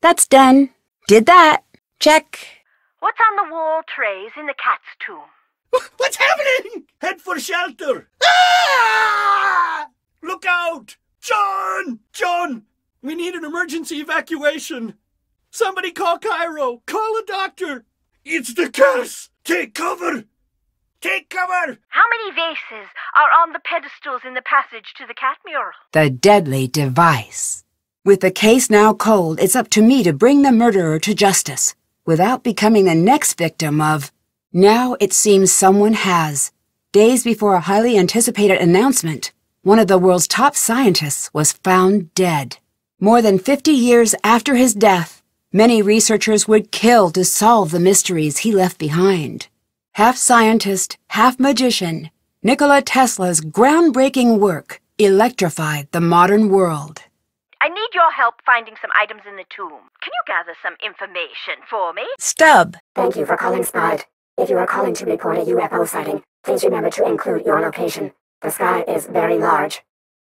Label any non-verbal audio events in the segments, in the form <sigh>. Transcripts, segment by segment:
That's done. Did that. Check. What's on the wall trays in the cat's tomb? <laughs> What's happening? Head for shelter. Ah! Look out! John! John! We need an emergency evacuation. Somebody call Cairo. Call a doctor. It's the cats. Take cover. Take cover. How many vases are on the pedestals in the passage to the cat mural? The deadly device. With the case now cold, it's up to me to bring the murderer to justice without becoming the next victim of. Now it seems someone has. Days before a highly anticipated announcement, one of the world's top scientists was found dead. More than 50 years after his death, many researchers would kill to solve the mysteries he left behind. Half scientist, half magician, Nikola Tesla's groundbreaking work electrified the modern world. I need your help finding some items in the tomb. Can you gather some information for me? Stub. Thank you for calling SPIDE. If you are calling to report a UFO sighting, please remember to include your location. The sky is very large.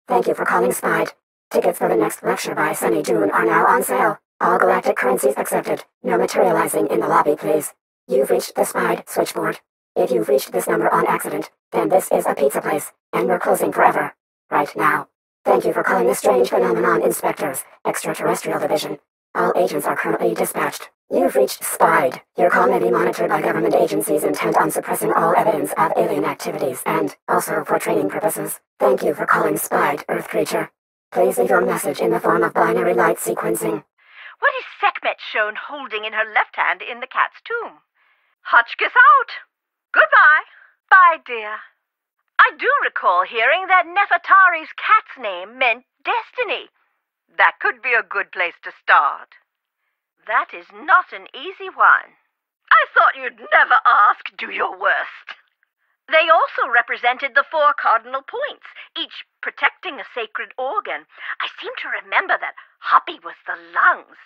Thank you for calling SPIDE. Tickets for the next lecture by Sonny Joon are now on sale. All galactic currencies accepted. No materializing in the lobby, please. You've reached the SPIDE switchboard. If you've reached this number on accident, then this is a pizza place, and we're closing forever. Right now. Thank you for calling the Strange Phenomenon Inspectors, Extraterrestrial Division. All agents are currently dispatched. You've reached SPIDE. Your call may be monitored by government agencies intent on suppressing all evidence of alien activities and also for training purposes. Thank you for calling SPIDE, Earth Creature. Please leave your message in the form of binary light sequencing. What is Sekhmet shown holding in her left hand in the cat's tomb? Hotchkiss out. Goodbye. Bye, dear. I do recall hearing that Nefertari's cat's name meant destiny. That could be a good place to start. That is not an easy one. I thought you'd never ask, do your worst. They also represented the four cardinal points, each protecting a sacred organ. I seem to remember that Hapi was the lungs.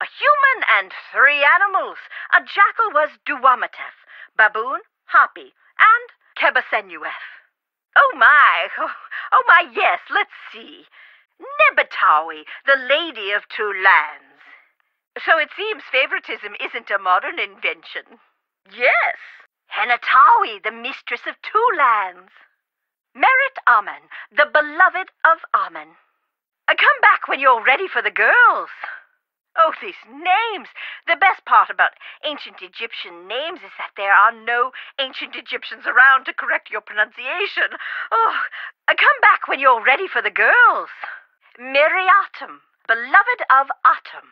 A human and three animals. A jackal was Duamutef, baboon, Hapi, and Qebehsenuef. Oh my, <laughs> oh, oh my, yes, let's see. Nebettawy, the lady of two lands. So it seems favoritism isn't a modern invention. Yes, Henuttawy, the mistress of two lands. Meritamen, the beloved of Amen. Uh, come back when you're ready for the girls. Oh, these names! The best part about ancient Egyptian names is that there are no ancient Egyptians around to correct your pronunciation. Oh, come back when you're ready for the girls. Meryatum, beloved of Atum.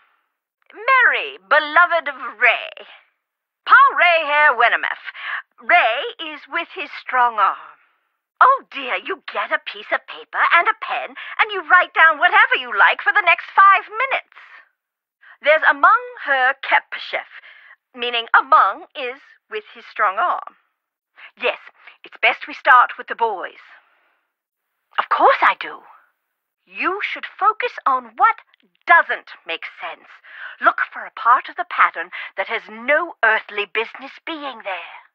Mary, beloved of Ray. Pa Ray Hair Wenemeth. Ray is with his strong arm. Oh dear, you get a piece of paper and a pen and you write down whatever you like for the next five minutes. There's among her Kepshef, meaning among is with his strong arm. Yes, it's best we start with the boys. Of course I do. You should focus on what doesn't make sense. Look for a part of the pattern that has no earthly business being there.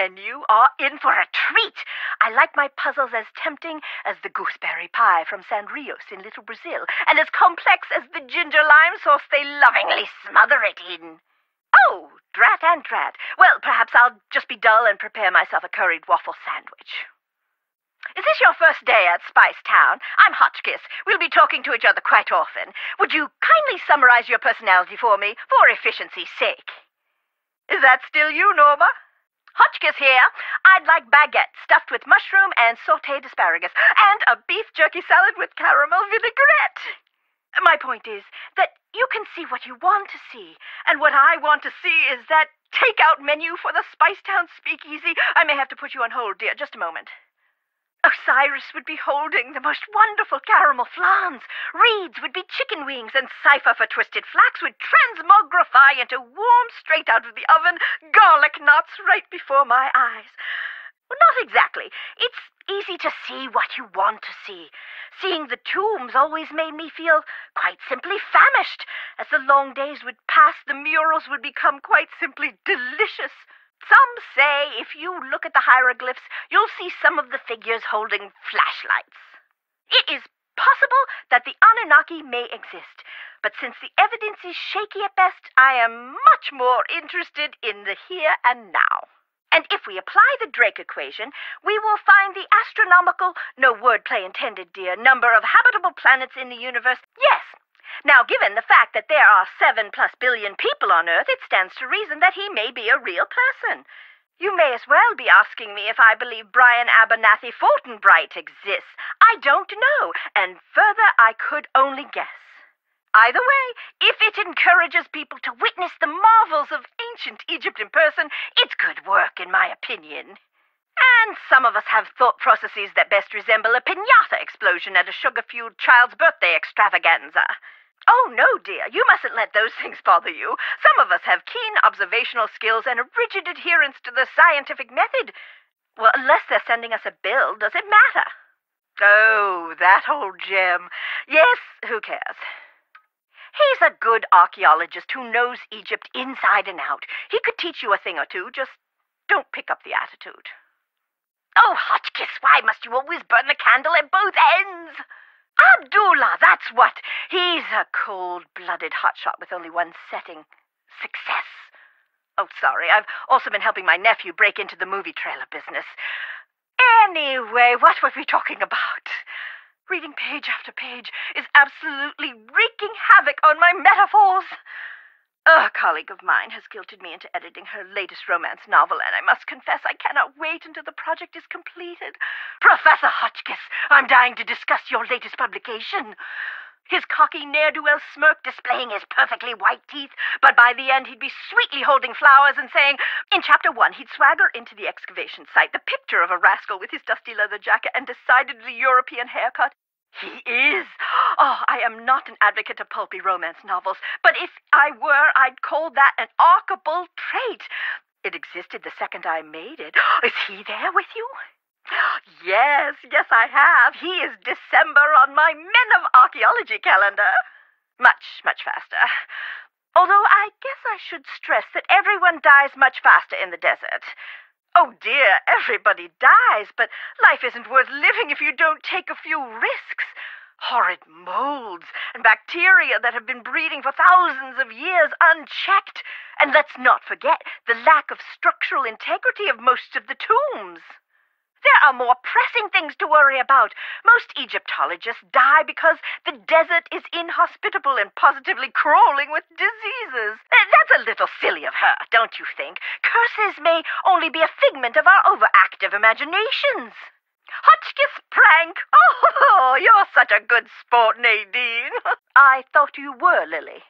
Then you are in for a treat. I like my puzzles as tempting as the gooseberry pie from San Rios in Little Brazil, and as complex as the ginger lime sauce they lovingly smother it in. Oh, drat and drat. Well, perhaps I'll just be dull and prepare myself a curried waffle sandwich. Is this your first day at Spice Town? I'm Hotchkiss. We'll be talking to each other quite often. Would you kindly summarize your personality for me, for efficiency's sake? Is that still you, Norma? Hotchkiss here. I'd like baguette stuffed with mushroom and sautéed asparagus, and a beef jerky salad with caramel vinaigrette. My point is that you can see what you want to see, and what I want to see is that takeout menu for the Spicetown Speakeasy. I may have to put you on hold, dear, just a moment. Osiris would be holding the most wonderful caramel flans. Reeds would be chicken wings, and Cypher for twisted flax would transmogrify into warm, straight out of the oven, garlic knots right before my eyes. Well, not exactly. It's easy to see what you want to see. Seeing the tombs always made me feel quite simply famished. As the long days would pass, the murals would become quite simply delicious. Some say if you look at the hieroglyphs, you'll see some of the figures holding flashlights. It is possible that the Anunnaki may exist, but since the evidence is shaky at best, I am much more interested in the here and now. And if we apply the Drake equation, we will find the astronomical, no wordplay intended, dear, number of habitable planets in the universe. Yes. Now, given the fact that there are seven plus billion people on Earth, it stands to reason that he may be a real person. You may as well be asking me if I believe Brian Abernathy Fortinbright exists. I don't know, and further, I could only guess. Either way, if it encourages people to witness the marvels of ancient Egypt in person, it's good work, in my opinion. And some of us have thought processes that best resemble a pinata explosion at a sugar-fueled child's birthday extravaganza. Oh, no, dear, you mustn't let those things bother you. Some of us have keen observational skills and a rigid adherence to the scientific method. Well, unless they're sending us a bill, does it matter? Oh, that old gem. Yes, who cares? He's a good archaeologist who knows Egypt inside and out. He could teach you a thing or two, just don't pick up the attitude. Oh, Hotchkiss, why must you always burn the candle at both ends? Abdullah, that's what. He's a cold-blooded hotshot with only one setting. Success. Oh, sorry, I've also been helping my nephew break into the movie trailer business. Anyway, what were we talking about? Reading page after page is absolutely wreaking havoc on my metaphors. A colleague of mine has guilted me into editing her latest romance novel, and I must confess I cannot wait until the project is completed. Professor Hotchkiss, I'm dying to discuss your latest publication. His cocky ne'er-do-well smirk displaying his perfectly white teeth, but by the end he'd be sweetly holding flowers and saying, in chapter one, he'd swagger into the excavation site, the picture of a rascal with his dusty leather jacket and decidedly European haircut. He is. Oh, I am not an advocate of pulpy romance novels, but if I were, I'd call that an archable trait. It existed the second I made it. Is he there with you? Yes, yes, I have. He is December on my Men of Archaeology calendar. Much, much faster. Although I guess I should stress that everyone dies much faster in the desert. Oh dear, everybody dies, but life isn't worth living if you don't take a few risks. Horrid molds and bacteria that have been breeding for thousands of years unchecked. And let's not forget the lack of structural integrity of most of the tombs. There are more pressing things to worry about. Most Egyptologists die because the desert is inhospitable and positively crawling with diseases. That's a little silly of her, don't you think? Curses may only be a figment of our overactive imaginations. Hotchkiss prank! Oh, <laughs> you're such a good sport, Nadine. <laughs> I thought you were, Lily.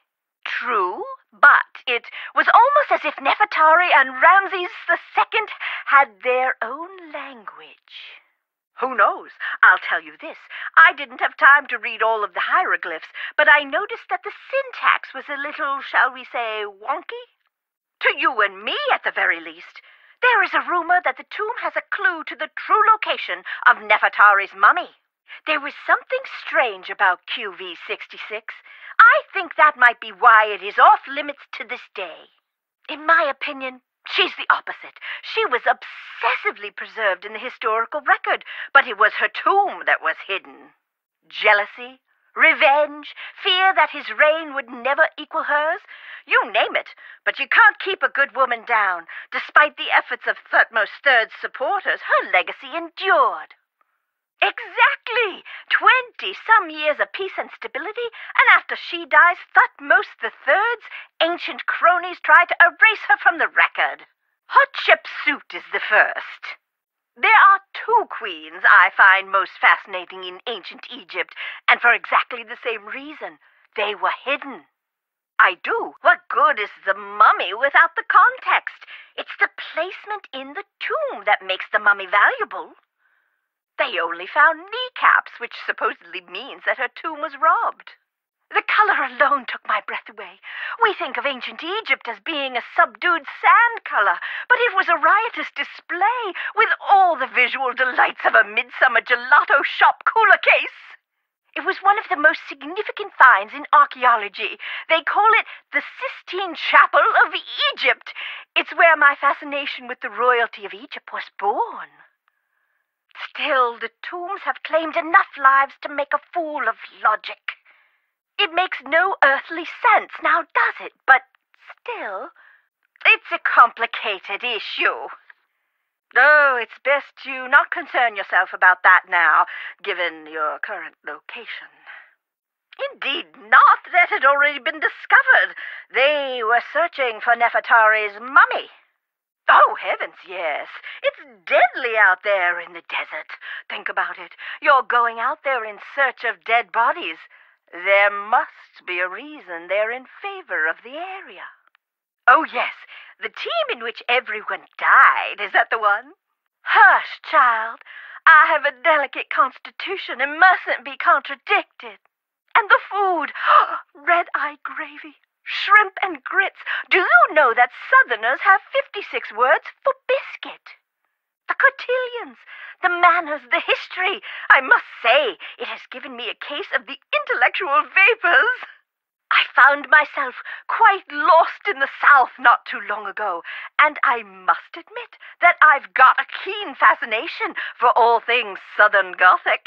True, but it was almost as if Nefertari and Ramses II had their own language. Who knows? I'll tell you this. I didn't have time to read all of the hieroglyphs, but I noticed that the syntax was a little, shall we say, wonky? To you and me, at the very least. There is a rumor that the tomb has a clue to the true location of Nefertari's mummy. There was something strange about QV 66. I think that might be why it is off limits to this day. In my opinion, she's the opposite. She was obsessively preserved in the historical record, but it was her tomb that was hidden. Jealousy, revenge, fear that his reign would never equal hers. You name it, but you can't keep a good woman down. Despite the efforts of Thutmose III's supporters, her legacy endured. Exactly! Twenty some years of peace and stability, and after she dies, Thutmose III's ancient cronies try to erase her from the record. Hatshepsut is the first. There are two queens I find most fascinating in ancient Egypt, and for exactly the same reason. They were hidden. I do. What good is the mummy without the context? It's the placement in the tomb that makes the mummy valuable. They only found kneecaps, which supposedly means that her tomb was robbed. The color alone took my breath away. We think of ancient Egypt as being a subdued sand color, but it was a riotous display with all the visual delights of a midsummer gelato shop cooler case. It was one of the most significant finds in archaeology. They call it the Sistine Chapel of Egypt. It's where my fascination with the royalty of Egypt was born. Still, the tombs have claimed enough lives to make a fool of logic. It makes no earthly sense, now does it? But still, it's a complicated issue. Oh, it's best you not concern yourself about that now, given your current location. Indeed not. That had already been discovered. They were searching for Nefertari's mummy. Oh, heavens, yes. It's deadly out there in the desert. Think about it. You're going out there in search of dead bodies. There must be a reason they're in favor of the area. Oh, yes, the team in which everyone died. Is that the one? Hush, child. I have a delicate constitution and mustn't be contradicted. And the food <gasps> red-eye gravy, shrimp and grits. Do you know that Southerners have 56 words for biscuit? The cotillions, the manners, the history. I must say, it has given me a case of the intellectual vapors. I found myself quite lost in the South not too long ago, and I must admit that I've got a keen fascination for all things Southern Gothic.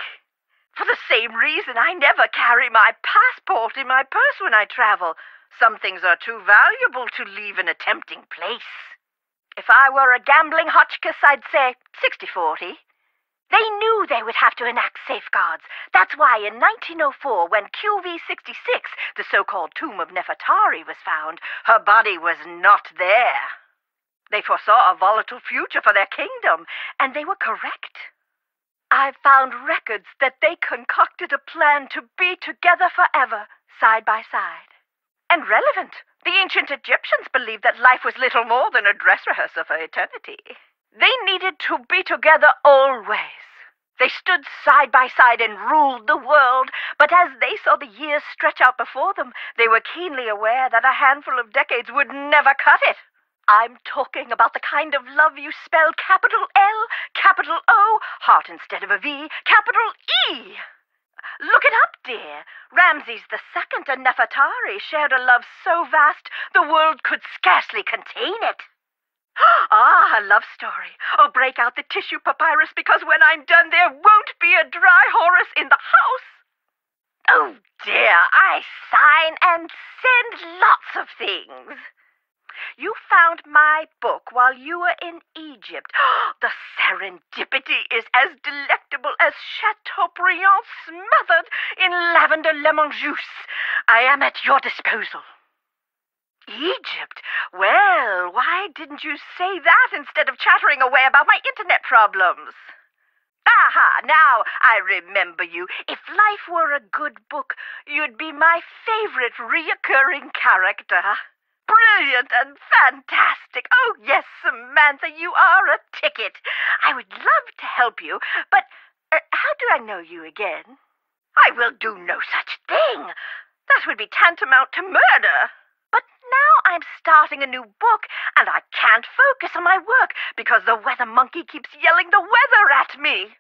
For the same reason, I never carry my passport in my purse when I travel. Some things are too valuable to leave in a tempting place. If I were a gambling Hotchkiss, I'd say 60-40. They knew they would have to enact safeguards. That's why in 1904, when QV-66, the so-called Tomb of Nefertari, was found, her body was not there. They foresaw a volatile future for their kingdom, and they were correct. I've found records that they concocted a plan to be together forever, side by side. And relevant. The ancient Egyptians believed that life was little more than a dress rehearsal for eternity. They needed to be together always. They stood side by side and ruled the world, but as they saw the years stretch out before them, they were keenly aware that a handful of decades would never cut it. I'm talking about the kind of love you spell capital L, capital O, heart instead of a V, capital E. Look it up, dear. Ramses II and Nefertari shared a love so vast the world could scarcely contain it. <gasps> Ah, a love story. Oh, break out the tissue papyrus because when I'm done, there won't be a dry Horus in the house. Oh, dear, I sign and send lots of things. You found my book while you were in Egypt. <gasps> the serendipity is as delectable as Chateaubriand smothered in lavender lemon juice. I am at your disposal. Egypt? Well, why didn't you say that instead of chattering away about my internet problems? Aha, now I remember you. If life were a good book, you'd be my favorite reoccurring character. Brilliant and fantastic. Oh, yes, Samantha, you are a ticket. I would love to help you, but uh, how do I know you again? I will do no such thing. That would be tantamount to murder. But now I'm starting a new book, and I can't focus on my work because the weather monkey keeps yelling the weather at me.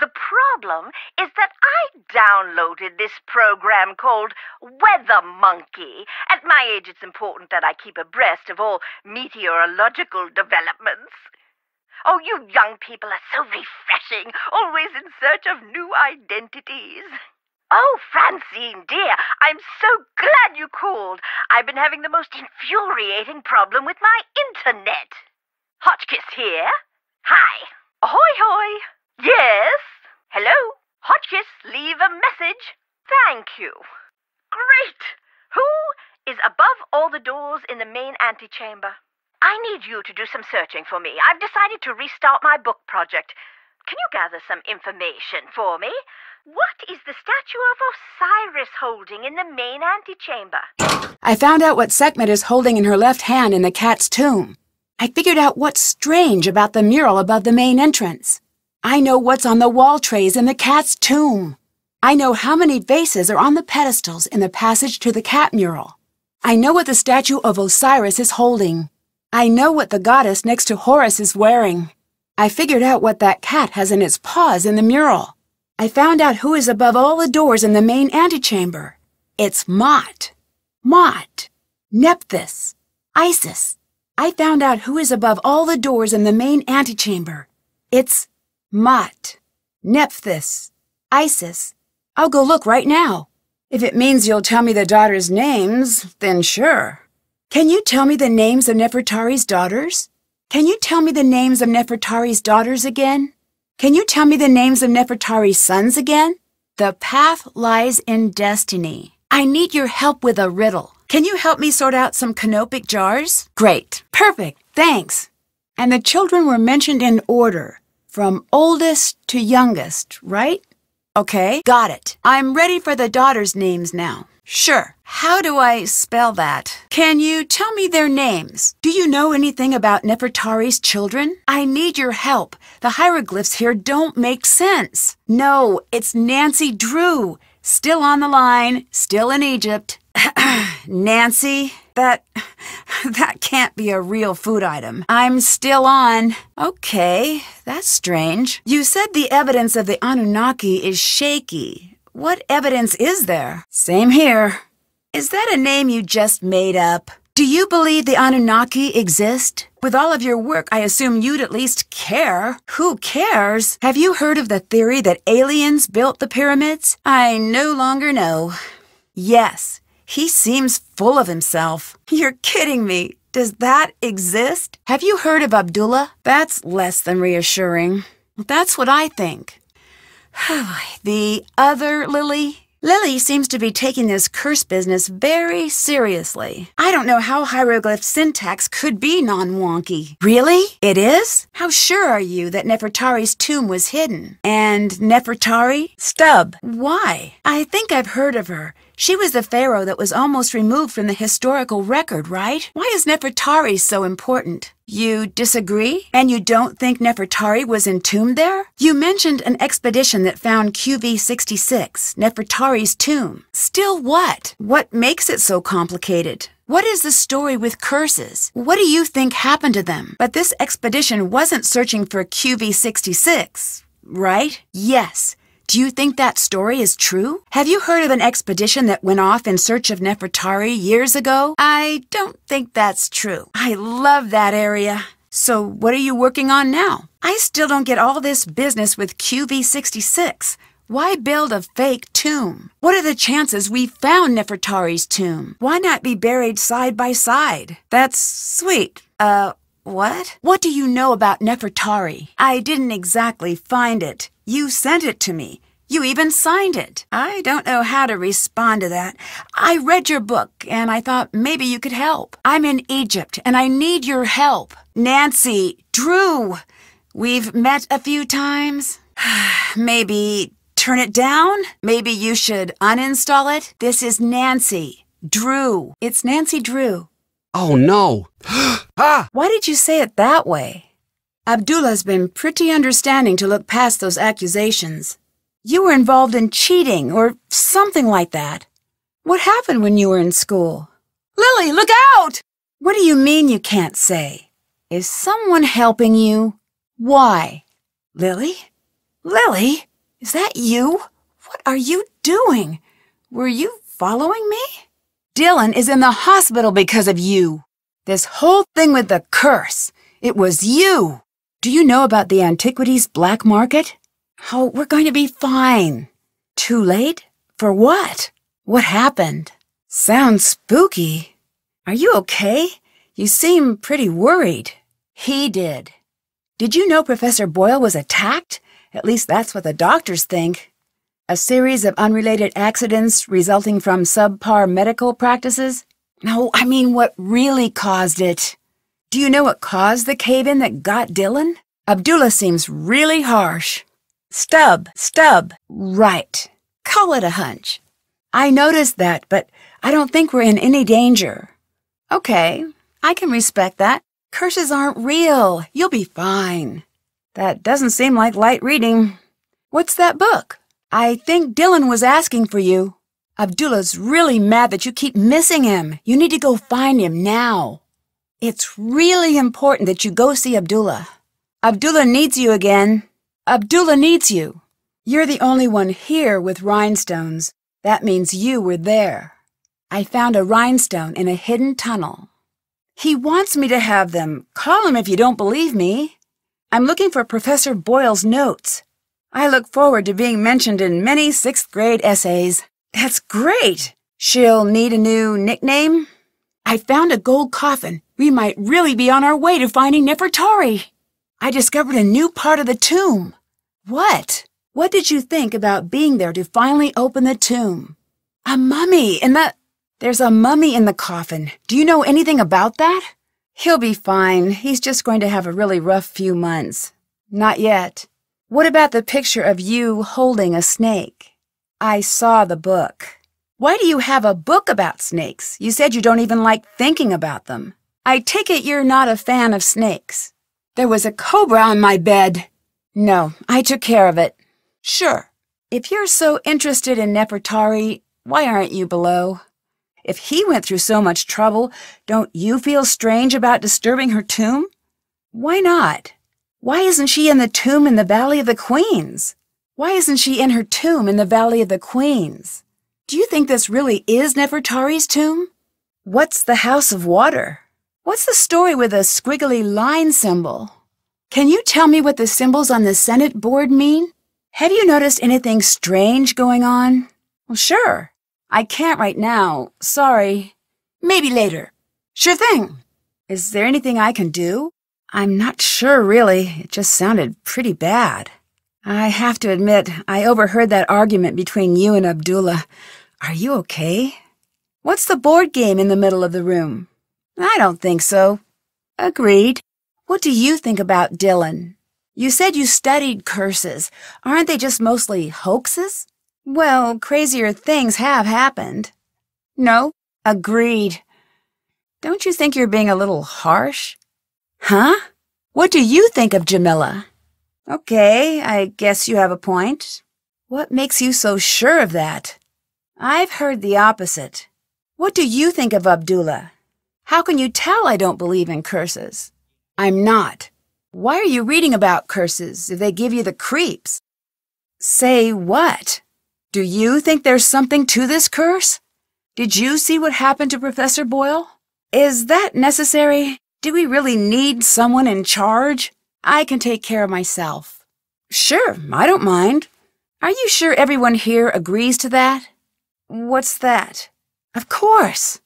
The problem is that I downloaded this program called Weather Monkey. At my age, it's important that I keep abreast of all meteorological developments. Oh, you young people are so refreshing, always in search of new identities. Oh, Francine, dear, I'm so glad you called. I've been having the most infuriating problem with my internet. Hotchkiss here. Hi. Ahoy, hoy. Yes. Hello. Hotchkiss, leave a message. Thank you. Great. Who is above all the doors in the main antechamber? I need you to do some searching for me. I've decided to restart my book project. Can you gather some information for me? What is the statue of Osiris holding in the main antechamber? I found out what Sekhmet is holding in her left hand in the cat's tomb. I figured out what's strange about the mural above the main entrance. I know what's on the wall trays in the cat's tomb. I know how many vases are on the pedestals in the passage to the cat mural. I know what the statue of Osiris is holding. I know what the goddess next to Horus is wearing. I figured out what that cat has in its paws in the mural. I found out who is above all the doors in the main antechamber. It's Mot. Mot. Nephthys. Isis. I found out who is above all the doors in the main antechamber. It's Mot, Nephthys, Isis. I'll go look right now. If it means you'll tell me the daughters' names, then sure. Can you tell me the names of Nefertari's daughters? Can you tell me the names of Nefertari's daughters again? Can you tell me the names of Nefertari's sons again? The path lies in destiny. I need your help with a riddle. Can you help me sort out some canopic jars? Great. Perfect. Thanks. And the children were mentioned in order, from oldest to youngest, right? Okay, got it. I'm ready for the daughters' names now. Sure. How do I spell that? Can you tell me their names? Do you know anything about Nefertari's children? I need your help. The hieroglyphs here don't make sense. No, it's Nancy Drew. Still on the line, still in Egypt. <clears throat> Nancy, that that can't be a real food item. I'm still on. Okay, that's strange. You said the evidence of the Anunnaki is shaky. What evidence is there? Same here. Is that a name you just made up? Do you believe the Anunnaki exist? With all of your work, I assume you'd at least care. Who cares? Have you heard of the theory that aliens built the pyramids? I no longer know. Yes, he seems full of himself. You're kidding me. Does that exist? Have you heard of Abdullah? That's less than reassuring. That's what I think. <sighs> the other Lily? Lily seems to be taking this curse business very seriously. I don't know how hieroglyph syntax could be non-wonky. Really? It is? How sure are you that Nefertari's tomb was hidden? And Nefertari? Stub. Why? I think I've heard of her. She was the pharaoh that was almost removed from the historical record, right? Why is Nefertari so important? You disagree? And you don't think Nefertari was entombed there? You mentioned an expedition that found QV-66, Nefertari's tomb. Still what? What makes it so complicated? What is the story with curses? What do you think happened to them? But this expedition wasn't searching for QV-66, right? Yes. Do you think that story is true? Have you heard of an expedition that went off in search of Nefertari years ago? I don't think that's true. I love that area. So what are you working on now? I still don't get all this business with QV66. Why build a fake tomb? What are the chances we found Nefertari's tomb? Why not be buried side by side? That's sweet. Uh, what? What do you know about Nefertari? I didn't exactly find it. You sent it to me. You even signed it. I don't know how to respond to that. I read your book and I thought maybe you could help. I'm in Egypt and I need your help. Nancy, Drew, we've met a few times. <sighs> maybe turn it down? Maybe you should uninstall it? This is Nancy. Drew. It's Nancy Drew. Oh no. <gasps> ah! Why did you say it that way? Abdullah's been pretty understanding to look past those accusations. You were involved in cheating or something like that. What happened when you were in school? Lily, look out! What do you mean you can't say? Is someone helping you? Why? Lily? Lily? Is that you? What are you doing? Were you following me? Dylan is in the hospital because of you. This whole thing with the curse. It was you. Do you know about the antiquities black market? Oh, we're going to be fine. Too late? For what? What happened? Sounds spooky. Are you okay? You seem pretty worried. He did. Did you know Professor Boyle was attacked? At least that's what the doctors think. A series of unrelated accidents resulting from subpar medical practices? No, I mean what really caused it. Do you know what caused the cave-in that got Dylan? Abdullah seems really harsh. Stub, stub. Right. Call it a hunch. I noticed that, but I don't think we're in any danger. Okay, I can respect that. Curses aren't real. You'll be fine. That doesn't seem like light reading. What's that book? I think Dylan was asking for you. Abdullah's really mad that you keep missing him. You need to go find him now. It's really important that you go see Abdullah. Abdullah needs you again. Abdullah needs you. You're the only one here with rhinestones. That means you were there. I found a rhinestone in a hidden tunnel. He wants me to have them. Call him if you don't believe me. I'm looking for Professor Boyle's notes. I look forward to being mentioned in many sixth grade essays. That's great. She'll need a new nickname? I found a gold coffin. We might really be on our way to finding Nefertari. I discovered a new part of the tomb. What? What did you think about being there to finally open the tomb? A mummy in the... There's a mummy in the coffin. Do you know anything about that? He'll be fine. He's just going to have a really rough few months. Not yet. What about the picture of you holding a snake? I saw the book. Why do you have a book about snakes? You said you don't even like thinking about them. I take it you're not a fan of snakes. There was a cobra on my bed. No, I took care of it. Sure. If you're so interested in Nefertari, why aren't you below? If he went through so much trouble, don't you feel strange about disturbing her tomb? Why not? Why isn't she in the tomb in the Valley of the Queens? Why isn't she in her tomb in the Valley of the Queens? Do you think this really is Nefertari's tomb? What's the House of Water? What's the story with the squiggly line symbol? Can you tell me what the symbols on the Senet board mean? Have you noticed anything strange going on? Well, sure. I can't right now. Sorry. Maybe later. Sure thing. Is there anything I can do? I'm not sure, really. It just sounded pretty bad. I have to admit, I overheard that argument between you and Abdullah. Are you okay? What's the board game in the middle of the room? I don't think so. Agreed. What do you think about Dylan? You said you studied curses. Aren't they just mostly hoaxes? Well, crazier things have happened. No, agreed. Don't you think you're being a little harsh? Huh? What do you think of Jamila? Okay, I guess you have a point. What makes you so sure of that? I've heard the opposite. What do you think of Abdullah? How can you tell I don't believe in curses? I'm not. Why are you reading about curses if they give you the creeps? Say what? Do you think there's something to this curse? Did you see what happened to Professor Boyle? Is that necessary? Do we really need someone in charge? I can take care of myself. Sure, I don't mind. Are you sure everyone here agrees to that? What's that? Of course.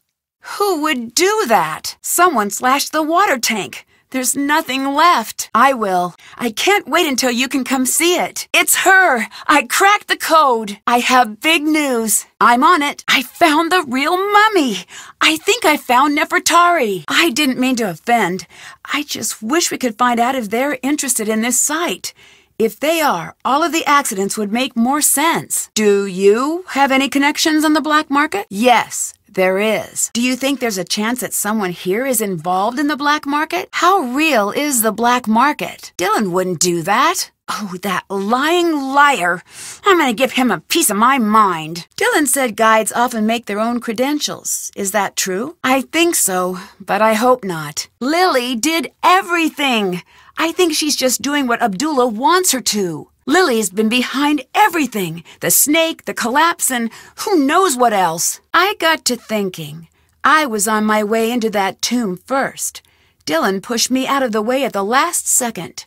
Who would do that? Someone slashed the water tank. There's nothing left. I will. I can't wait until you can come see it. It's her. I cracked the code. I have big news. I'm on it. I found the real mummy. I think I found Nefertari. I didn't mean to offend. I just wish we could find out if they're interested in this site. If they are, all of the accidents would make more sense. Do you have any connections on the black market? Yes. There is. Do you think there's a chance that someone here is involved in the black market? How real is the black market? Dylan wouldn't do that. Oh, that lying liar. I'm going to give him a piece of my mind. Dylan said guides often make their own credentials. Is that true? I think so, but I hope not. Lily did everything. I think she's just doing what Abdullah wants her to. Lily's been behind everything the snake, the collapse, and who knows what else. I got to thinking. I was on my way into that tomb first. Dylan pushed me out of the way at the last second.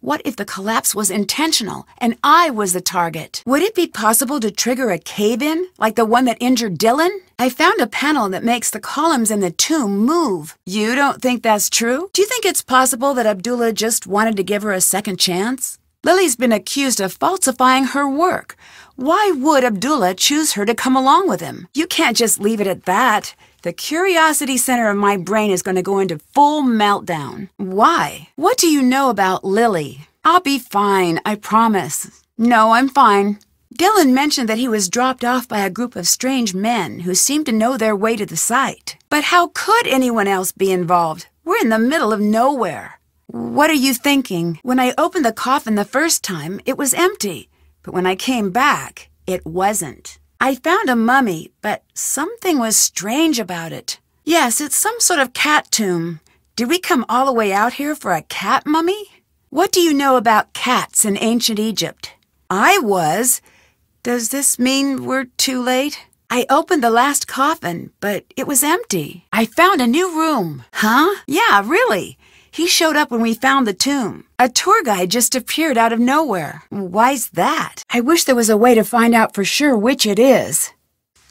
What if the collapse was intentional and I was the target? Would it be possible to trigger a cave in, like the one that injured Dylan? I found a panel that makes the columns in the tomb move. You don't think that's true? Do you think it's possible that Abdullah just wanted to give her a second chance? Lily's been accused of falsifying her work. Why would Abdullah choose her to come along with him? You can't just leave it at that. The curiosity center of my brain is going to go into full meltdown. Why? What do you know about Lily? I'll be fine, I promise. No, I'm fine. Dylan mentioned that he was dropped off by a group of strange men who seemed to know their way to the site. But how could anyone else be involved? We're in the middle of nowhere. What are you thinking? When I opened the coffin the first time, it was empty. But when I came back, it wasn't. I found a mummy, but something was strange about it. Yes, it's some sort of cat tomb. Did we come all the way out here for a cat mummy? What do you know about cats in ancient Egypt? I was. Does this mean we're too late? I opened the last coffin, but it was empty. I found a new room. Huh? Yeah, really. He showed up when we found the tomb. A tour guide just appeared out of nowhere. Why's that? I wish there was a way to find out for sure which it is.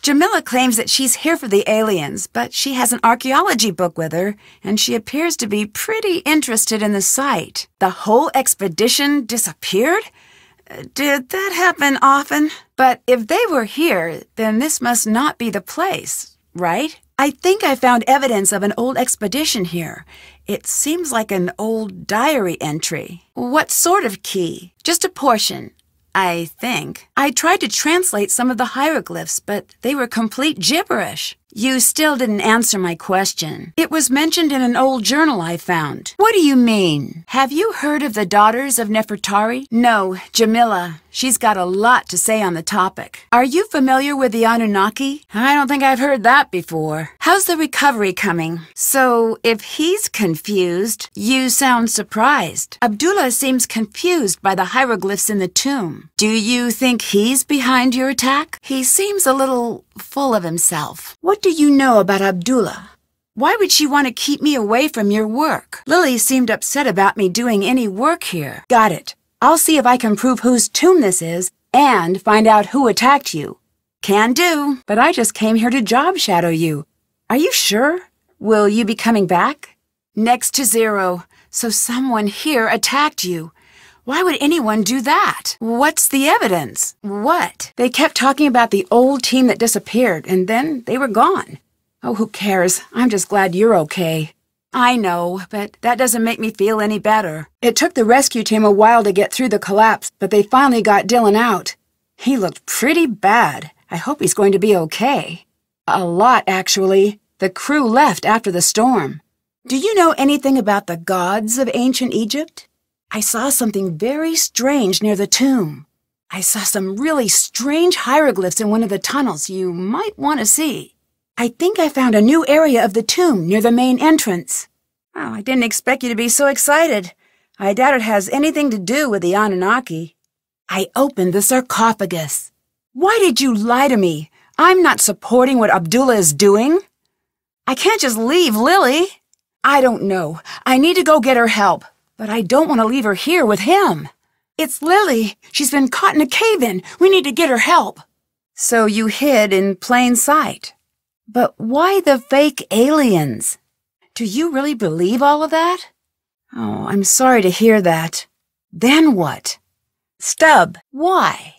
Jamila claims that she's here for the aliens, but she has an archaeology book with her, and she appears to be pretty interested in the site. The whole expedition disappeared? Uh, Did that happen often? But if they were here, then this must not be the place, right? I think I found evidence of an old expedition here. It seems like an old diary entry. What sort of key? Just a portion. I think. I tried to translate some of the hieroglyphs, but they were complete gibberish. You still didn't answer my question. It was mentioned in an old journal I found. What do you mean? Have you heard of the Daughters of Nefertari? No, Jamila. She's got a lot to say on the topic. Are you familiar with the Anunnaki? I don't think I've heard that before. How's the recovery coming? So, if he's confused, you sound surprised. Abdullah seems confused by the hieroglyphs in the tomb. Do you think he's behind your attack? He seems a little full of himself. What do you know about Abdullah? Why would she want to keep me away from your work? Lily seemed upset about me doing any work here. Got it. I'll see if I can prove whose tomb this is and find out who attacked you. Can do, but I just came here to job shadow you. Are you sure? Will you be coming back? Next to zero. So someone here attacked you. Why would anyone do that? What's the evidence? What? They kept talking about the old team that disappeared, and then they were gone. Oh, who cares? I'm just glad you're okay. I know, but that doesn't make me feel any better. It took the rescue team a while to get through the collapse, but they finally got Dylan out. He looked pretty bad. I hope he's going to be okay. A lot, actually. The crew left after the storm. Do you know anything about the gods of ancient Egypt? I saw something very strange near the tomb. I saw some really strange hieroglyphs in one of the tunnels you might want to see. I think I found a new area of the tomb near the main entrance. Oh, I didn't expect you to be so excited. I doubt it has anything to do with the Anunnaki. I opened the sarcophagus. Why did you lie to me? I'm not supporting what Abdullah is doing. I can't just leave Lily. I don't know. I need to go get her help, but I don't want to leave her here with him. It's Lily. She's been caught in a cave-in. We need to get her help. So you hid in plain sight. But why the fake aliens? Do you really believe all of that? Oh, I'm sorry to hear that. Then what? Stub, why?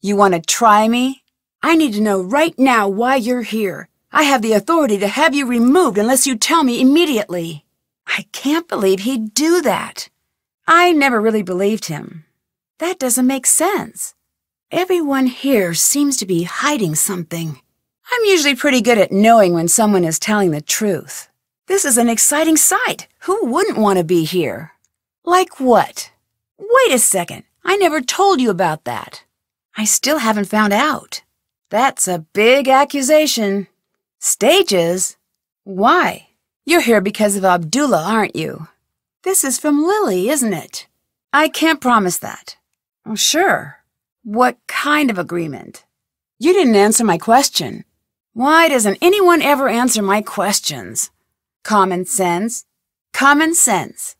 You want to try me? I need to know right now why you're here. I have the authority to have you removed unless you tell me immediately. I can't believe he'd do that. I never really believed him. That doesn't make sense. Everyone here seems to be hiding something. I'm usually pretty good at knowing when someone is telling the truth. This is an exciting sight. Who wouldn't want to be here? Like what? Wait a second. I never told you about that. I still haven't found out. That's a big accusation. Stages? Why? You're here because of Abdullah, aren't you? This is from Lily, isn't it? I can't promise that. Oh, sure. What kind of agreement? You didn't answer my question. Why doesn't anyone ever answer my questions? Common sense? Common sense.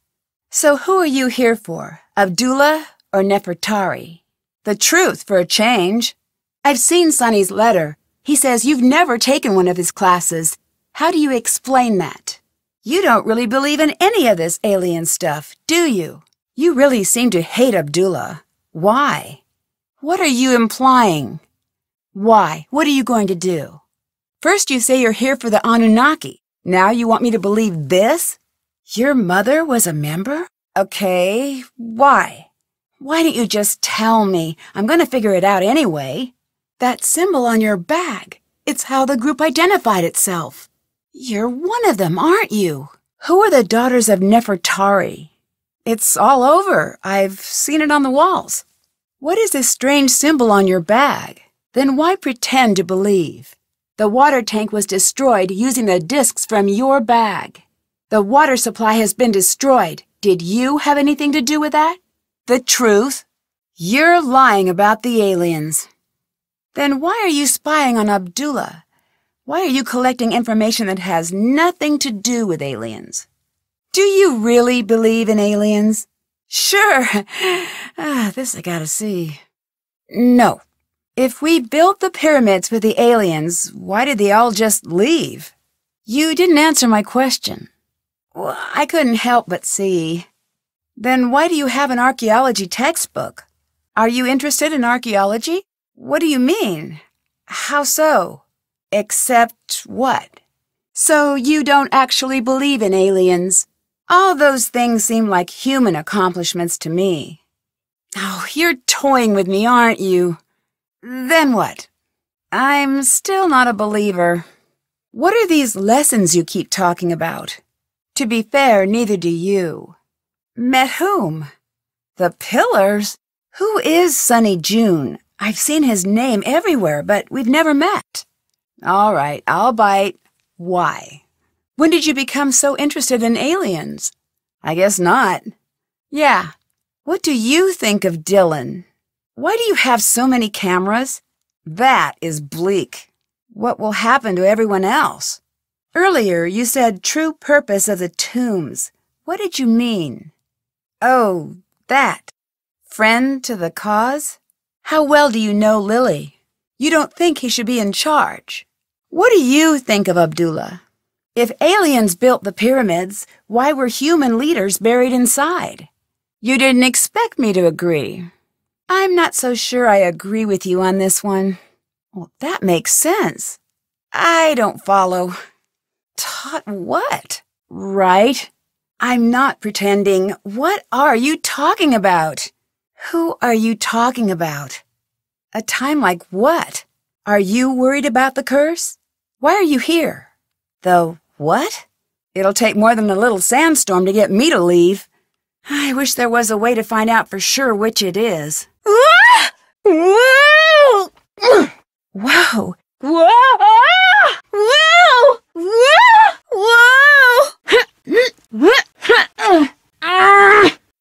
So who are you here for? Abdullah or Nefertari? The truth for a change. I've seen Sonny's letter. He says you've never taken one of his classes. How do you explain that? You don't really believe in any of this alien stuff, do you? You really seem to hate Abdullah. Why? What are you implying? Why? What are you going to do? First you say you're here for the Anunnaki. Now you want me to believe this? Your mother was a member? Okay, why? Why don't you just tell me? I'm going to figure it out anyway. That symbol on your bag. It's how the group identified itself. You're one of them, aren't you? Who are the daughters of Nefertari? It's all over. I've seen it on the walls. What is this strange symbol on your bag? Then why pretend to believe? The water tank was destroyed using the discs from your bag. The water supply has been destroyed. Did you have anything to do with that? The truth? You're lying about the aliens. Then why are you spying on Abdullah? Why are you collecting information that has nothing to do with aliens? Do you really believe in aliens? Sure. <sighs> Ah, this I gotta see. No. If we built the pyramids with the aliens, why did they all just leave? You didn't answer my question. Well, I couldn't help but see. Then why do you have an archaeology textbook? Are you interested in archaeology? What do you mean? How so? Except what? So you don't actually believe in aliens? All those things seem like human accomplishments to me. Oh, you're toying with me, aren't you? Then what? I'm still not a believer. What are these lessons you keep talking about? To be fair, neither do you. Met whom? The Pillars? Who is Sonny Joon? I've seen his name everywhere, but we've never met. All right, I'll bite. Why? When did you become so interested in aliens? I guess not. Yeah, what do you think of Dylan? Why do you have so many cameras? That is bleak. What will happen to everyone else? Earlier, you said true purpose of the tombs. What did you mean? Oh, that. Friend to the cause? How well do you know Lily? You don't think he should be in charge. What do you think of Abdullah? If aliens built the pyramids, why were human leaders buried inside? You didn't expect me to agree. I'm not so sure I agree with you on this one. Well, that makes sense. I don't follow. Taught what? Right. I'm not pretending. What are you talking about? Who are you talking about? A time like what? Are you worried about the curse? Why are you here? The what? It'll take more than a little sandstorm to get me to leave. I wish there was a way to find out for sure which it is. Whoa! Whoa! Whoa! Whoa! Whoa!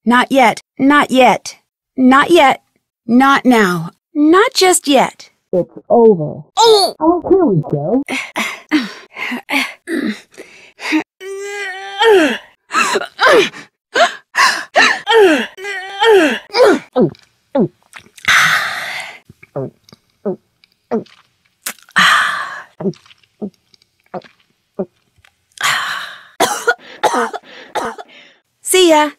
Not yet. Not yet. Not yet. Not now. Not just yet. It's over. Oh! Oh, here we go. See ya.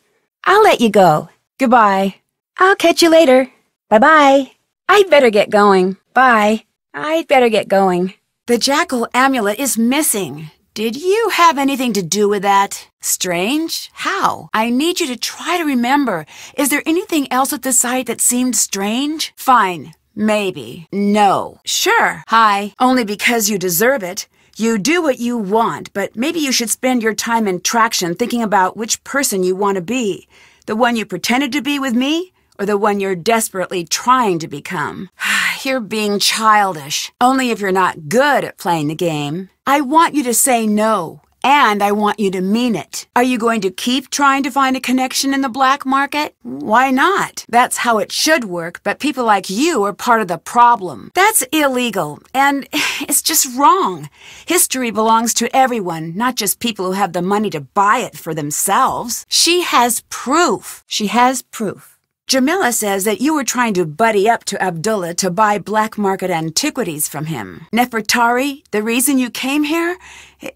I'll let you go. Goodbye. I'll catch you later. Bye-bye. I'd better get going. Bye. I'd better get going. The jackal amulet is missing. Did you have anything to do with that? Strange? How? I need you to try to remember. Is there anything else at the site that seemed strange? Fine. Maybe. No. Sure. Hi. Only because you deserve it. You do what you want, but maybe you should spend your time in traction thinking about which person you want to be. The one you pretended to be with me, or the one you're desperately trying to become. <sighs> you're being childish, only if you're not good at playing the game. I want you to say no, and I want you to mean it. Are you going to keep trying to find a connection in the black market? Why not? That's how it should work, but people like you are part of the problem. That's illegal, and <sighs> it's just wrong. History belongs to everyone, not just people who have the money to buy it for themselves. She has proof. She has proof. Jamila says that you were trying to buddy up to Abdullah to buy black market antiquities from him. Nefertari, the reason you came here?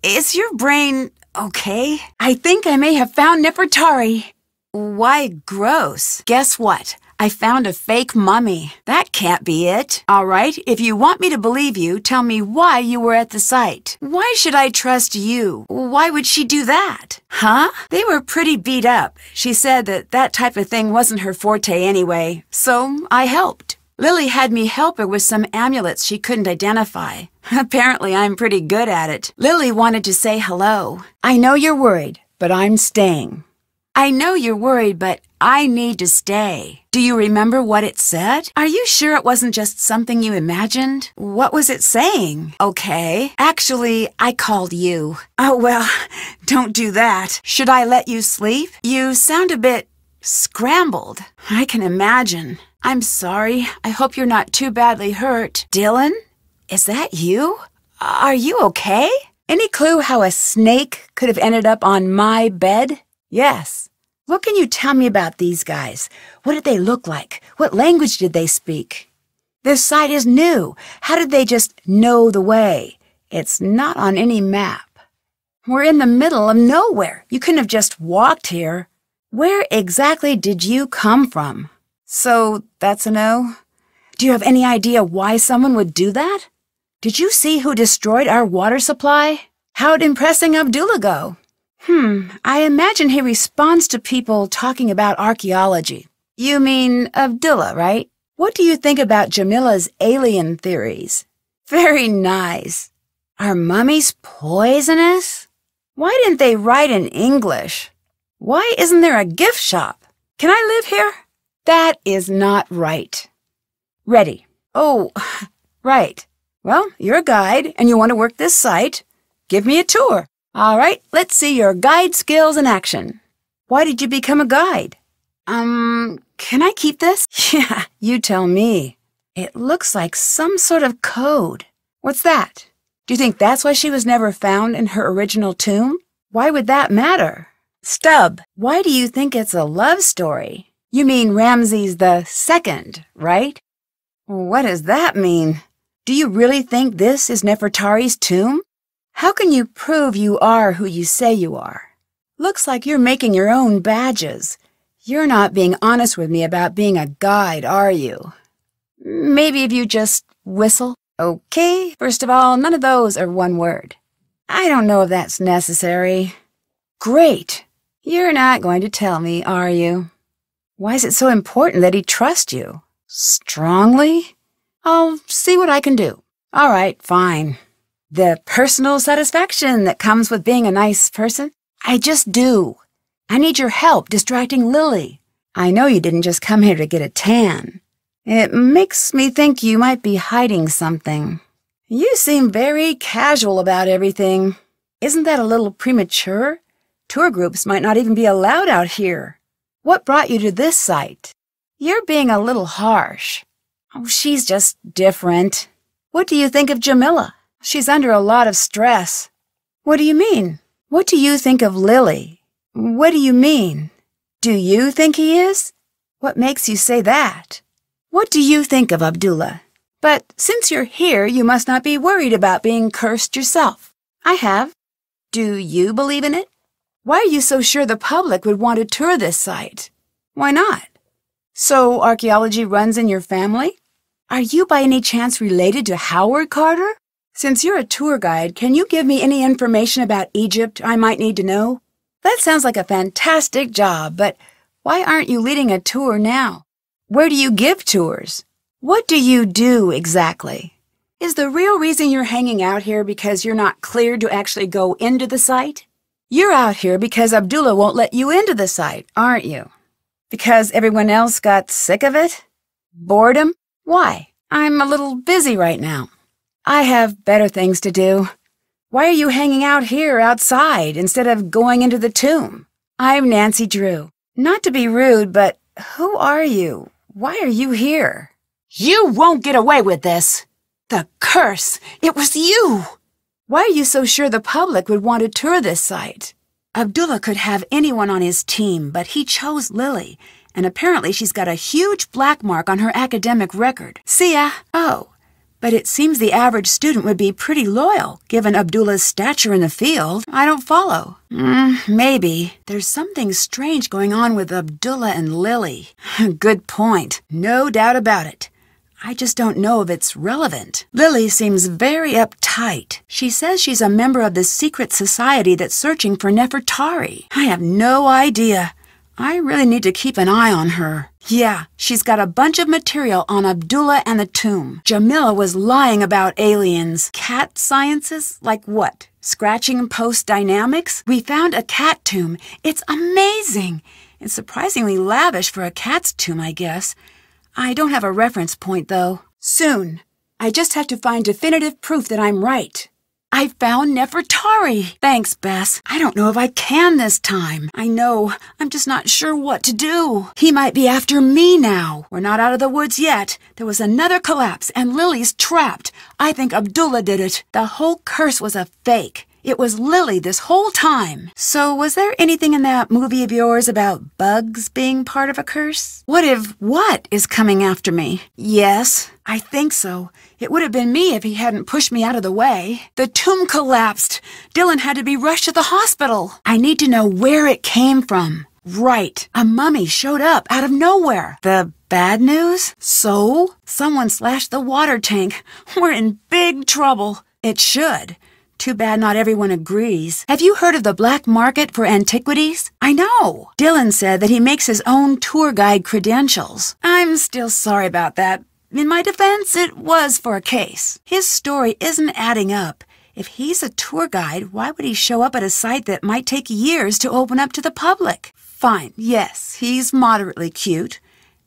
Is your brain okay? I think I may have found Nefertari. Why gross? Guess what? I found a fake mummy. That can't be it. All right, if you want me to believe you, tell me why you were at the site. Why should I trust you? Why would she do that? Huh? They were pretty beat up. She said that that type of thing wasn't her forte anyway, so I helped. Lily had me help her with some amulets she couldn't identify. <laughs> Apparently, I'm pretty good at it. Lily wanted to say hello. I know you're worried, but I'm staying. I know you're worried, but I need to stay. Do you remember what it said? Are you sure it wasn't just something you imagined? What was it saying? Okay. Actually, I called you. Oh, well, <laughs> don't do that. Should I let you sleep? You sound a bit scrambled. I can imagine. I'm sorry. I hope you're not too badly hurt. Dylan? Is that you? Are you okay? Any clue how a snake could have ended up on my bed? Yes. What can you tell me about these guys? What did they look like? What language did they speak? This site is new. How did they just know the way? It's not on any map. We're in the middle of nowhere. You couldn't have just walked here. Where exactly did you come from? So that's a no? Do you have any idea why someone would do that? Did you see who destroyed our water supply? How'd impressing Abdullah go? Hmm, I imagine he responds to people talking about archaeology. You mean Abdullah, right? What do you think about Jamila's alien theories? Very nice. Are mummies poisonous? Why didn't they write in English? Why isn't there a gift shop? Can I live here? That is not right. Ready. Oh, <laughs> right. Well, you're a guide and you want to work this site. Give me a tour. All right, let's see your guide skills in action. Why did you become a guide? Um, can I keep this? <laughs> Yeah, you tell me. It looks like some sort of code. What's that? Do you think that's why she was never found in her original tomb? Why would that matter? Stub, why do you think it's a love story? You mean Ramses the Second, right? What does that mean? Do you really think this is Nefertari's tomb? How can you prove you are who you say you are? Looks like you're making your own badges. You're not being honest with me about being a guide, are you? Maybe if you just whistle? Okay, first of all, none of those are one word. I don't know if that's necessary. Great. You're not going to tell me, are you? Why is it so important that he trust you? Strongly? I'll see what I can do. All right, fine. The personal satisfaction that comes with being a nice person? I just do. I need your help distracting Lily. I know you didn't just come here to get a tan. It makes me think you might be hiding something. You seem very casual about everything. Isn't that a little premature? Tour groups might not even be allowed out here. What brought you to this site? You're being a little harsh. Oh, she's just different. What do you think of Jamila? She's under a lot of stress. What do you mean? What do you think of Lily? What do you mean? Do you think he is? What makes you say that? What do you think of Abdullah? But since you're here, you must not be worried about being cursed yourself. I have. Do you believe in it? Why are you so sure the public would want to tour this site? Why not? So archaeology runs in your family? Are you by any chance related to Howard Carter? Since you're a tour guide, can you give me any information about Egypt I might need to know? That sounds like a fantastic job, but why aren't you leading a tour now? Where do you give tours? What do you do exactly? Is the real reason you're hanging out here because you're not cleared to actually go into the site? You're out here because Abdullah won't let you into the site, aren't you? Because everyone else got sick of it? Boredom? Why? I'm a little busy right now. I have better things to do. Why are you hanging out here outside instead of going into the tomb? I'm Nancy Drew. Not to be rude, but who are you? Why are you here? You won't get away with this. The curse! It was you! Why are you so sure the public would want to tour this site? Abdullah could have anyone on his team, but he chose Lily, and apparently she's got a huge black mark on her academic record. See ya? Oh, but it seems the average student would be pretty loyal, given Abdullah's stature in the field. I don't follow. Mm, maybe. There's something strange going on with Abdullah and Lily. <laughs> Good point. No doubt about it. I just don't know if it's relevant. Lily seems very uptight. She says she's a member of the secret society that's searching for Nefertari. I have no idea. I really need to keep an eye on her. Yeah, she's got a bunch of material on Abdullah and the tomb. Jamila was lying about aliens. Cat sciences? Like what? Scratching post dynamics? We found a cat tomb. It's amazing. It's surprisingly lavish for a cat's tomb, I guess. I don't have a reference point, though. Soon. I just have to find definitive proof that I'm right. I found Nefertari. Thanks, Bess. I don't know if I can this time. I know. I'm just not sure what to do. He might be after me now. We're not out of the woods yet. There was another collapse, and Lily's trapped. I think Abdullah did it. The whole curse was a fake. It was Lily this whole time. So, was there anything in that movie of yours about bugs being part of a curse? What if what is coming after me? Yes, I think so. It would have been me if he hadn't pushed me out of the way. The tomb collapsed. Dylan had to be rushed to the hospital. I need to know where it came from. Right. A mummy showed up out of nowhere. The bad news? So? Someone slashed the water tank. <laughs> We're in big trouble. It should. Too bad not everyone agrees. Have you heard of the black market for antiquities? I know. Dylan said that he makes his own tour guide credentials. I'm still sorry about that. In my defense, it was for a case. His story isn't adding up. If he's a tour guide, why would he show up at a site that might take years to open up to the public? Fine, yes, he's moderately cute.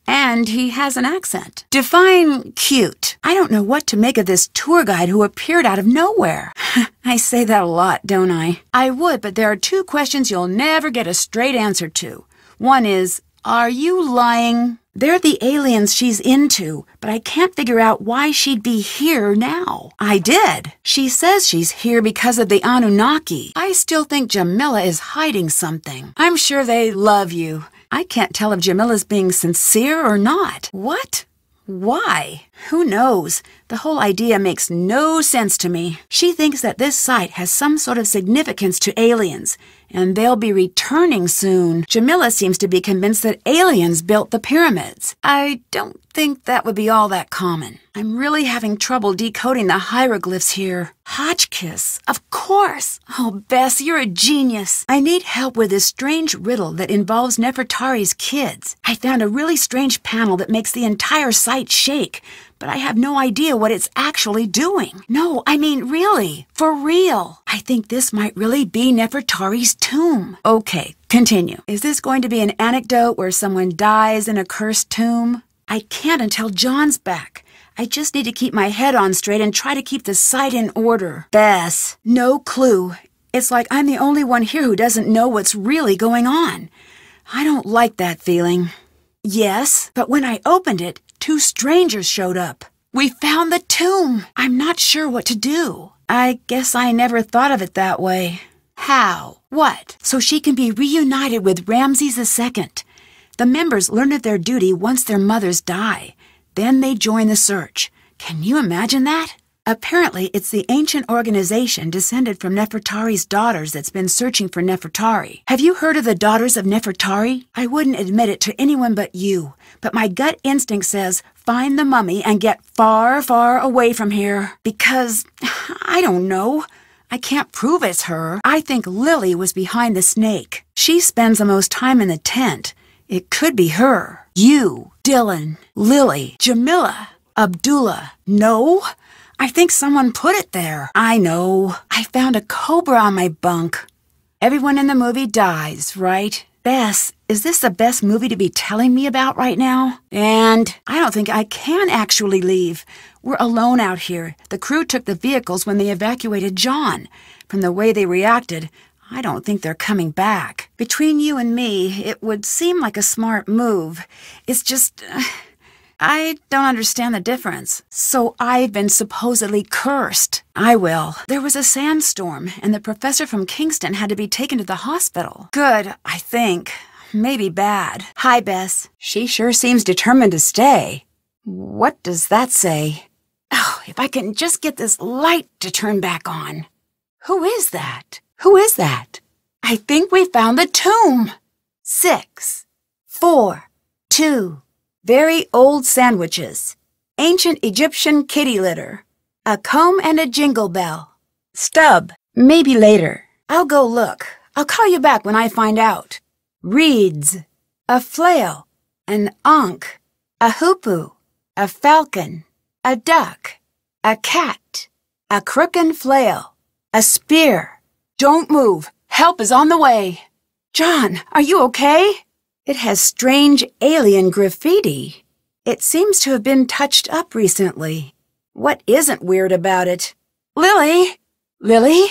And he has an accent. Define cute. I don't know what to make of this tour guide who appeared out of nowhere. <laughs> I say that a lot, don't I? I would, but there are two questions you'll never get a straight answer to. One is, are you lying? They're the aliens she's into, but I can't figure out why she'd be here now. I did. She says she's here because of the Anunnaki. I still think Jamila is hiding something. I'm sure they love you. I can't tell if Jamila's being sincere or not. What? Why? Who knows? The whole idea makes no sense to me. She thinks that this site has some sort of significance to aliens, and they'll be returning soon. Jamila seems to be convinced that aliens built the pyramids. I don't think that would be all that common. I'm really having trouble decoding the hieroglyphs here. Hotchkiss, of course. Oh, Bess, you're a genius. I need help with this strange riddle that involves Nefertari's kids. I found a really strange panel that makes the entire site shake, but I have no idea what it's actually doing. No, I mean, really, for real. I think this might really be Nefertari's tomb. Okay, continue. Is this going to be an anecdote where someone dies in a cursed tomb? I can't until John's back. I just need to keep my head on straight and try to keep the site in order. Bess, no clue. It's like I'm the only one here who doesn't know what's really going on. I don't like that feeling. Yes, but when I opened it, two strangers showed up. We found the tomb. I'm not sure what to do. I guess I never thought of it that way. How? What? So she can be reunited with Ramses II. The members learn of their duty once their mothers die. Then they join the search. Can you imagine that? Apparently, it's the ancient organization descended from Nefertari's daughters that's been searching for Nefertari. Have you heard of the Daughters of Nefertari? I wouldn't admit it to anyone but you, but my gut instinct says find the mummy and get far, far away from here. Because, <sighs> I don't know. I can't prove it's her. I think Lily was behind the snake. She spends the most time in the tent. It could be her. You, Dylan, Lily, Jamila, Abdullah. No? I think someone put it there. I know. I found a cobra on my bunk. Everyone in the movie dies, right? Bess, is this the best movie to be telling me about right now? And I don't think I can actually leave. We're alone out here. The crew took the vehicles when they evacuated John. From the way they reacted, I don't think they're coming back. Between you and me, it would seem like a smart move. It's just. Uh, I don't understand the difference. So I've been supposedly cursed. I will. There was a sandstorm, and the professor from Kingston had to be taken to the hospital. Good, I think. Maybe bad. Hi, Bess. She sure seems determined to stay. What does that say? Oh, if I can just get this light to turn back on. Who is that? Who is that? I think we found the tomb. Six, four, two, very old sandwiches, ancient Egyptian kitty litter, a comb and a jingle bell. Stub, maybe later. I'll go look. I'll call you back when I find out. Reeds, a flail, an ankh, a hoopoe, a falcon, a duck, a cat, a crooked flail, a spear. Don't move. Help is on the way. John, are you okay? It has strange alien graffiti. It seems to have been touched up recently. What isn't weird about it? Lily? Lily?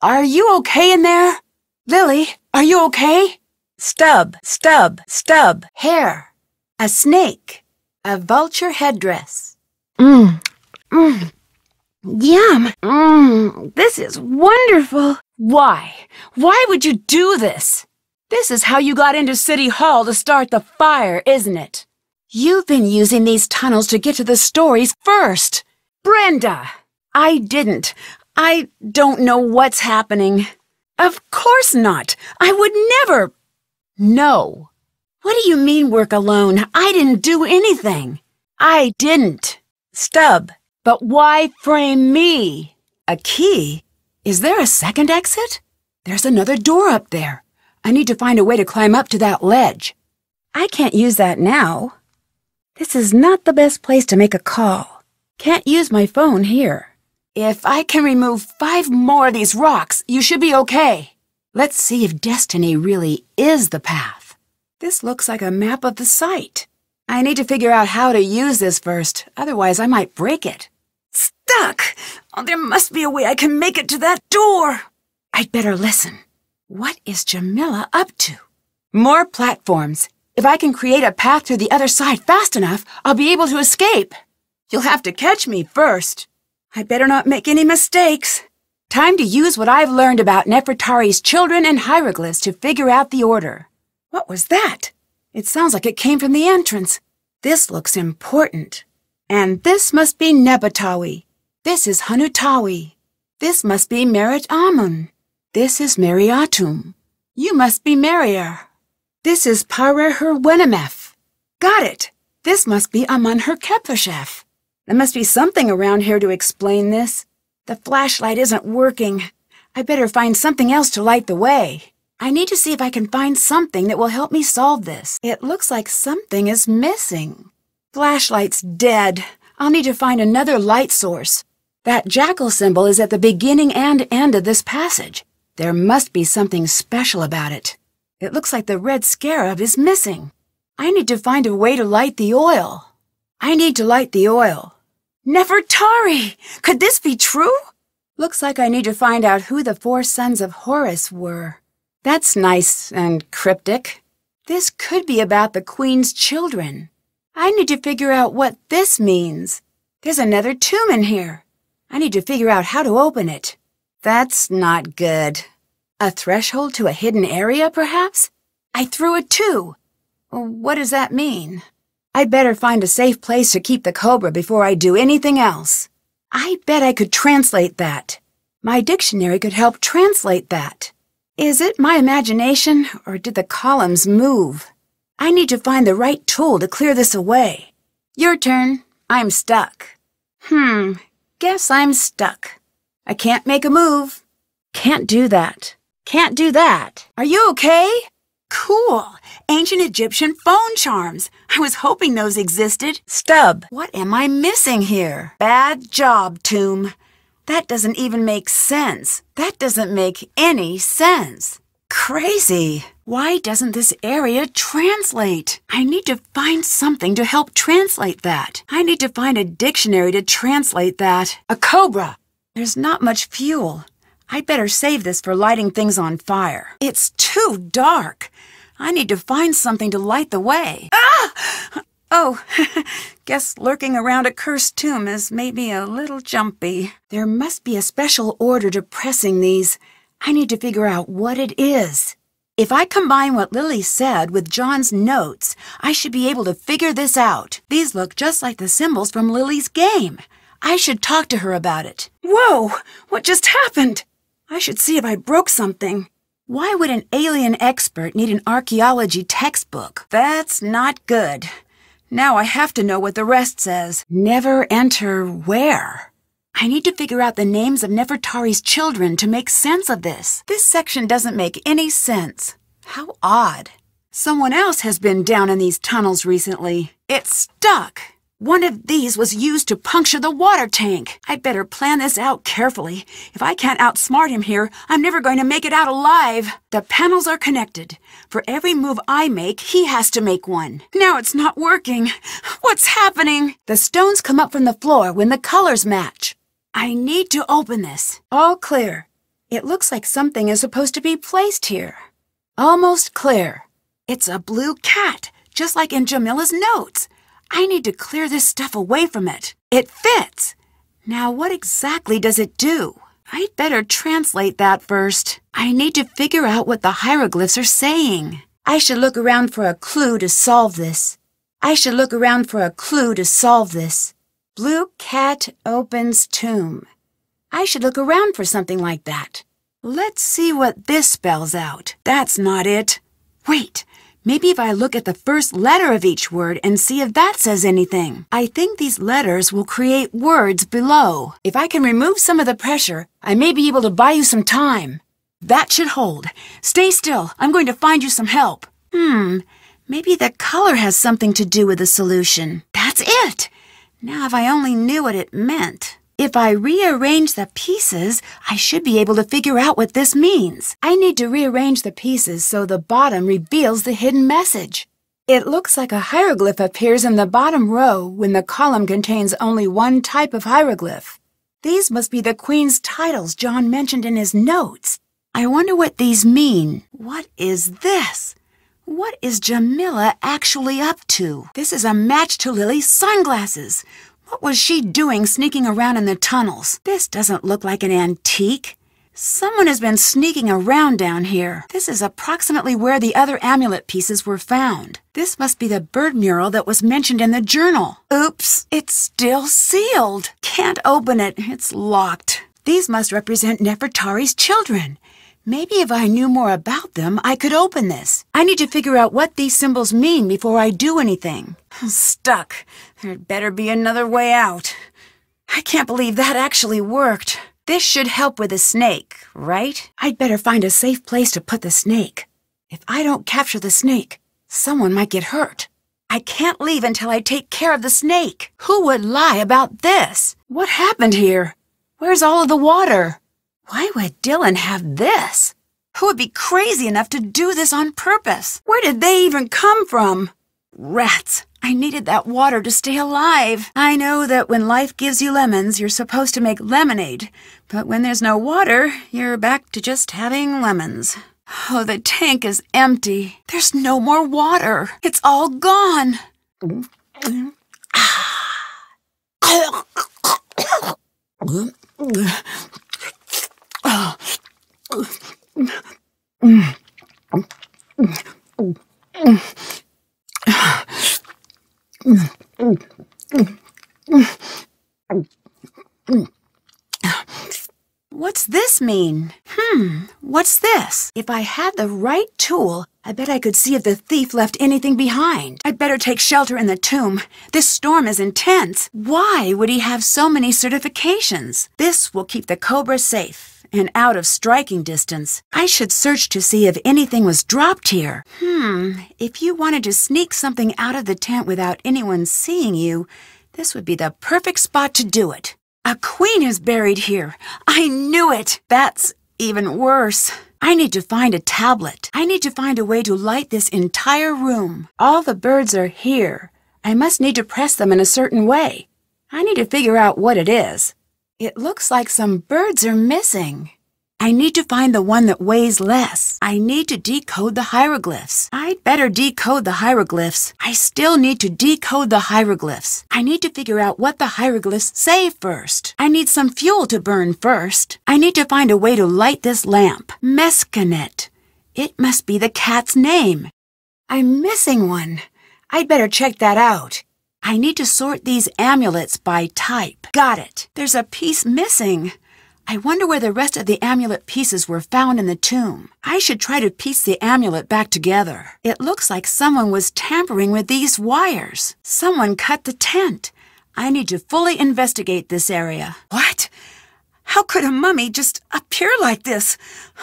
Are you okay in there? Lily, are you okay? Stub, stub, stub, hair. A snake. A vulture headdress. Mmm. Mmm. Yum. Mmm, this is wonderful. Why? Why would you do this? This is how you got into City Hall to start the fire, isn't it? You've been using these tunnels to get to the stories first. Brenda! I didn't. I don't know what's happening. Of course not. I would never. No. What do you mean work alone? I didn't do anything. I didn't. Stub. But why frame me? A key? Is there a second exit? There's another door up there. I need to find a way to climb up to that ledge. I can't use that now. This is not the best place to make a call. Can't use my phone here. If I can remove five more of these rocks, you should be okay. Let's see if destiny really is the path. This looks like a map of the site. I need to figure out how to use this first, otherwise I might break it. Stuck! Oh, there must be a way I can make it to that door. I'd better listen. What is Jamila up to? More platforms. If I can create a path to the other side fast enough, I'll be able to escape. You'll have to catch me first. I'd better not make any mistakes. Time to use what I've learned about Nefertari's children and hieroglyphs to figure out the order. What was that? It sounds like it came from the entrance. This looks important. And this must be Nebettawy. This is Henuttawy. This must be Meritamen. This is Meryatum. You must be Meryre. This is Pareherwenemef. Got it. This must be Amunherkhepeshef. There must be something around here to explain this. The flashlight isn't working. I better find something else to light the way. I need to see if I can find something that will help me solve this. It looks like something is missing. Flashlight's dead. I'll need to find another light source. That jackal symbol is at the beginning and end of this passage. There must be something special about it. It looks like the red scarab is missing. I need to find a way to light the oil. I need to light the oil. Nefertari! Could this be true? Looks like I need to find out who the four sons of Horus were. That's nice and cryptic. This could be about the Queen's children. I need to figure out what this means. There's another tomb in here. I need to figure out how to open it. That's not good. A threshold to a hidden area, perhaps? I threw a two. What does that mean? I'd better find a safe place to keep the cobra before I do anything else. I bet I could translate that. My dictionary could help translate that. Is it my imagination, or did the columns move? I need to find the right tool to clear this away. Your turn. I'm stuck. Hmm, guess I'm stuck. I can't make a move. Can't do that. Can't do that. Are you okay? Cool. Ancient Egyptian phone charms. I was hoping those existed. Stub. What am I missing here? Bad job, Tomb. That doesn't even make sense. That doesn't make any sense. Crazy. Why doesn't this area translate? I need to find something to help translate that. I need to find a dictionary to translate that. A cobra. There's not much fuel. I'd better save this for lighting things on fire. It's too dark. I need to find something to light the way. Ah! Oh, <laughs> guess lurking around a cursed tomb has made me a little jumpy. There must be a special order to pressing these. I need to figure out what it is. If I combine what Lily said with John's notes, I should be able to figure this out. These look just like the symbols from Lily's game. I should talk to her about it. Whoa! What just happened? I should see if I broke something. Why would an alien expert need an archaeology textbook? That's not good. Now I have to know what the rest says. Never enter where? I need to figure out the names of Nefertari's children to make sense of this. This section doesn't make any sense. How odd. Someone else has been down in these tunnels recently. It's stuck. One of these was used to puncture the water tank. I'd better plan this out carefully. If I can't outsmart him here, I'm never going to make it out alive. The panels are connected. For every move I make, he has to make one. Now it's not working. What's happening? The stones come up from the floor when the colors match. I need to open this. All clear. It looks like something is supposed to be placed here. Almost clear. It's a blue cat, just like in Jamila's notes. I need to clear this stuff away from it. It fits. Now, what exactly does it do? I'd better translate that first. I need to figure out what the hieroglyphs are saying. I should look around for a clue to solve this. I should look around for a clue to solve this. Blue cat opens tomb. I should look around for something like that. Let's see what this spells out. That's not it. Wait, maybe if I look at the first letter of each word and see if that says anything. I think these letters will create words below. If I can remove some of the pressure, I may be able to buy you some time. That should hold. Stay still. I'm going to find you some help. Hmm, maybe the color has something to do with the solution. That's it! Now if I only knew what it meant. If I rearrange the pieces, I should be able to figure out what this means. I need to rearrange the pieces so the bottom reveals the hidden message. It looks like a hieroglyph appears in the bottom row when the column contains only one type of hieroglyph. These must be the Queen's titles John mentioned in his notes. I wonder what these mean. What is this? What is Jamila actually up to? This is a match to Lily's sunglasses. What was she doing sneaking around in the tunnels? This doesn't look like an antique. Someone has been sneaking around down here. This is approximately where the other amulet pieces were found. This must be the bird mural that was mentioned in the journal. Oops, it's still sealed. Can't open it. It's locked. These must represent Nefertari's children. Maybe if I knew more about them, I could open this. I need to figure out what these symbols mean before I do anything. I'm <laughs> Stuck. There'd better be another way out. I can't believe that actually worked. This should help with the snake, right? I'd better find a safe place to put the snake. If I don't capture the snake, someone might get hurt. I can't leave until I take care of the snake. Who would lie about this? What happened here? Where's all of the water? Why would Dylan have this? Who would be crazy enough to do this on purpose? Where did they even come from? Rats! I needed that water to stay alive. I know that when life gives you lemons, you're supposed to make lemonade. But when there's no water, you're back to just having lemons. Oh, the tank is empty. There's no more water. It's all gone. What's this mean? Hmm, what's this? If I had the right tool, I bet I could see if the thief left anything behind. I'd better take shelter in the tomb. This storm is intense. Why would he have so many certifications? This will keep the cobra safe and out of striking distance. I should search to see if anything was dropped here. Hmm, if you wanted to sneak something out of the tent without anyone seeing you, this would be the perfect spot to do it. A queen is buried here. I knew it. That's even worse. I need to find a tablet. I need to find a way to light this entire room. All the birds are here. I must need to press them in a certain way. I need to figure out what it is. It looks like some birds are missing. I need to find the one that weighs less. I need to decode the hieroglyphs. I'd better decode the hieroglyphs. I still need to decode the hieroglyphs. I need to figure out what the hieroglyphs say first. I need some fuel to burn first. I need to find a way to light this lamp. Meskinet. It must be the cat's name. I'm missing one. I'd better check that out. I need to sort these amulets by type. Got it. There's a piece missing. I wonder where the rest of the amulet pieces were found in the tomb. I should try to piece the amulet back together. It looks like someone was tampering with these wires. Someone cut the tent. I need to fully investigate this area. What? How could a mummy just appear like this?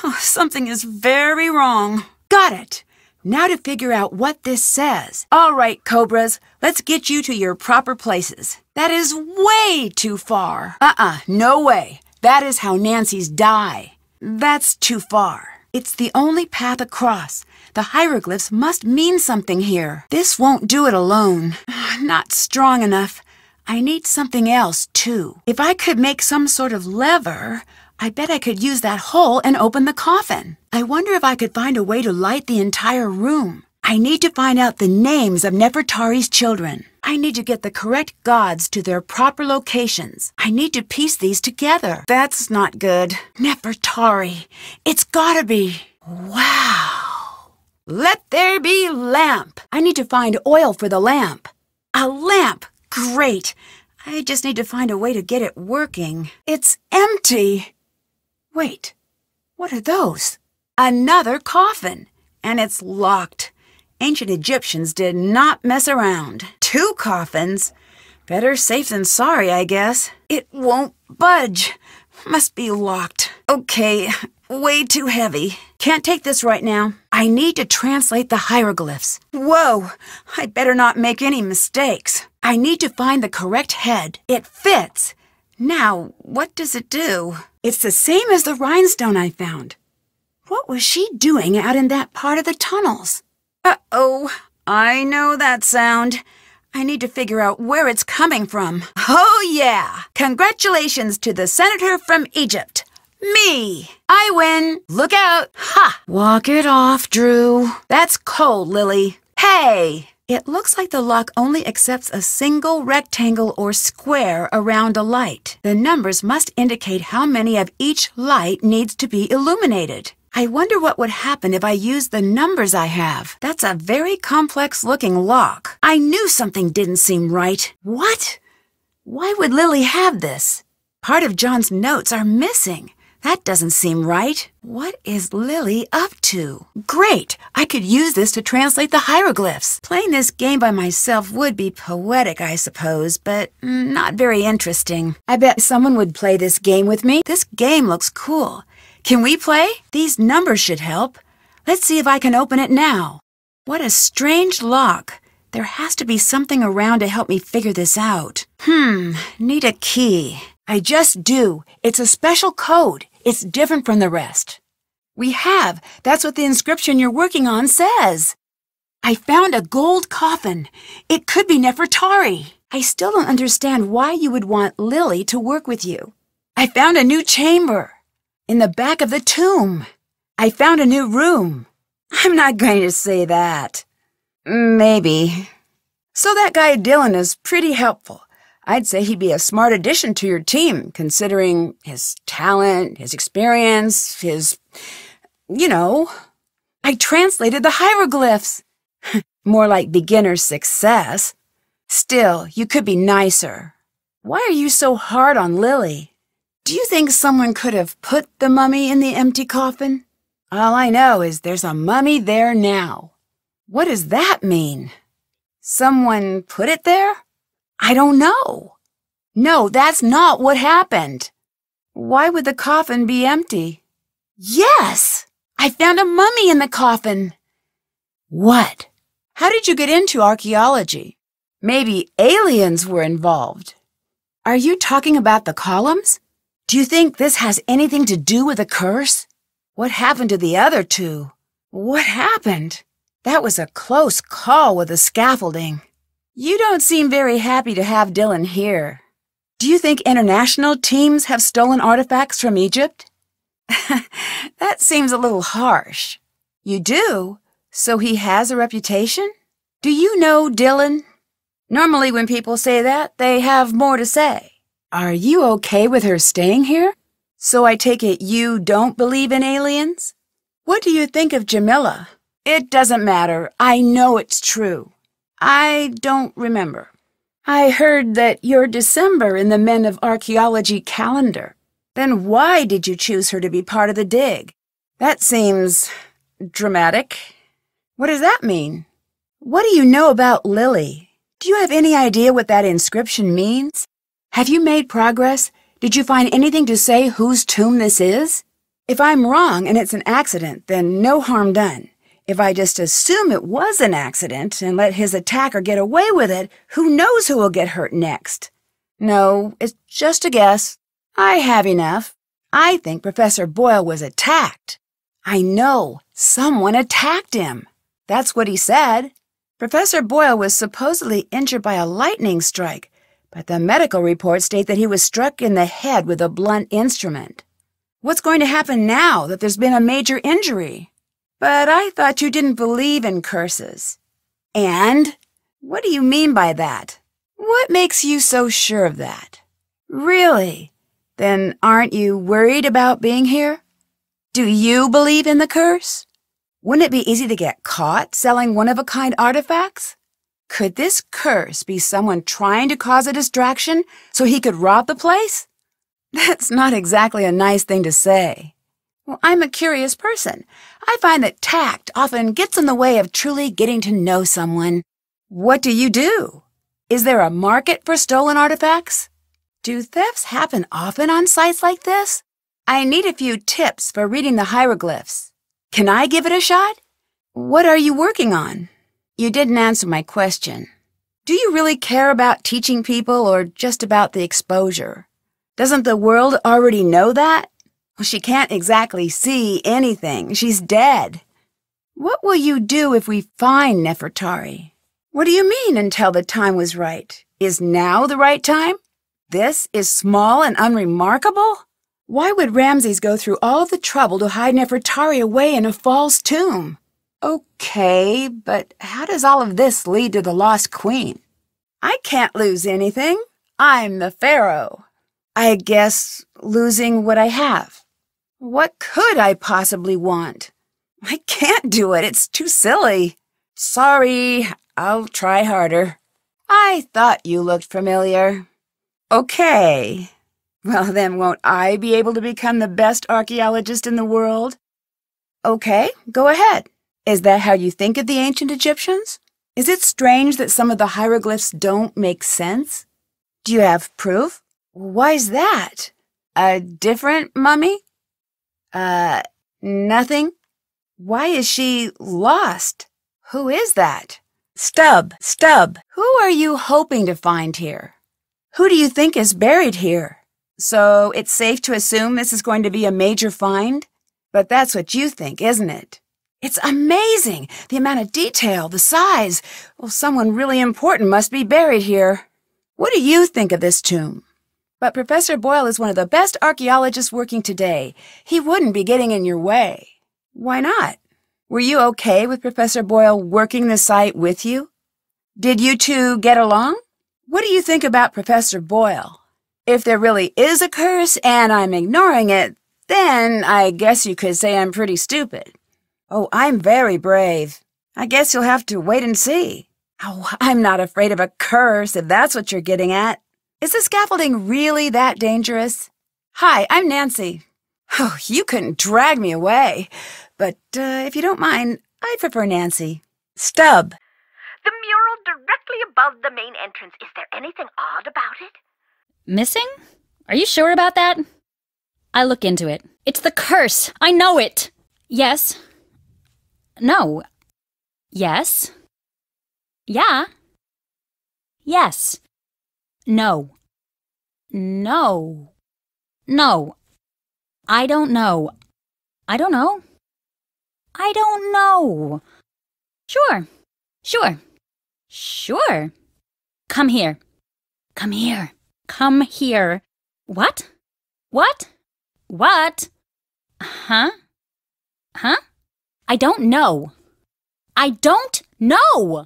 Oh, something is very wrong. Got it. Now to figure out what this says. All right, Cobras, let's get you to your proper places. That is way too far. Uh-uh, no way. That is how Nancy's die. That's too far. It's the only path across. The hieroglyphs must mean something here. This won't do it alone. <sighs> Not strong enough. I need something else, too. If I could make some sort of lever, I bet I could use that hole and open the coffin. I wonder if I could find a way to light the entire room. I need to find out the names of Nefertari's children. I need to get the correct gods to their proper locations. I need to piece these together. That's not good. Nefertari. It's gotta be. Wow. Let there be lamp. I need to find oil for the lamp. A lamp. Great. I just need to find a way to get it working. It's empty. Wait. What are those? Another coffin. And it's locked. Ancient Egyptians did not mess around. Two coffins? Better safe than sorry, I guess. It won't budge. Must be locked. Okay, way too heavy. Can't take this right now. I need to translate the hieroglyphs. Whoa, I better not make any mistakes. I need to find the correct head. It fits. Now, what does it do? It's the same as the rhinestone I found. What was she doing out in that part of the tunnels? Uh-oh, I know that sound. I need to figure out where it's coming from. Oh, yeah! Congratulations to the senator from Egypt. Me! I win! Look out! Ha! Walk it off, Drew. That's cold, Lily. Hey! It looks like the lock only accepts a single rectangle or square around a light. The numbers must indicate how many of each light needs to be illuminated. I wonder what would happen if I used the numbers I have. That's a very complex looking lock. I knew something didn't seem right. What? Why would Lily have this? Part of John's notes are missing. That doesn't seem right. What is Lily up to? Great! I could use this to translate the hieroglyphs. Playing this game by myself would be poetic, I suppose, but not very interesting. I bet someone would play this game with me. This game looks cool. Can we play? These numbers should help. Let's see if I can open it now. What a strange lock. There has to be something around to help me figure this out. Hmm, need a key. I just do. It's a special code. It's different from the rest. We have. That's what the inscription you're working on says. I found a gold coffin. It could be Nefertari. I still don't understand why you would want Lily to work with you. I found a new chamber. In the back of the tomb. I found a new room. I'm not going to say that. Maybe. So that guy Dylan is pretty helpful. I'd say he'd be a smart addition to your team, considering his talent, his experience, his... you know. I translated the hieroglyphs. <laughs> More like beginner success. Still, you could be nicer. Why are you so hard on Lily? Do you think someone could have put the mummy in the empty coffin? All I know is there's a mummy there now. What does that mean? Someone put it there? I don't know. No, that's not what happened. Why would the coffin be empty? Yes! I found a mummy in the coffin. What? How did you get into archaeology? Maybe aliens were involved. Are you talking about the columns? Do you think this has anything to do with the curse? What happened to the other two? What happened? That was a close call with the scaffolding. You don't seem very happy to have Dylan here. Do you think international teams have stolen artifacts from Egypt? <laughs> that seems a little harsh. You do? So he has a reputation? Do you know Dylan? Normally when people say that, they have more to say. Are you okay with her staying here? So I take it you don't believe in aliens? What do you think of Jamila? It doesn't matter. I know it's true. I don't remember. I heard that you're December in the Men of Archaeology calendar. Then why did you choose her to be part of the dig? That seems dramatic. What does that mean? What do you know about Lily? Do you have any idea what that inscription means? Have you made progress? Did you find anything to say whose tomb this is? If I'm wrong and it's an accident, then no harm done. If I just assume it was an accident and let his attacker get away with it, who knows who will get hurt next? No, it's just a guess. I have enough. I think Professor Boyle was attacked. I know. Someone attacked him. That's what he said. Professor Boyle was supposedly injured by a lightning strike, but the medical reports state that he was struck in the head with a blunt instrument. What's going to happen now that there's been a major injury? But I thought you didn't believe in curses. And? What do you mean by that? What makes you so sure of that? Really? Then aren't you worried about being here? Do you believe in the curse? Wouldn't it be easy to get caught selling one of a kind artifacts? Could this curse be someone trying to cause a distraction so he could rob the place? That's not exactly a nice thing to say. Well, I'm a curious person. I find that tact often gets in the way of truly getting to know someone. What do you do? Is there a market for stolen artifacts? Do thefts happen often on sites like this? I need a few tips for reading the hieroglyphs. Can I give it a shot? What are you working on? You didn't answer my question. Do you really care about teaching people or just about the exposure? Doesn't the world already know that? She can't exactly see anything. She's dead. What will you do if we find Nefertari? What do you mean until the time was right? Is now the right time? This is small and unremarkable? Why would Ramses go through all the trouble to hide Nefertari away in a false tomb? Okay, but how does all of this lead to the lost queen? I can't lose anything. I'm the pharaoh. I guess losing what I have. What could I possibly want? I can't do it. It's too silly. Sorry, I'll try harder. I thought you looked familiar. Okay. Well, then won't I be able to become the best archaeologist in the world? Okay, go ahead. Is that how you think of the ancient Egyptians? Is it strange that some of the hieroglyphs don't make sense? Do you have proof? Why's that? A different mummy? Uh, nothing? Why is she lost? Who is that? Stub, Stub, who are you hoping to find here? Who do you think is buried here? So it's safe to assume this is going to be a major find? But that's what you think, isn't it? It's amazing! The amount of detail, the size. Well, someone really important must be buried here. What do you think of this tomb? But Professor Boyle is one of the best archaeologists working today. He wouldn't be getting in your way. Why not? Were you okay with Professor Boyle working the site with you? Did you two get along? What do you think about Professor Boyle? If there really is a curse and I'm ignoring it, then I guess you could say I'm pretty stupid. Oh, I'm very brave. I guess you'll have to wait and see. Oh, I'm not afraid of a curse if that's what you're getting at. Is the scaffolding really that dangerous? Hi, I'm Nancy. Oh, you couldn't drag me away. But uh, if you don't mind, I prefer Nancy. Stub. The mural directly above the main entrance. Is there anything odd about it? Missing? Are you sure about that? I look into it. It's the curse. I know it. Yes. No. Yes. Yeah. Yes. No. No. No. I don't know. I don't know. I don't know. Sure. Sure. Sure. Come here. Come here. Come here. What? What? What? Huh? Huh? I don't know. I don't know.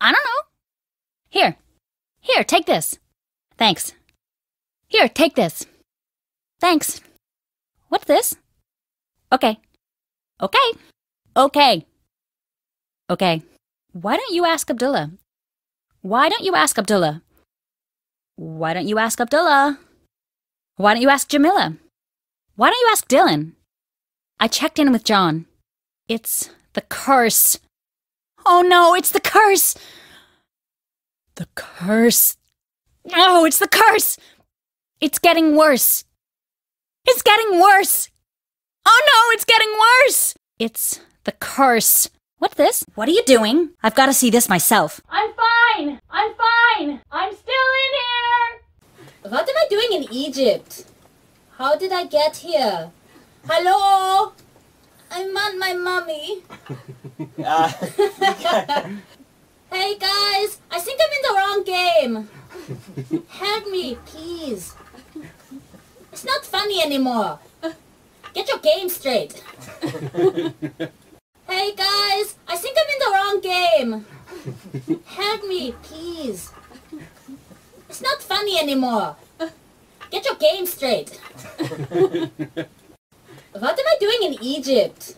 I don't know. Here. Here, take this. Thanks. Here, take this. Thanks. What's this? Okay. Okay. Okay. Okay. Why don't you ask Abdullah? Why don't you ask Abdullah? Why don't you ask Abdullah? Why don't you ask Jamila? Why don't you ask Dylan? I checked in with John. It's the curse. Oh no, it's the curse! The curse. Oh, it's the curse! It's getting worse. It's getting worse! Oh no, it's getting worse! It's the curse. What's this? What are you doing? I've got to see this myself. I'm fine! I'm fine! I'm still in here! What am I doing in Egypt? How did I get here? Hello? I want my mommy. <laughs> Ah, <laughs> hey guys, I think I'm in the wrong game. Help me, please. It's not funny anymore. Get your game straight. <laughs> hey guys, I think I'm in the wrong game. Help me, please. It's not funny anymore. Get your game straight. <laughs> what am I doing in Egypt?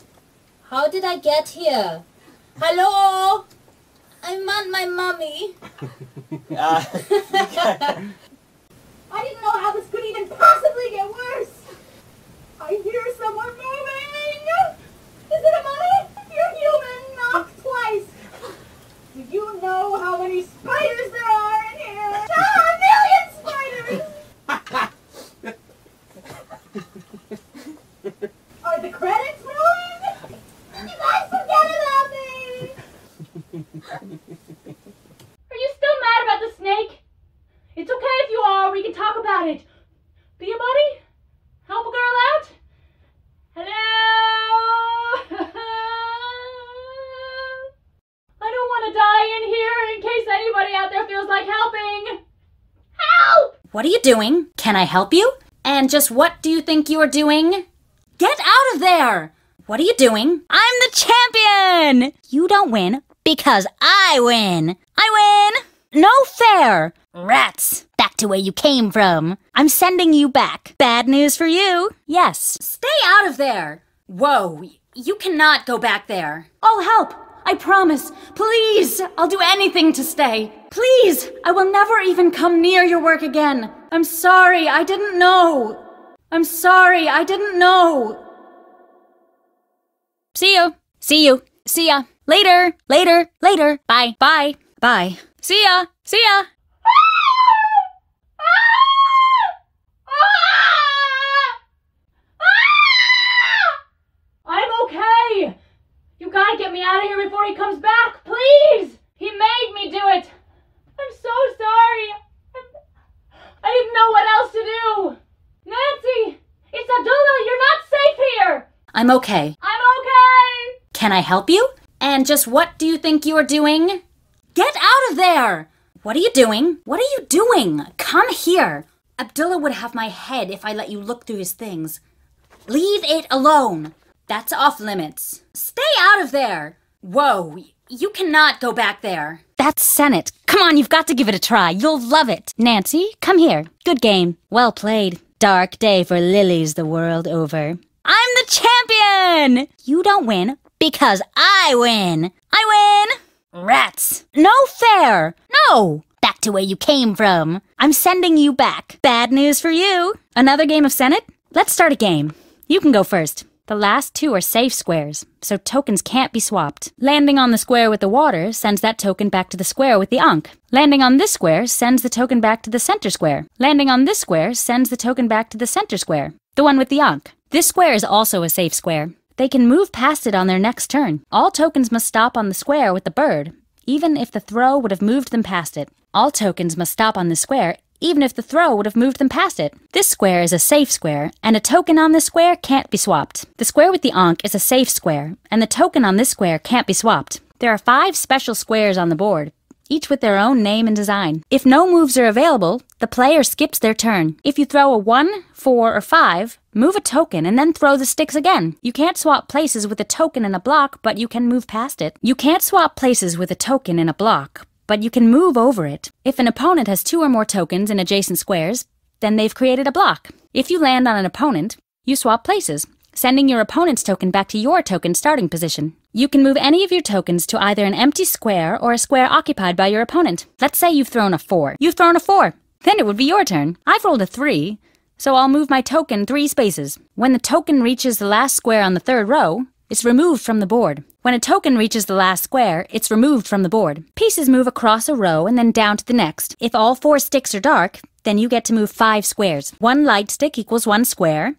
How did I get here? Hello? I want my mommy. <laughs> <laughs> I didn't know how this could even possibly get worse. I hear someone moving. Is it a mummy? You're human, knock twice. Do you know how many spiders there are in here? <laughs> Ah, a million spiders! are the credits rolling? You guys forget about me! <laughs> Are you still mad about the snake? It's okay if you are, we can talk about it. Be a buddy? Help a girl out? Hello? <laughs> I don't want to die in here in case anybody out there feels like helping. Help! What are you doing? Can I help you? And just what do you think you're doing? Get out of there! What are you doing? I'm the champion! You don't win because I win. I win! No fair! Rats! Back to where you came from. I'm sending you back. Bad news for you. Yes. Stay out of there! Whoa, you cannot go back there. I'll help. I promise. Please, I'll do anything to stay. Please, I will never even come near your work again. I'm sorry, I didn't know. I'm sorry, I didn't know. See you. See you. See ya. Later. Later. Later. Bye. Bye. Bye. See ya. See ya. I'm okay. You gotta get me out of here before he comes back, please. He made me do it. I'm so sorry. I'm- didn't know what else to do. Nancy, it's Abdullah. You're not safe here. I'm okay. I'm okay. Can I help you? And just what do you think you're doing? Get out of there! What are you doing? What are you doing? Come here. Abdullah would have my head if I let you look through his things. Leave it alone. That's off limits. Stay out of there. Whoa, you cannot go back there. That's Senet. Come on, you've got to give it a try. You'll love it. Nancy, come here. Good game. Well played. Dark day for lilies the world over. I'm the champion! You don't win because I win. I win! Rats. No fair. No. Back to where you came from. I'm sending you back. Bad news for you. Another game of Senet? Let's start a game. You can go first. The last two are safe squares, so tokens can't be swapped. Landing on the square with the water sends that token back to the square with the Ankh. Landing on this square sends the token back to the center square. Landing on this square sends the token back to the center square, the one with the Ankh. This square is also a safe square. They can move past it on their next turn. All tokens must stop on the square with the bird, even if the throw would have moved them past it. All tokens must stop on the square, even if the throw would have moved them past it. This square is a safe square, and a token on this square can't be swapped. The square with the Ankh is a safe square, and the token on this square can't be swapped. There are five special squares on the board, each with their own name and design. If no moves are available, the player skips their turn. If you throw a 1, 4, or 5, move a token and then throw the sticks again. You can't swap places with a token in a block, but you can move past it. You can't swap places with a token in a block, but you can move over it. If an opponent has two or more tokens in adjacent squares, then they've created a block. If you land on an opponent, you swap places, sending your opponent's token back to your token starting position. You can move any of your tokens to either an empty square or a square occupied by your opponent. Let's say you've thrown a 4. You've thrown a 4. Then it would be your turn. I've rolled a 3, so I'll move my token 3 spaces. When the token reaches the last square on the third row, it's removed from the board. When a token reaches the last square, it's removed from the board. Pieces move across a row and then down to the next. If all four sticks are dark, then you get to move five squares. One light stick equals one square.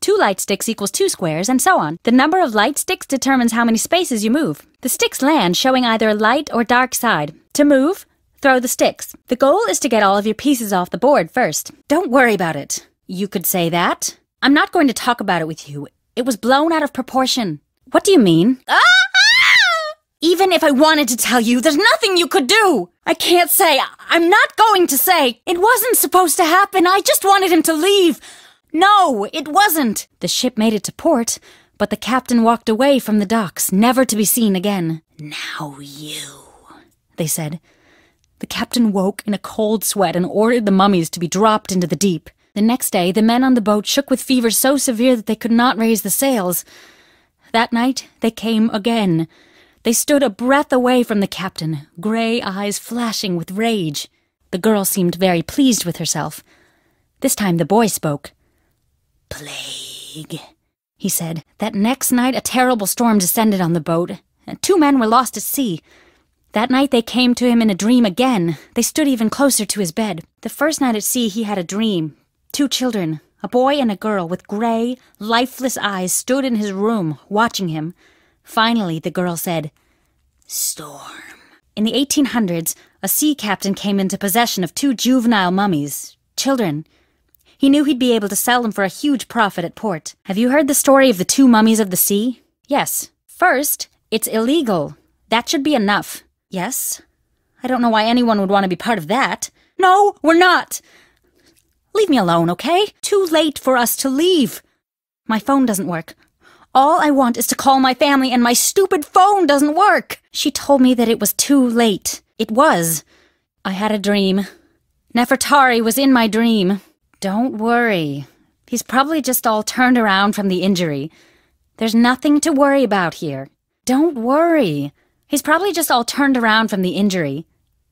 Two light sticks equals two squares, and so on. The number of light sticks determines how many spaces you move. The sticks land showing either a light or dark side. To move, throw the sticks. The goal is to get all of your pieces off the board first. Don't worry about it. You could say that. I'm not going to talk about it with you. It was blown out of proportion. What do you mean? Ah! Even if I wanted to tell you, there's nothing you could do. I can't say. I'm not going to say. It wasn't supposed to happen. I just wanted him to leave. No, it wasn't. The ship made it to port, but the captain walked away from the docks, never to be seen again. Now you. they said. The captain woke in a cold sweat and ordered the mummies to be dropped into the deep. The next day, the men on the boat shook with fever so severe that they could not raise the sails. That night, they came again. They stood a breath away from the captain, grey eyes flashing with rage. The girl seemed very pleased with herself. This time the boy spoke. Plague, he said. That next night a terrible storm descended on the boat. Two men were lost at sea. That night they came to him in a dream again. They stood even closer to his bed. The first night at sea he had a dream. Two children, a boy and a girl with gray, lifeless eyes, stood in his room, watching him. Finally, the girl said, Storm. In the 1800s, a sea captain came into possession of two juvenile mummies, children. He knew he'd be able to sell them for a huge profit at port. Have you heard the story of the two mummies of the sea? Yes. First, it's illegal. That should be enough. Yes? I don't know why anyone would want to be part of that. No, we're not! Leave me alone, okay? Too late for us to leave. My phone doesn't work. All I want is to call my family, and my stupid phone doesn't work. She told me that it was too late. It was. I had a dream. Nefertari was in my dream. Don't worry. He's probably just all turned around from the injury. There's nothing to worry about here. Don't worry. He's probably just all turned around from the injury.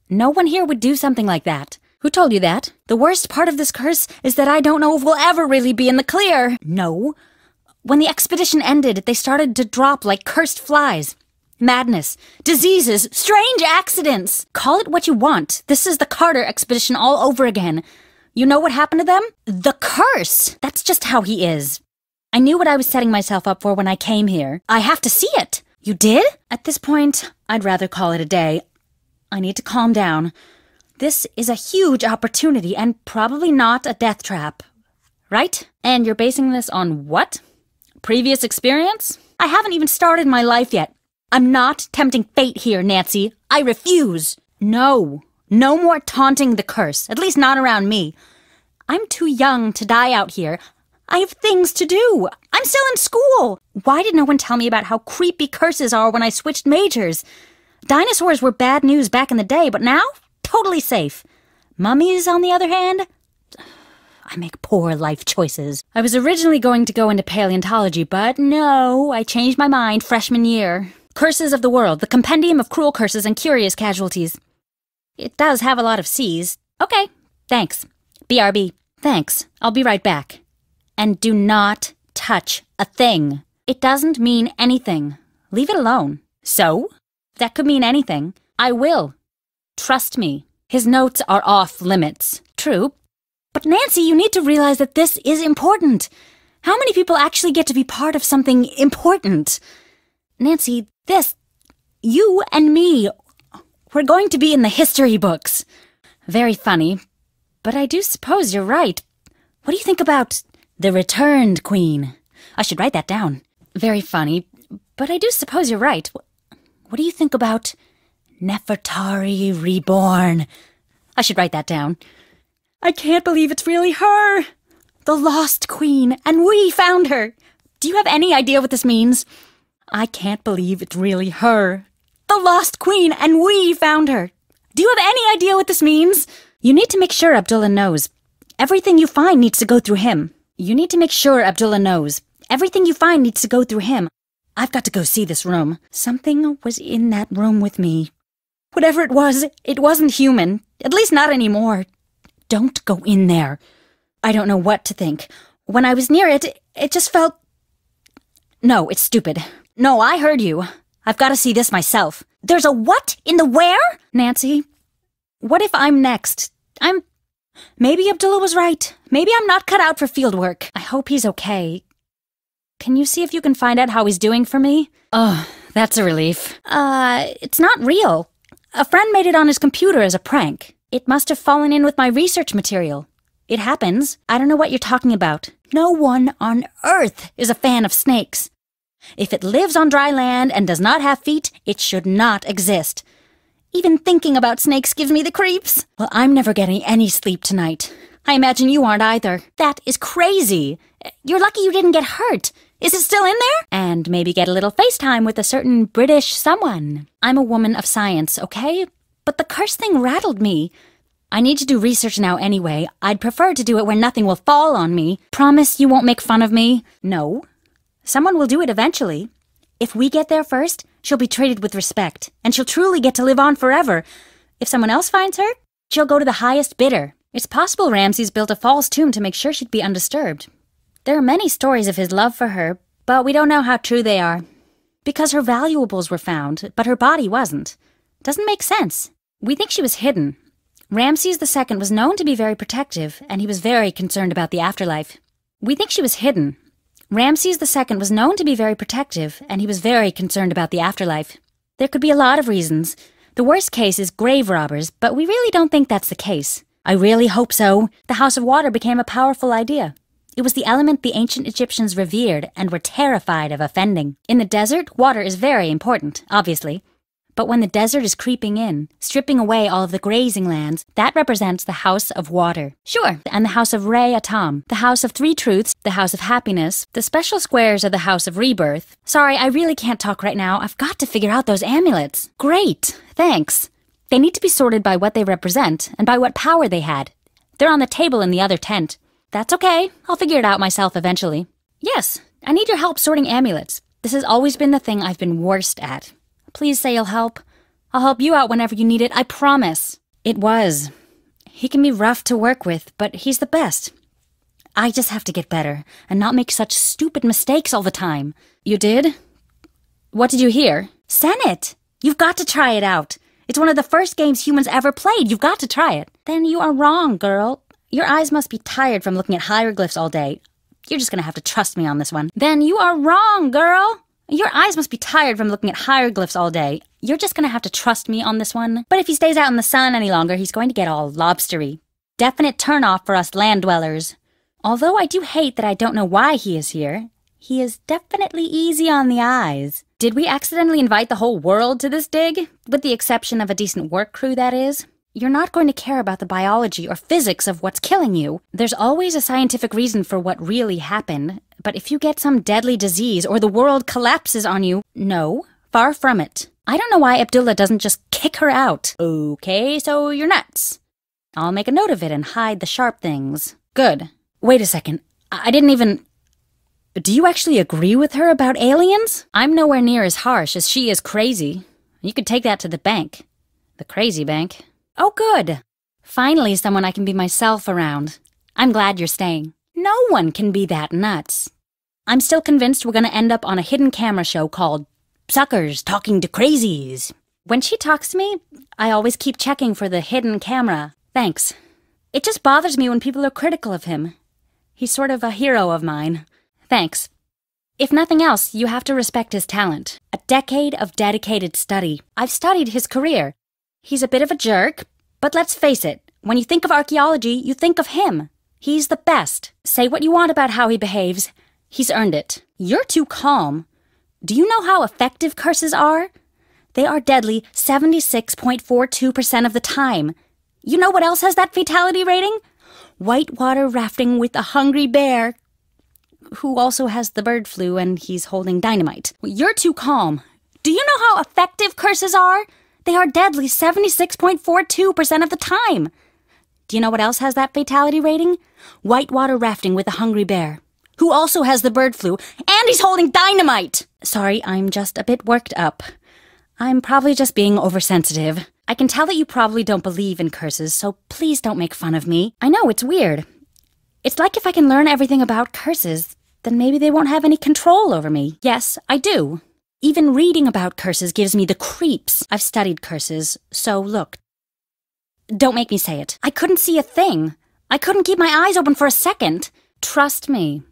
No one here would do something like that. Who told you that? The worst part of this curse is that I don't know if we'll ever really be in the clear. No. When the expedition ended, they started to drop like cursed flies. Madness, diseases, strange accidents. Call it what you want. This is the Carter expedition all over again. You know what happened to them? The curse! That's just how he is. I knew what I was setting myself up for when I came here. I have to see it. You did? At this point, I'd rather call it a day. I need to calm down. This is a huge opportunity and probably not a death trap. Right? And you're basing this on what? Previous experience? I haven't even started my life yet. I'm not tempting fate here, Nancy. I refuse. No. No more taunting the curse, at least not around me. I'm too young to die out here. I have things to do. I'm still in school. Why did no one tell me about how creepy curses are when I switched majors? Dinosaurs were bad news back in the day, but now, totally safe. Mummies, on the other hand, I make poor life choices. I was originally going to go into paleontology, but no, I changed my mind freshman year. Curses of the World, the compendium of cruel curses and curious casualties. It does have a lot of C's. Okay, thanks. BRB. Thanks. I'll be right back. And do not touch a thing. It doesn't mean anything. Leave it alone. So? That could mean anything. I will. Trust me. His notes are off limits. True. But Nancy, you need to realize that this is important. How many people actually get to be part of something important? Nancy, this, you and me, we're going to be in the history books. Very funny. But I do suppose you're right. What do you think about the returned queen? I should write that down. Very funny. But I do suppose you're right. What do you think about Nefertari reborn? I should write that down. I can't believe it's really her! The lost queen, and we found her! Do you have any idea what this means? I can't believe it's really her. The lost queen, and we found her! Do you have any idea what this means? You need to make sure Abdullah knows. Everything you find needs to go through him. You need to make sure Abdullah knows. Everything you find needs to go through him. I've got to go see this room. Something was in that room with me. Whatever it was, it wasn't human. At least not anymore. Don't go in there. I don't know what to think. When I was near it, it just felt. No, it's stupid. No, I heard you. I've got to see this myself. There's a what in the where? Nancy, what if I'm next? I'm. Maybe Abdullah was right. Maybe I'm not cut out for field work. I hope he's okay. Can you see if you can find out how he's doing for me? Oh, that's a relief. Uh, it's not real. A friend made it on his computer as a prank. It must have fallen in with my research material. It happens. I don't know what you're talking about. No one on earth is a fan of snakes. If it lives on dry land and does not have feet, it should not exist. Even thinking about snakes gives me the creeps. Well, I'm never getting any sleep tonight. I imagine you aren't either. That is crazy. You're lucky you didn't get hurt. Is it still in there? And maybe get a little FaceTime with a certain British someone. I'm a woman of science, okay? but the curse thing rattled me. I need to do research now anyway. I'd prefer to do it where nothing will fall on me. Promise you won't make fun of me? No. Someone will do it eventually. If we get there first, she'll be treated with respect, and she'll truly get to live on forever. If someone else finds her, she'll go to the highest bidder. It's possible Ramses built a false tomb to make sure she'd be undisturbed. There are many stories of his love for her, but we don't know how true they are. Because her valuables were found, but her body wasn't. Doesn't make sense. We think she was hidden. Ramses II was known to be very protective, and he was very concerned about the afterlife. We think she was hidden. Ramses II was known to be very protective, and he was very concerned about the afterlife. There could be a lot of reasons. The worst case is grave robbers, but we really don't think that's the case. I really hope so. The House of Water became a powerful idea. It was the element the ancient Egyptians revered and were terrified of offending. In the desert, water is very important, obviously. But when the desert is creeping in, stripping away all of the grazing lands, that represents the house of water. Sure, and the house of Re Atoum, the house of three truths, the house of happiness, the special squares are the house of rebirth. Sorry, I really can't talk right now. I've got to figure out those amulets. Great, thanks. They need to be sorted by what they represent and by what power they had. They're on the table in the other tent. That's okay. I'll figure it out myself eventually. Yes, I need your help sorting amulets. This has always been the thing I've been worst at. Please say you'll help. I'll help you out whenever you need it, I promise. It was. He can be rough to work with, but he's the best. I just have to get better and not make such stupid mistakes all the time. You did? What did you hear? Senet! You've got to try it out. It's one of the first games humans ever played. You've got to try it. Then you are wrong, girl. Your eyes must be tired from looking at hieroglyphs all day. You're just gonna have to trust me on this one. Then you are wrong, girl. Your eyes must be tired from looking at hieroglyphs all day. You're just gonna have to trust me on this one. But if he stays out in the sun any longer, he's going to get all lobstery. Definite turnoff for us land dwellers. Although I do hate that I don't know why he is here, he is definitely easy on the eyes. Did we accidentally invite the whole world to this dig? With the exception of a decent work crew, that is. You're not going to care about the biology or physics of what's killing you. There's always a scientific reason for what really happened, but if you get some deadly disease or the world collapses on you, no, far from it. I don't know why Abdullah doesn't just kick her out. Okay, so you're nuts. I'll make a note of it and hide the sharp things. Good. Wait a second. I didn't even. Do you actually agree with her about aliens? I'm nowhere near as harsh as she is crazy. You could take that to the bank. The crazy bank. Oh, good. Finally, someone I can be myself around. I'm glad you're staying. No one can be that nuts. I'm still convinced we're going to end up on a hidden camera show called Suckers Talking to Crazies. When she talks to me, I always keep checking for the hidden camera. Thanks. It just bothers me when people are critical of him. He's sort of a hero of mine. Thanks. If nothing else, you have to respect his talent. A decade of dedicated study. I've studied his career. He's a bit of a jerk, but let's face it, when you think of archaeology, you think of him. He's the best. Say what you want about how he behaves, He's earned it. You're too calm. Do you know how effective curses are? They are deadly 76.42% of the time. You know what else has that fatality rating? Whitewater rafting with a hungry bear, who also has the bird flu and he's holding dynamite. You're too calm. Do you know how effective curses are? They are deadly 76.42% of the time. Do you know what else has that fatality rating? Whitewater rafting with a hungry bear who also has the bird flu, and he's holding dynamite! Sorry, I'm just a bit worked up. I'm probably just being oversensitive. I can tell that you probably don't believe in curses, so please don't make fun of me. I know, it's weird. It's like if I can learn everything about curses, then maybe they won't have any control over me. Yes, I do. Even reading about curses gives me the creeps. I've studied curses, so look. Don't make me say it. I couldn't see a thing. I couldn't keep my eyes open for a second. Trust me,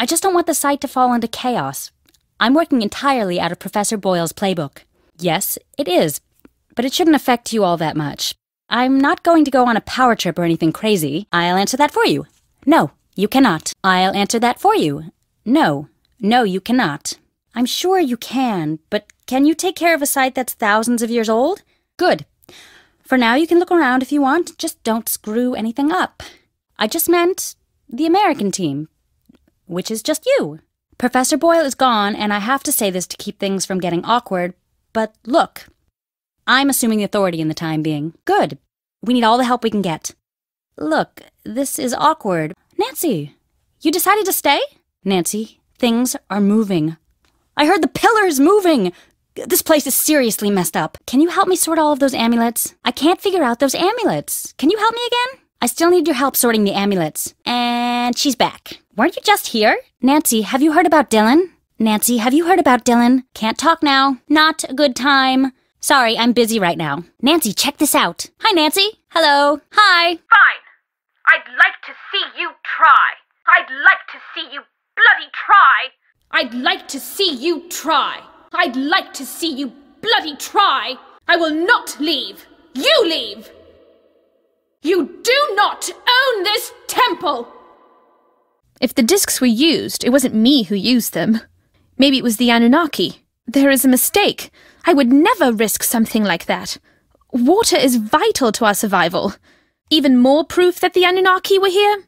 I just don't want the site to fall into chaos. I'm working entirely out of Professor Boyle's playbook. Yes, it is, but it shouldn't affect you all that much. I'm not going to go on a power trip or anything crazy. I'll answer that for you. No, you cannot. I'll answer that for you. No, no, you cannot. I'm sure you can, but can you take care of a site that's thousands of years old? Good. For now, you can look around if you want, just don't screw anything up. I just meant the American team, which is just you. Professor Boyle is gone, and I have to say this to keep things from getting awkward, but look. I'm assuming the authority in the time being. Good. We need all the help we can get. Look, this is awkward. Nancy, you decided to stay? Nancy, things are moving. I heard the pillars moving. This place is seriously messed up. Can you help me sort all of those amulets? I can't figure out those amulets. Can you help me again? I still need your help sorting the amulets. And she's back. Weren't you just here? Nancy, have you heard about Dylan? Nancy, have you heard about Dylan? Can't talk now. Not a good time. Sorry, I'm busy right now. Nancy, check this out. Hi, Nancy. Hello. Hi. Fine. I'd like to see you try. I'd like to see you bloody try. I'd like to see you try. I'd like to see you bloody try. I will not leave. You leave. You do not own this temple. If the discs were used, it wasn't me who used them. Maybe it was the Anunnaki. There is a mistake. I would never risk something like that. Water is vital to our survival. Even more proof that the Anunnaki were here?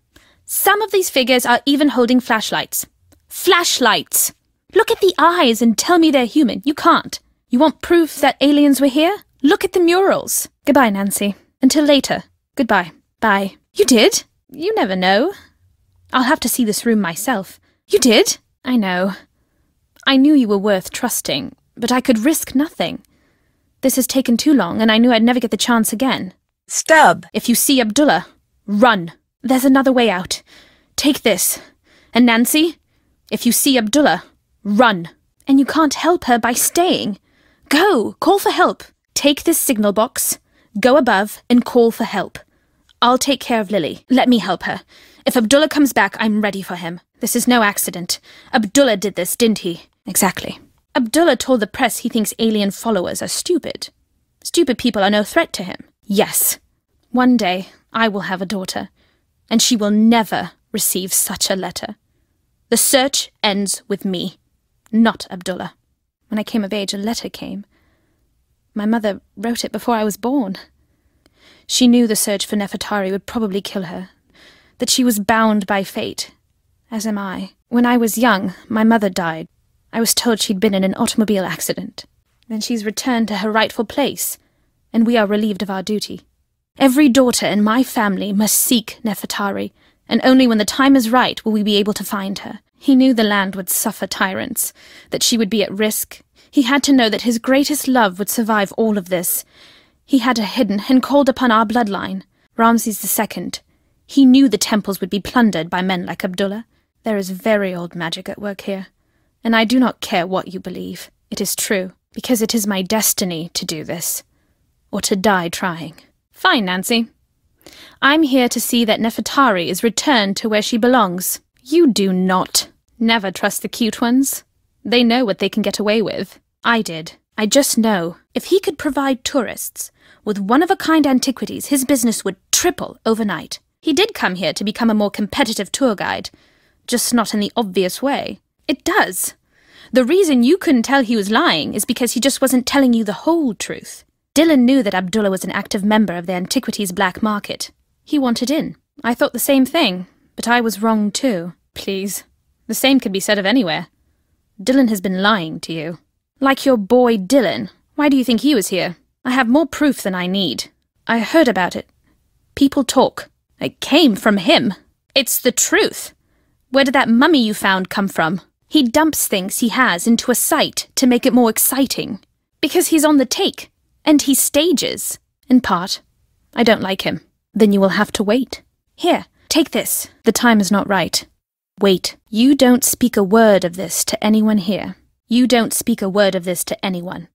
Some of these figures are even holding flashlights. Flashlights! Look at the eyes and tell me they're human. You can't. You want proof that aliens were here? Look at the murals. Goodbye, Nancy. Until later. Goodbye. Bye. You did? You never know. I'll have to see this room myself. You did? I know. I knew you were worth trusting, but I could risk nothing. This has taken too long, and I knew I'd never get the chance again. Stub. If you see Abdullah, run. There's another way out. Take this. And Nancy, if you see Abdullah, run. And you can't help her by staying. Go, call for help. Take this signal box, go above, and call for help. I'll take care of Lily. Let me help her. If Abdullah comes back, I'm ready for him. This is no accident. Abdullah did this, didn't he? Exactly. Abdullah told the press he thinks alien followers are stupid. Stupid people are no threat to him. Yes. One day, I will have a daughter, and she will never receive such a letter. The search ends with me, not Abdullah. When I came of age, a letter came. My mother wrote it before I was born. She knew the search for Nefertari would probably kill her, that she was bound by fate, as am I. When I was young, my mother died. I was told she'd been in an automobile accident. Then she's returned to her rightful place, and we are relieved of our duty. Every daughter in my family must seek Nefertari, and only when the time is right will we be able to find her. He knew the land would suffer tyrants, that she would be at risk. He had to know that his greatest love would survive all of this. He had her hidden and called upon our bloodline, Ramses II. He knew the temples would be plundered by men like Abdullah. There is very old magic at work here, and I do not care what you believe. It is true, because it is my destiny to do this, or to die trying. Fine, Nancy. I'm here to see that Nefertari is returned to where she belongs. You do not. Never trust the cute ones. They know what they can get away with. I did. I just know if he could provide tourists with one of a kind antiquities, his business would triple overnight. He did come here to become a more competitive tour guide, just not in the obvious way. It does. The reason you couldn't tell he was lying is because he just wasn't telling you the whole truth. Dylan knew that Abdullah was an active member of the antiquities black market. He wanted in. I thought the same thing, but I was wrong too. Please. The same could be said of anywhere. Dylan has been lying to you. Like your boy Dylan. Why do you think he was here? I have more proof than I need. I heard about it. People talk. It came from him. It's the truth. Where did that mummy you found come from? He dumps things he has into a site to make it more exciting. Because he's on the take. And he stages. In part. I don't like him. Then you will have to wait. Here, take this. The time is not right. Wait. You don't speak a word of this to anyone here. You don't speak a word of this to anyone.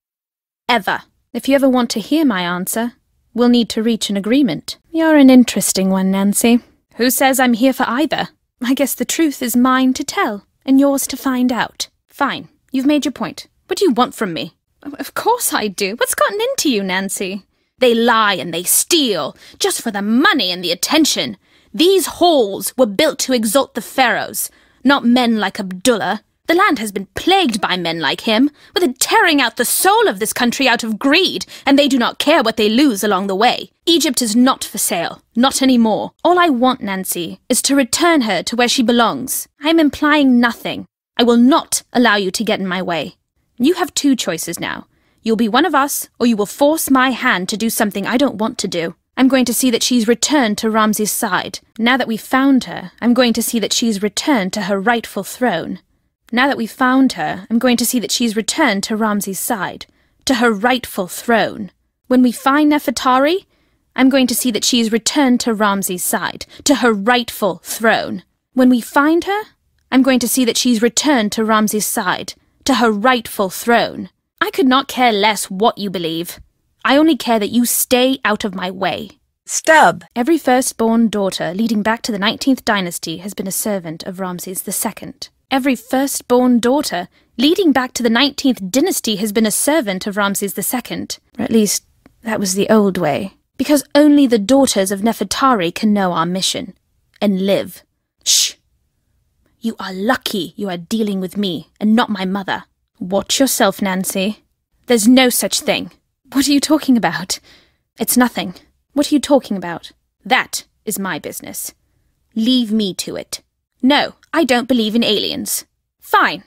Ever. If you ever want to hear my answer, we'll need to reach an agreement. You're an interesting one, Nancy. Who says I'm here for either? I guess the truth is mine to tell, and yours to find out. Fine. You've made your point. What do you want from me? Of course I do. What's gotten into you, Nancy? They lie and they steal, just for the money and the attention. These halls were built to exalt the pharaohs, not men like Abdullah. The land has been plagued by men like him, with it tearing out the soul of this country out of greed, and they do not care what they lose along the way. Egypt is not for sale, not any more. All I want, Nancy, is to return her to where she belongs. I am implying nothing. I will not allow you to get in my way. You have two choices now. You'll be one of us, or you will force my hand to do something I don't want to do. I'm going to see that she's returned to Ramses' side. Now that we've found her, I'm going to see that she's returned to her rightful throne. Now that we've found her, I'm going to see that she's returned to Ramses' side, to her rightful throne. When we find Nefertari, I'm going to see that she is returned to Ramses' side, to her rightful throne. When we find her, I'm going to see that she's returned to Ramses' side, to her rightful throne. I could not care less what you believe. I only care that you stay out of my way. Stub. Every firstborn daughter leading back to the 19th dynasty has been a servant of Ramses II. Every firstborn daughter leading back to the 19th dynasty has been a servant of Ramses II. Or at least, that was the old way. Because only the daughters of Nefertari can know our mission and live. Shh! You are lucky you are dealing with me and not my mother. Watch yourself, Nancy. There's no such thing. What are you talking about? It's nothing. What are you talking about? That is my business. Leave me to it. No, I don't believe in aliens. Fine.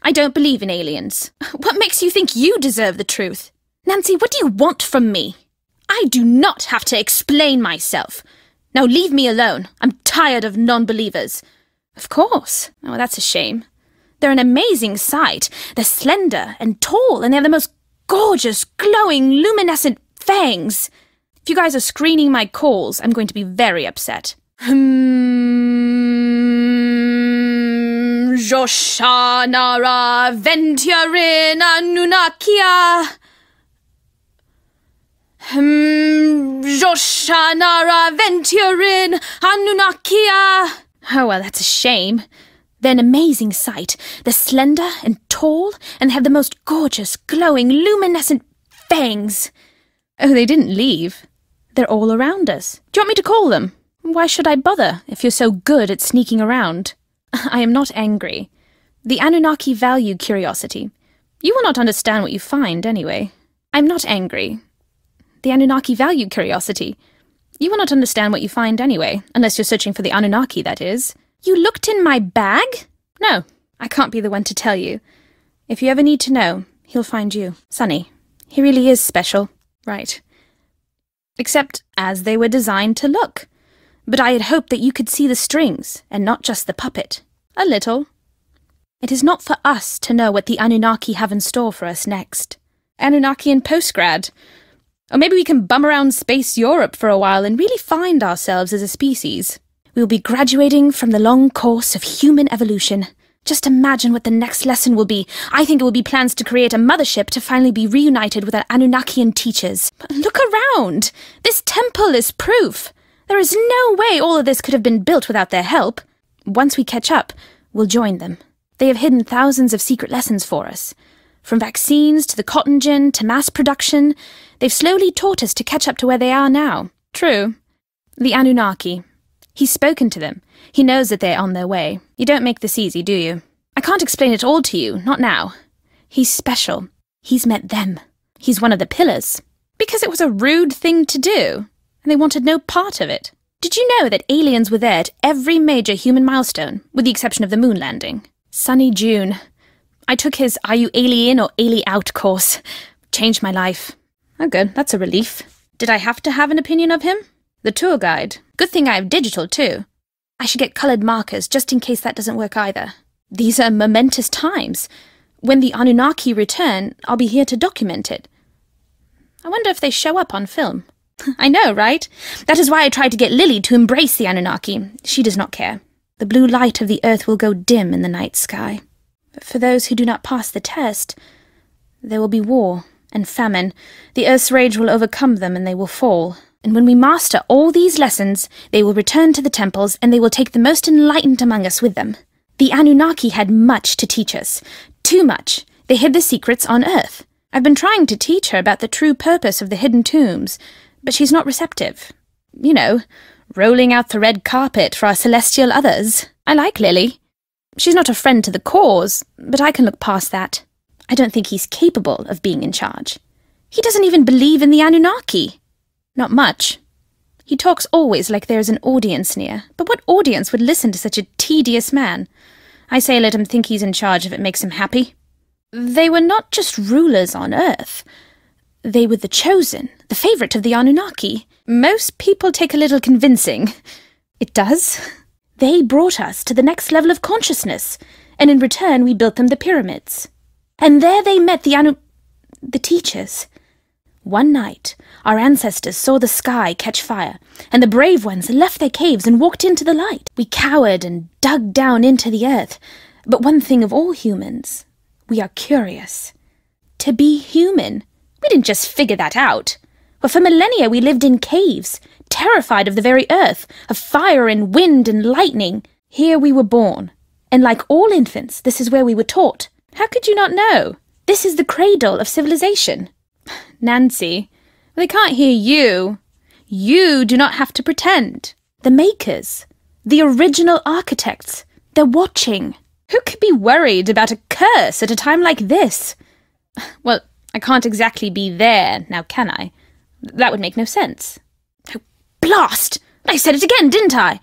I don't believe in aliens. <laughs> What makes you think you deserve the truth? Nancy, what do you want from me? I do not have to explain myself. Now leave me alone. I'm tired of non believers. Of course. Oh, that's a shame. They're an amazing sight. They're slender and tall, and they have the most gorgeous, glowing, luminescent fangs. If you guys are screening my calls, I'm going to be very upset. Hmm. Joshanara Venturin Anunakia. Hmm. Joshanara Venturin Anunakia. Oh, well, that's a shame. They're an amazing sight. They're slender and tall, and they have the most gorgeous, glowing, luminescent fangs. Oh, they didn't leave. They're all around us. Do you want me to call them? Why should I bother if you're so good at sneaking around? <laughs> I am not angry. The Anunnaki value curiosity. You will not understand what you find, anyway. I'm not angry. The Anunnaki value curiosity. You will not understand what you find anyway, unless you're searching for the Anunnaki, that is. You looked in my bag? No, I can't be the one to tell you. If you ever need to know, he'll find you. Sonny, he really is special. Right. Except as they were designed to look. But I had hoped that you could see the strings, and not just the puppet. A little. It is not for us to know what the Anunnaki have in store for us next. Anunnaki and postgrad. Or maybe we can bum around space Europe for a while and really find ourselves as a species. We will be graduating from the long course of human evolution. Just imagine what the next lesson will be. I think it will be plans to create a mothership to finally be reunited with our Anunnakian teachers. But look around! This temple is proof. There is no way all of this could have been built without their help. Once we catch up, we'll join them. They have hidden thousands of secret lessons for us. From vaccines to the cotton gin to mass production, they've slowly taught us to catch up to where they are now. True. The Anunnaki, He's spoken to them. He knows that they're on their way. You don't make this easy, do you? I can't explain it all to you, not now. He's special. He's met them. He's one of the pillars. Because it was a rude thing to do, and they wanted no part of it. Did you know that aliens were there at every major human milestone, with the exception of the moon landing? Sonny Joon. I took his Are You Alien or Ali Out course. Changed my life. Oh, good. That's a relief. Did I have to have an opinion of him? The tour guide. Good thing I have digital, too. I should get coloured markers, just in case that doesn't work either. These are momentous times. When the Anunnaki return, I'll be here to document it. I wonder if they show up on film. <laughs> I know, right? That is why I tried to get Lily to embrace the Anunnaki. She does not care. The blue light of the earth will go dim in the night sky. But for those who do not pass the test, there will be war and famine. The earth's rage will overcome them and they will fall. And when we master all these lessons, they will return to the temples and they will take the most enlightened among us with them. The Anunnaki had much to teach us. Too much. They hid the secrets on Earth. I've been trying to teach her about the true purpose of the hidden tombs, but she's not receptive. You know, rolling out the red carpet for our celestial others. I like Lily. She's not a friend to the cause, but I can look past that. I don't think he's capable of being in charge. He doesn't even believe in the Anunnaki. Not much. He talks always like there is an audience near, but what audience would listen to such a tedious man? I say let him think he's in charge if it makes him happy. They were not just rulers on Earth. They were the chosen, the favourite of the Anunnaki. Most people take a little convincing. It does. They brought us to the next level of consciousness, and in return we built them the pyramids. And there they met the Anu... the teachers. One night, our ancestors saw the sky catch fire, and the brave ones left their caves and walked into the light. We cowered and dug down into the earth. But one thing of all humans, we are curious. To be human, we didn't just figure that out. But for millennia we lived in caves, terrified of the very earth, of fire and wind and lightning. Here we were born, and like all infants, this is where we were taught. How could you not know? This is the cradle of civilization. Nancy, they can't hear you. You do not have to pretend. The makers, the original architects, they're watching. Who could be worried about a curse at a time like this? <sighs> Well, I can't exactly be there, now can I? That would make no sense. Oh, blast! I said it again, didn't I?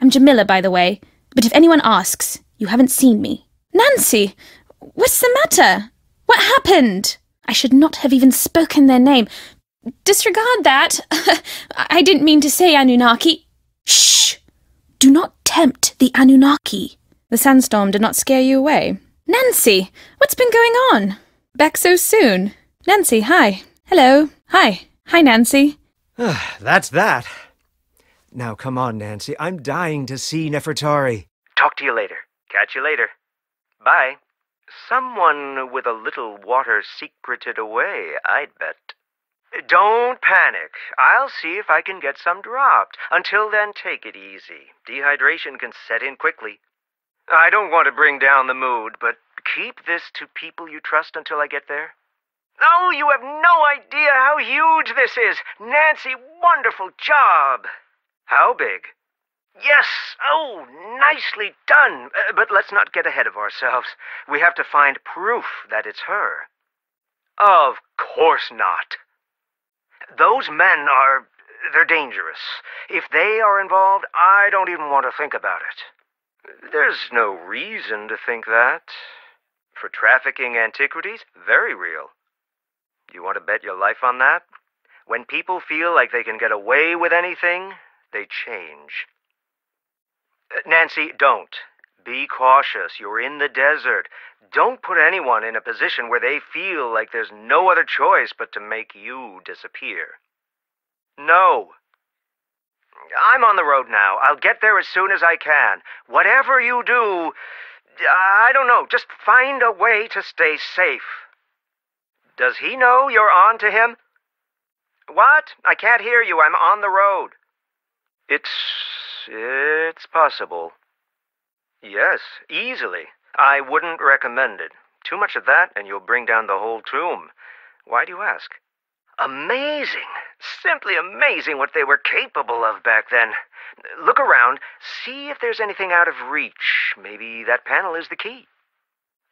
I'm Jamila, by the way, but if anyone asks, you haven't seen me. Nancy! What's the matter? What happened? I should not have even spoken their name. Disregard that. <laughs> I didn't mean to say Anunnaki. Shh! Do not tempt the Anunnaki. The sandstorm did not scare you away. Nancy, what's been going on? Back so soon. Nancy, hi. Hello. Hi. Hi, Nancy. Ah, that's that. Now come on, Nancy. I'm dying to see Nefertari. Talk to you later. Catch you later. Bye. Someone with a little water secreted away, I'd bet. Don't panic. I'll see if I can get some dropped. Until then, take it easy. Dehydration can set in quickly. I don't want to bring down the mood, but keep this to people you trust until I get there. Oh, you have no idea how huge this is! Nancy, wonderful job! How big? Yes! Oh, nicely done! Uh, but let's not get ahead of ourselves. We have to find proof that it's her. Of course not. Those men are. they're dangerous. If they are involved, I don't even want to think about it. There's no reason to think that. For trafficking antiquities, very real. You want to bet your life on that? When people feel like they can get away with anything, they change. Nancy, don't. Be cautious. You're in the desert. Don't put anyone in a position where they feel like there's no other choice but to make you disappear. No. I'm on the road now. I'll get there as soon as I can. Whatever you do, I don't know. Just find a way to stay safe. Does he know you're on to him? What? I can't hear you. I'm on the road. It's. It's possible. Yes, easily. I wouldn't recommend it. Too much of that, and you'll bring down the whole tomb. Why do you ask? Amazing! Simply amazing what they were capable of back then. Look around, see if there's anything out of reach. Maybe that panel is the key.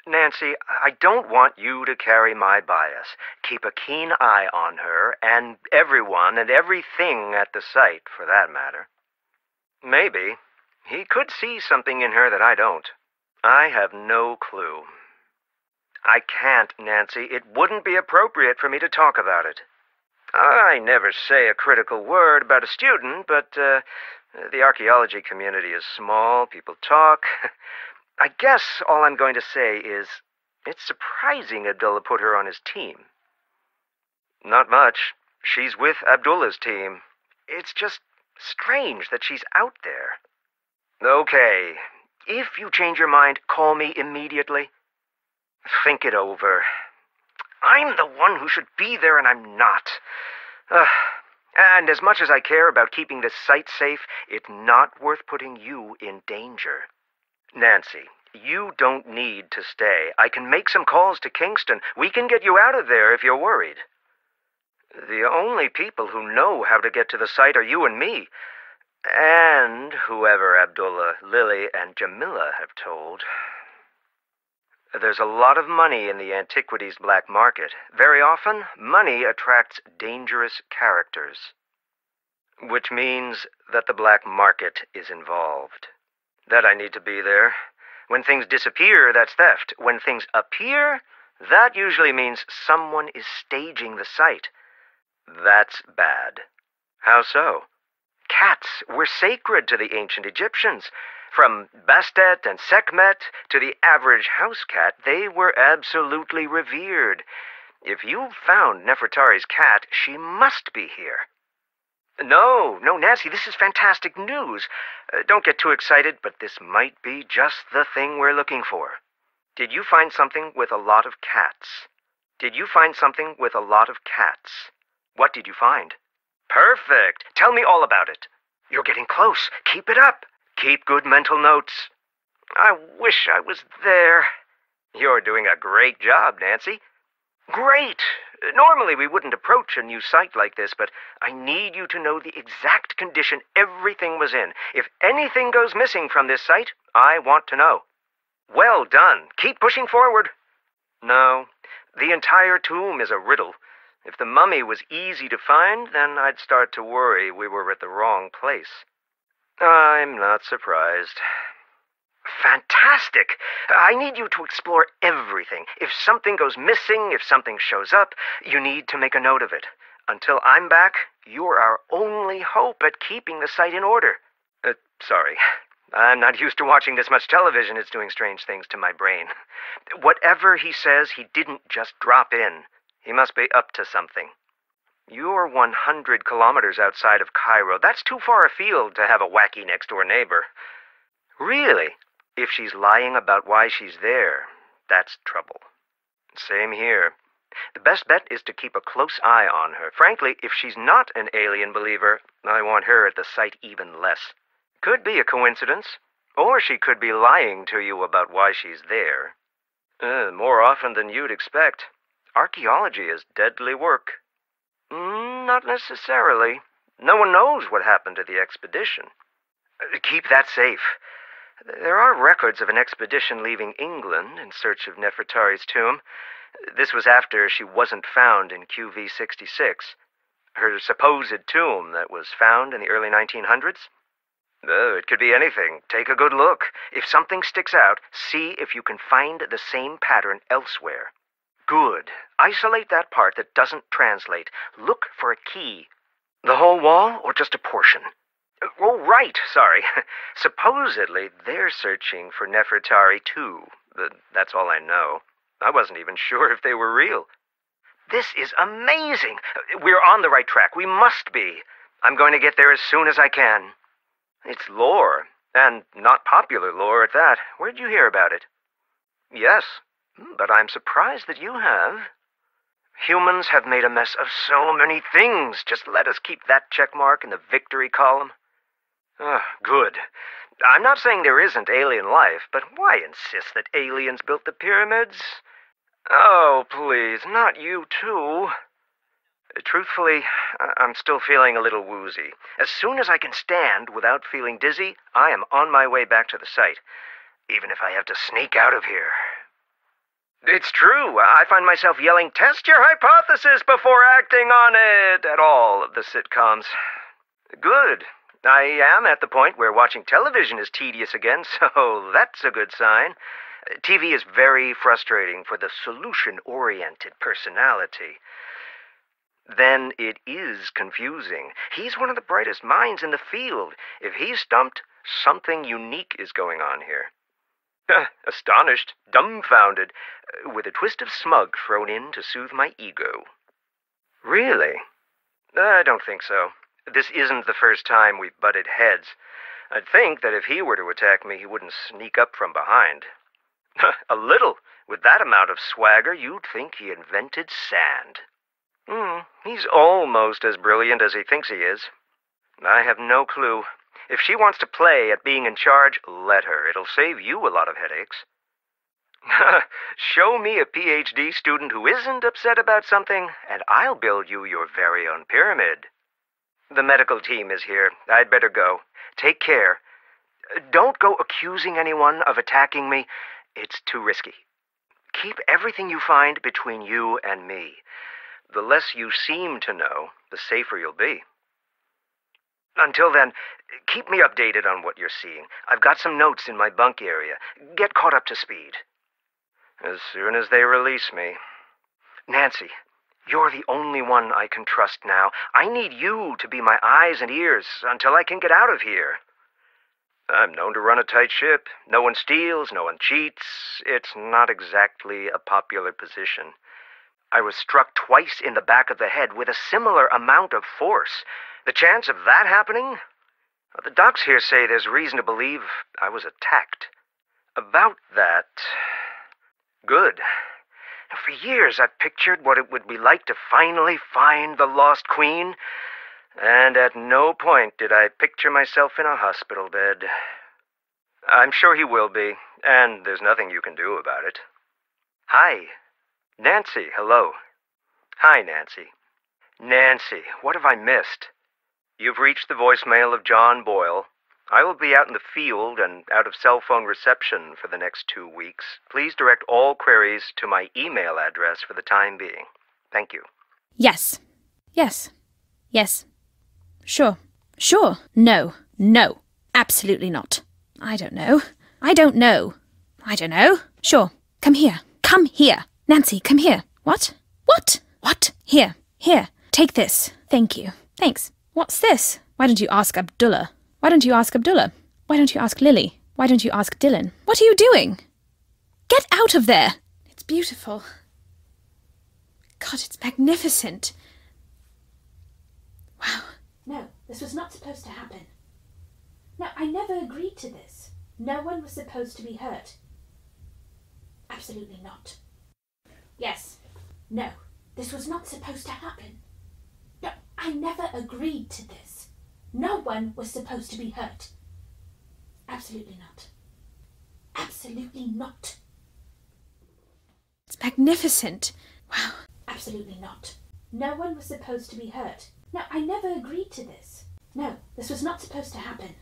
Nancy, I don't want you to carry my bias. Keep a keen eye on her, and everyone and everything at the site, for that matter. Maybe. He could see something in her that I don't. I have no clue. I can't, Nancy. It wouldn't be appropriate for me to talk about it. I never say a critical word about a student, but uh, the archaeology community is small, people talk. <laughs> I guess all I'm going to say is it's surprising Abdullah put her on his team. Not much. She's with Abdullah's team. It's just strange that she's out there. Okay. If you change your mind, call me immediately. Think it over. I'm the one who should be there, and I'm not. And as much as I care about keeping this site safe, it's not worth putting you in danger. Nancy, you don't need to stay. I can make some calls to Kingston. We can get you out of there if you're worried. The only people who know how to get to the site are you and me. And whoever Abdullah, Lily, and Jamila have told. There's a lot of money in the antiquities black market. Very often, money attracts dangerous characters. Which means that the black market is involved. That I need to be there. When things disappear, that's theft. When things appear, that usually means someone is staging the site. That's bad. How so? Cats were sacred to the ancient Egyptians. From Bastet and Sekhmet to the average house cat, they were absolutely revered. If you've found Nefertari's cat, she must be here. No, no, Nancy, this is fantastic news. Uh, don't get too excited, but this might be just the thing we're looking for. Did you find something with a lot of cats? Did you find something with a lot of cats? What did you find? Perfect. Tell me all about it. You're getting close. Keep it up. Keep good mental notes. I wish I was there. You're doing a great job, Nancy. Great! Normally we wouldn't approach a new site like this, but I need you to know the exact condition everything was in. If anything goes missing from this site, I want to know. Well done. Keep pushing forward. No, the entire tomb is a riddle. If the mummy was easy to find, then I'd start to worry we were at the wrong place. I'm not surprised. Fantastic! I need you to explore everything. If something goes missing, if something shows up, you need to make a note of it. Until I'm back, you're our only hope at keeping the site in order. Uh, sorry. I'm not used to watching this much television. It's doing strange things to my brain. Whatever he says, he didn't just drop in. He must be up to something. You're 100 kilometers outside of Cairo. That's too far afield to have a wacky next door neighbor. Really? If she's lying about why she's there, that's trouble. Same here. The best bet is to keep a close eye on her. Frankly, if she's not an alien believer, I want her at the site even less. Could be a coincidence, or she could be lying to you about why she's there. Uh, more often than you'd expect. Archaeology is deadly work. Mm, not necessarily. No one knows what happened to the expedition. Uh, keep that safe. There are records of an expedition leaving England in search of Nefertari's tomb. This was after she wasn't found in QV 66, her supposed tomb that was found in the early 1900s. Oh, it could be anything. Take a good look. If something sticks out, see if you can find the same pattern elsewhere. Good. Isolate that part that doesn't translate. Look for a key. The whole wall or just a portion? Oh, right, sorry. <laughs> Supposedly, they're searching for Nefertari, too. That's all I know. I wasn't even sure if they were real. This is amazing. We're on the right track. We must be. I'm going to get there as soon as I can. It's lore, and not popular lore at that. Where'd you hear about it? Yes, but I'm surprised that you have. Humans have made a mess of so many things. Just let us keep that check mark in the victory column. Ah, good. I'm not saying there isn't alien life, but why insist that aliens built the pyramids? Oh, please, not you too. Truthfully, I'm still feeling a little woozy. As soon as I can stand without feeling dizzy, I am on my way back to the site, even if I have to sneak out of here. It's true. Uh, I find myself yelling, test your hypothesis before acting on it, at all of the sitcoms. Good. I am at the point where watching television is tedious again, <laughs> so that's a good sign. TV is very frustrating for the solution oriented personality. Then it is confusing. He's one of the brightest minds in the field. If he's stumped, something unique is going on here. <laughs> Astonished, dumbfounded, with a twist of smug thrown in to soothe my ego. Really? I don't think so. This isn't the first time we've butted heads. I'd think that if he were to attack me, he wouldn't sneak up from behind. <laughs> a little. With that amount of swagger, you'd think he invented sand. Hmm, he's almost as brilliant as he thinks he is. I have no clue. If she wants to play at being in charge, let her. It'll save you a lot of headaches. <laughs> Show me a PhD student who isn't upset about something, and I'll build you your very own pyramid. The medical team is here. I'd better go. Take care. Don't go accusing anyone of attacking me. It's too risky. Keep everything you find between you and me. The less you seem to know, the safer you'll be. Until then, Keep me updated on what you're seeing. I've got some notes in my bunk area. Get caught up to speed. As soon as they release me. Nancy, you're the only one I can trust now. I need you to be my eyes and ears until I can get out of here. I'm known to run a tight ship. No one steals, no one cheats. It's not exactly a popular position. I was struck twice in the back of the head with a similar amount of force. The chance of that happening? The docs here say there's reason to believe I was attacked. About that. Good. For years I've pictured what it would be like to finally find the lost queen, and at no point did I picture myself in a hospital bed. I'm sure he will be, and there's nothing you can do about it. Hi. Nancy, hello. Hi, Nancy. Nancy, what have I missed? You've reached the voicemail of John Boyle. I will be out in the field and out of cell phone reception for the next two weeks. Please direct all queries to my email address for the time being. Thank you. Yes. Yes. Yes. Sure. Sure. No. No. Absolutely not. I don't know. I don't know. I don't know. Sure. Come here. Come here. Nancy, come here. What? What? What? Here. Here. Take this. Thank you. Thanks. What's this? Why don't you ask Abdullah? Why don't you ask Abdullah? Why don't you ask Lily? Why don't you ask Dylan? What are you doing? Get out of there! It's beautiful. God, it's magnificent. Wow. No, this was not supposed to happen. No, I never agreed to this. No one was supposed to be hurt. Absolutely not. Yes. No, this was not supposed to happen. No, I never agreed to this. No one was supposed to be hurt. Absolutely not. Absolutely not. It's magnificent. Wow. Absolutely not. No one was supposed to be hurt. No, I never agreed to this. No, this was not supposed to happen.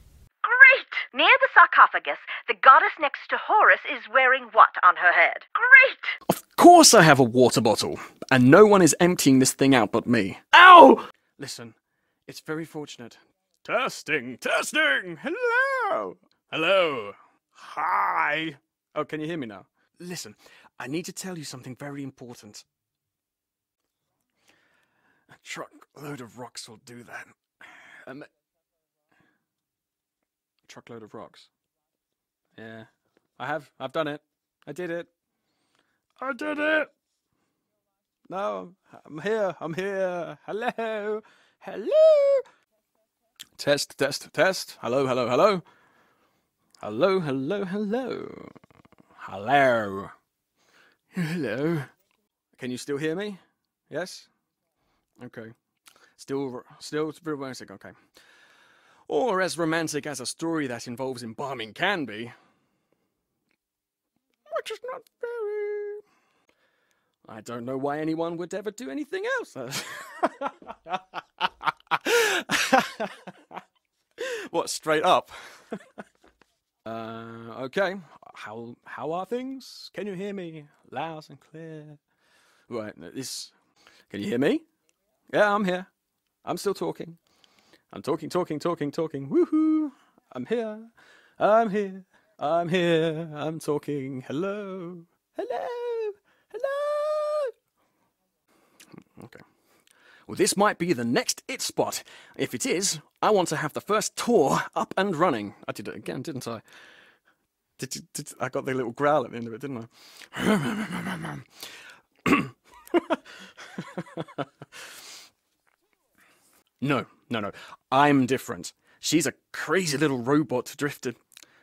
Great! Near the sarcophagus, the goddess next to Horus is wearing what on her head? Great! Of course I have a water bottle, and no one is emptying this thing out but me. Ow! Listen, it's very fortunate. Testing, testing! Hello! Hello! Hi! Oh, can you hear me now? Listen, I need to tell you something very important. A truckload of rocks will do that. Um, a truckload of rocks. Yeah, I have. I've done it. I did it. I did it. No, I'm here. I'm here. Hello. Hello. Test, test, test. Hello, hello, hello. Hello, hello, hello. Hello. Hello. Can you still hear me? Yes? Okay. Still, still romantic. Okay. Or as romantic as a story that involves embalming can be. Which is not very. I don't know why anyone would ever do anything else. <laughs> what, straight up? <laughs> uh, okay. How how are things? Can you hear me loud and clear? Right, this. Can you hear me? Yeah, I'm here. I'm still talking. I'm talking, talking, talking, talking. Woohoo! I'm here. I'm here. I'm here. I'm talking. Hello. Hello. Hello. Okay. Well, this might be the next it spot. If it is, I want to have the first tour up and running. I did it again, didn't I? Did, did, did I got the little growl at the end of it, didn't I? no, no, no. I'm different. She's a crazy little robot to drift in.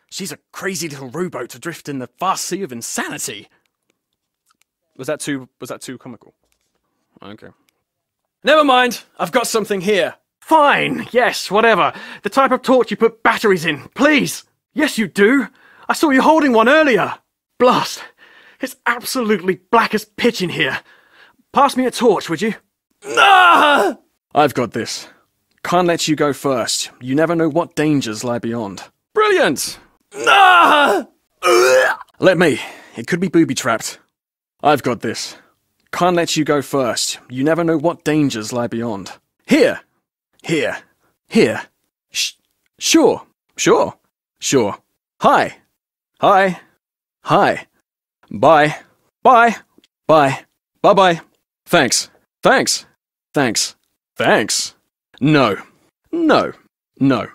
She's a crazy little robot to drift in the vast sea of insanity. Was that too was that too comical? Okay. Never mind, I've got something here. Fine, yes, whatever. The type of torch you put batteries in, please. Yes, you do. I saw you holding one earlier. Blast. It's absolutely black as pitch in here. Pass me a torch, would you? Ah! I've got this. Can't let you go first. You never know what dangers lie beyond. Brilliant! Ah! Let me. It could be booby trapped. I've got this. Can't let you go first. You never know what dangers lie beyond. Here! Here! Here! Shh! Sure, sure, sure. Hi. Hi. Hi. Bye. Bye. Bye. Bye bye. Thanks. Thanks. Thanks. Thanks. No. No. No.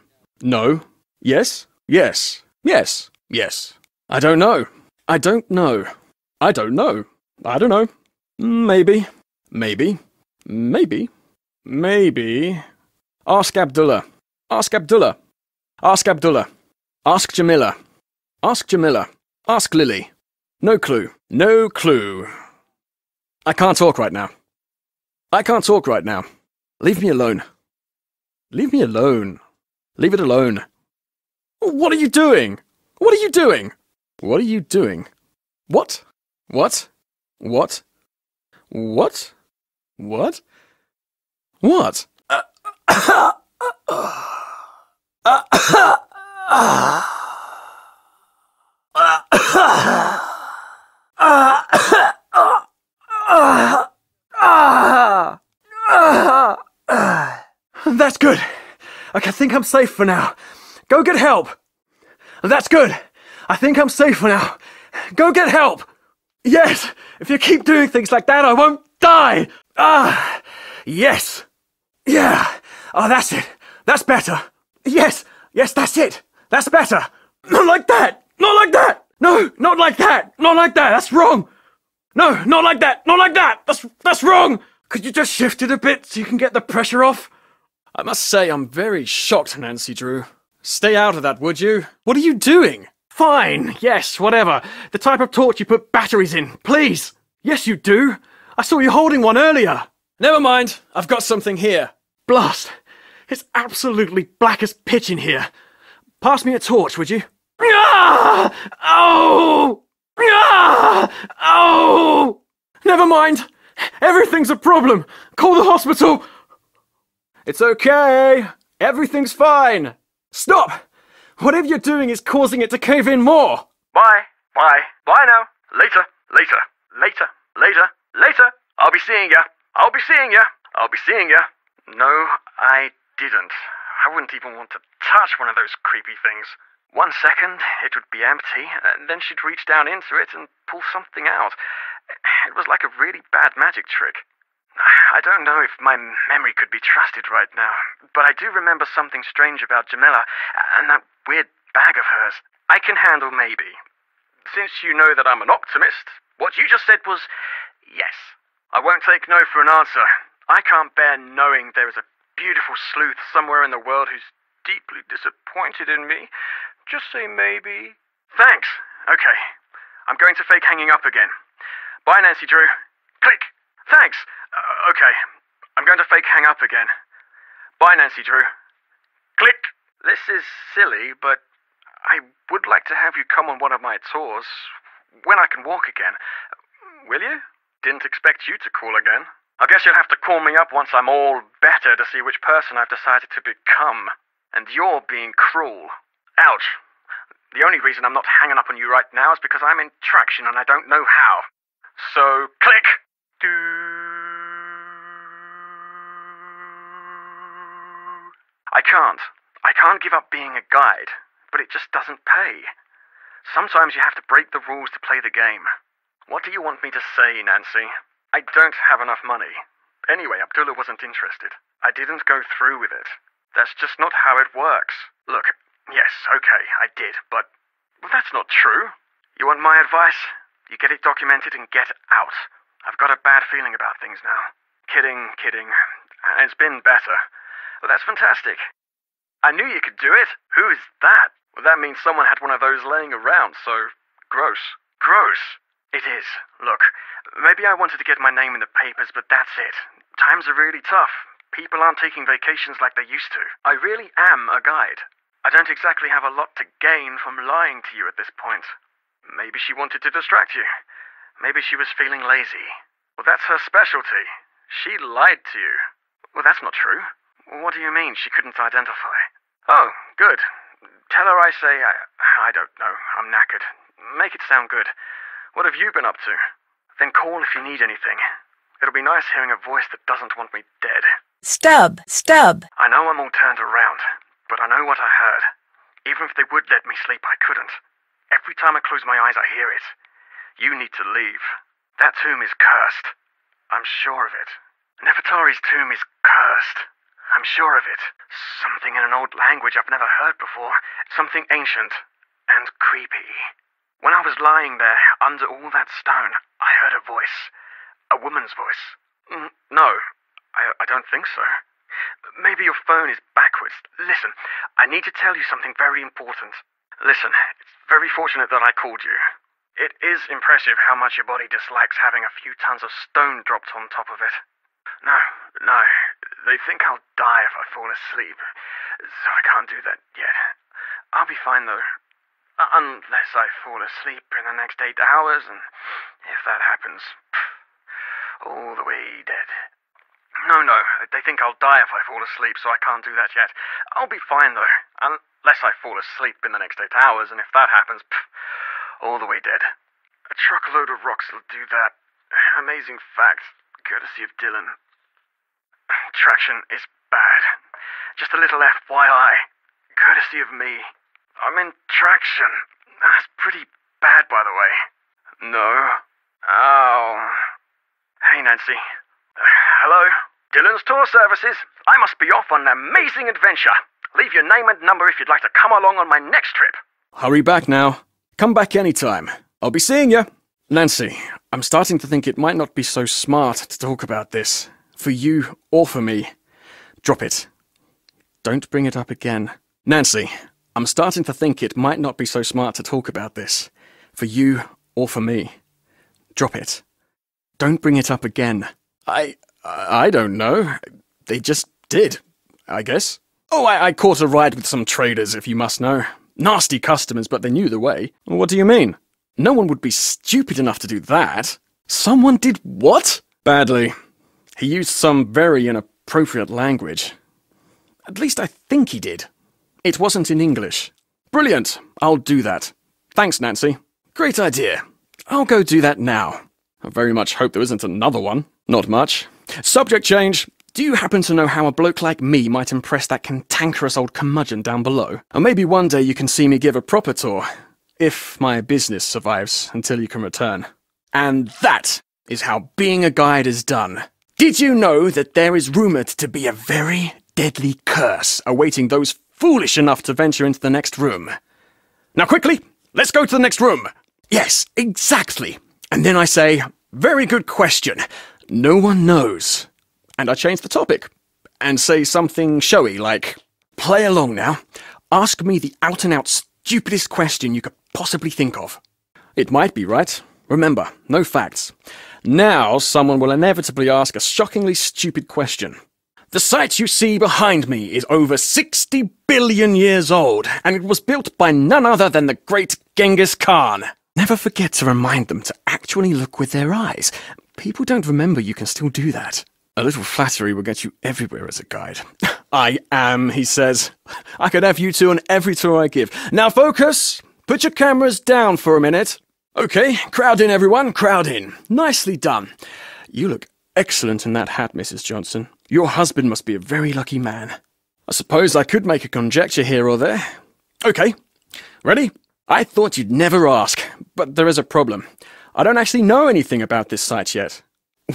No. Yes. Yes. Yes. Yes. I don't know. I don't know. I don't know. I don't know. Maybe. Maybe. Maybe. Maybe. Ask Abdullah. Ask Abdullah. Ask Abdullah. Ask Jamila. Ask Jamila. Ask Lily. No clue. No clue. I can't talk right now. I can't talk right now. Leave me alone. Leave me alone. Leave it alone. What are you doing? What are you doing? What are you doing? What? What? What? What? What? What? That's good. I think I'm safe for now. Go get help. That's good. I think I'm safe for now. Go get help. Yes, if you keep doing things like that, I won't die. Ah, yes. Yeah. Oh, that's it. That's better. Yes, yes, that's it. That's better. <clears throat> Not like that. Not like that. No, not like that. Not like that. That's wrong. No, not like that. Not like that. That's that's wrong. Could you just shift it a bit so you can get the pressure off? I must say I'm very shocked, Nancy Drew. Stay out of that, would you? What are you doing? Fine, yes, whatever. The type of torch you put batteries in, please. Yes, you do. I saw you holding one earlier. Never mind, I've got something here. Blast. It's absolutely black as pitch in here. Pass me a torch, would you? Ah! Oh! Ah! Oh! Never mind. Everything's a problem. Call the hospital. It's okay. Everything's fine. Stop! Whatever you're doing is causing it to cave in more. Bye. Bye. Bye now. Later. Later. Later. Later. Later. I'll be seeing ya. I'll be seeing ya. I'll be seeing ya. No, I didn't. I wouldn't even want to touch one of those creepy things. One second, it would be empty, and then she'd reach down into it and pull something out. It was like a really bad magic trick. <sighs> I don't know if my memory could be trusted right now, but I do remember something strange about Jamila and that weird bag of hers. I can handle maybe. Since you know that I'm an optimist, what you just said was yes. I won't take no for an answer. I can't bear knowing there is a beautiful sleuth somewhere in the world who's deeply disappointed in me. Just say maybe. Thanks. Okay. I'm going to fake hanging up again. Bye, Nancy Drew. Click. Thanks. Okay. I'm going to fake hang up again. Bye, Nancy Drew. Click. This is silly, but I would like to have you come on one of my tours when I can walk again. Will you? Didn't expect you to call again. I guess you'll have to call me up once I'm all better to see which person I've decided to become. And you're being cruel. Ouch. The only reason I'm not hanging up on you right now is because I'm in traction and I don't know how. So, click. I can't. I can't give up being a guide, but it just doesn't pay. Sometimes you have to break the rules to play the game. What do you want me to say, Nancy? I don't have enough money. Anyway, Abdullah wasn't interested. I didn't go through with it. That's just not how it works. Look, yes, okay, I did, but well, that's not true. You want my advice? You get it documented and get out. I've got a bad feeling about things now. Kidding, kidding. It's been better. Well, that's fantastic. I knew you could do it. Who is that? Well, that means someone had one of those laying around, so gross. Gross. It is. Look, maybe I wanted to get my name in the papers, but that's it. Times are really tough. People aren't taking vacations like they used to. I really am a guide. I don't exactly have a lot to gain from lying to you at this point. Maybe she wanted to distract you. Maybe she was feeling lazy. Well, that's her specialty. She lied to you. Well, that's not true. What do you mean she couldn't identify? Oh, good. Tell her I say I, I don't know. I'm knackered. Make it sound good. What have you been up to? Then call if you need anything. It'll be nice hearing a voice that doesn't want me dead. Stub, stub. I know I'm all turned around, but I know what I heard. Even if they would let me sleep, I couldn't. Every time I close my eyes, I hear it. You need to leave. That tomb is cursed. I'm sure of it. Nefertari's tomb is cursed. I'm sure of it. Something in an old language I've never heard before. Something ancient and creepy. When I was lying there under all that stone, I heard a voice. A woman's voice. Mm, no, I, I don't think so. Maybe your phone is backwards. Listen, I need to tell you something very important. Listen, it's very fortunate that I called you. It is impressive how much your body dislikes having a few tons of stone dropped on top of it. No, no, they think I'll die if I fall asleep, so I can't do that yet. I'll be fine though. Uh, unless I fall asleep in the next eight hours, and if that happens, all the way dead. No, no, they think I'll die if I fall asleep, so I can't do that yet. I'll be fine though, unless I fall asleep in the next eight hours, and if that happens, all the way dead. A truckload of rocks will do that. Amazing fact, courtesy of Dylan. Traction is bad. Just a little FYI, courtesy of me. I'm in traction. That's pretty bad, by the way. No. Oh. Hey, Nancy. Uh, hello? Dylan's Tour Services. I must be off on an amazing adventure. Leave your name and number if you'd like to come along on my next trip. Hurry back now. Come back anytime. I'll be seeing you. Nancy, I'm starting to think it might not be so smart to talk about this. For you or for me. Drop it. Don't bring it up again. Nancy, I'm starting to think it might not be so smart to talk about this. For you or for me. Drop it. Don't bring it up again. I. I don't know. They just did, I guess. Oh, I, I caught a ride with some traders, if you must know. Nasty customers, but they knew the way. What do you mean? No one would be stupid enough to do that. Someone did what? Badly. He used some very inappropriate language. At least I think he did. It wasn't in English. Brilliant. I'll do that. Thanks, Nancy. Great idea. I'll go do that now. I very much hope there isn't another one. Not much. Subject change. Do you happen to know how a bloke like me might impress that cantankerous old curmudgeon down below? Or maybe one day you can see me give a proper tour. If my business survives until you can return. And that is how being a guide is done. Did you know that there is rumoured to be a very deadly curse awaiting those foolish enough to venture into the next room. Now, quickly, let's go to the next room. Yes, exactly. And then I say, very good question. No one knows. And I change the topic and say something showy like, play along now. Ask me the out and out stupidest question you could possibly think of. It might be right. Remember, no facts. Now, someone will inevitably ask a shockingly stupid question. The site you see behind me is over 60 billion years old, and it was built by none other than the great Genghis Khan. Never forget to remind them to actually look with their eyes. People don't remember you can still do that. A little flattery will get you everywhere as a guide. <laughs> I am, he says. I could have you two on every tour I give. Now focus! Put your cameras down for a minute. Okay, crowd in everyone, crowd in. Nicely done. You look excellent in that hat, Mrs. Johnson. Your husband must be a very lucky man. I suppose I could make a conjecture here or there. Okay. Ready? I thought you'd never ask, but there is a problem. I don't actually know anything about this site yet.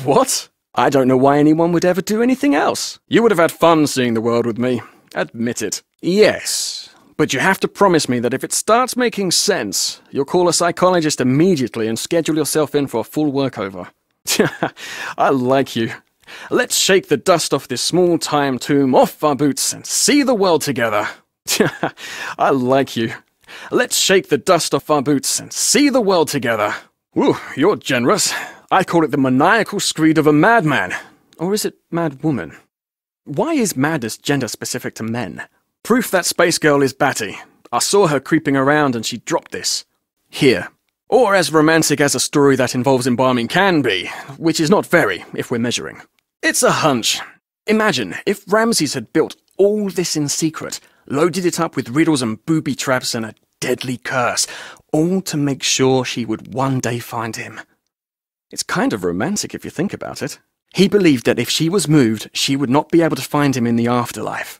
What? I don't know why anyone would ever do anything else. You would have had fun seeing the world with me. Admit it. Yes, but you have to promise me that if it starts making sense, you'll call a psychologist immediately and schedule yourself in for a full workover. <laughs> I like you. Let's shake the dust off this small time tomb off our boots and see the world together. <laughs> I like you. Let's shake the dust off our boots and see the world together. Ooh, you're generous. I call it the maniacal screed of a madman. Or is it mad woman? Why is madness gender specific to men? Proof that space girl is Batty. I saw her creeping around and she dropped this. Here. Or as romantic as a story that involves embalming can be, which is not very, if we're measuring. It's a hunch. Imagine if Ramses had built all this in secret, loaded it up with riddles and booby traps and a deadly curse, all to make sure she would one day find him. It's kind of romantic if you think about it. He believed that if she was moved, she would not be able to find him in the afterlife.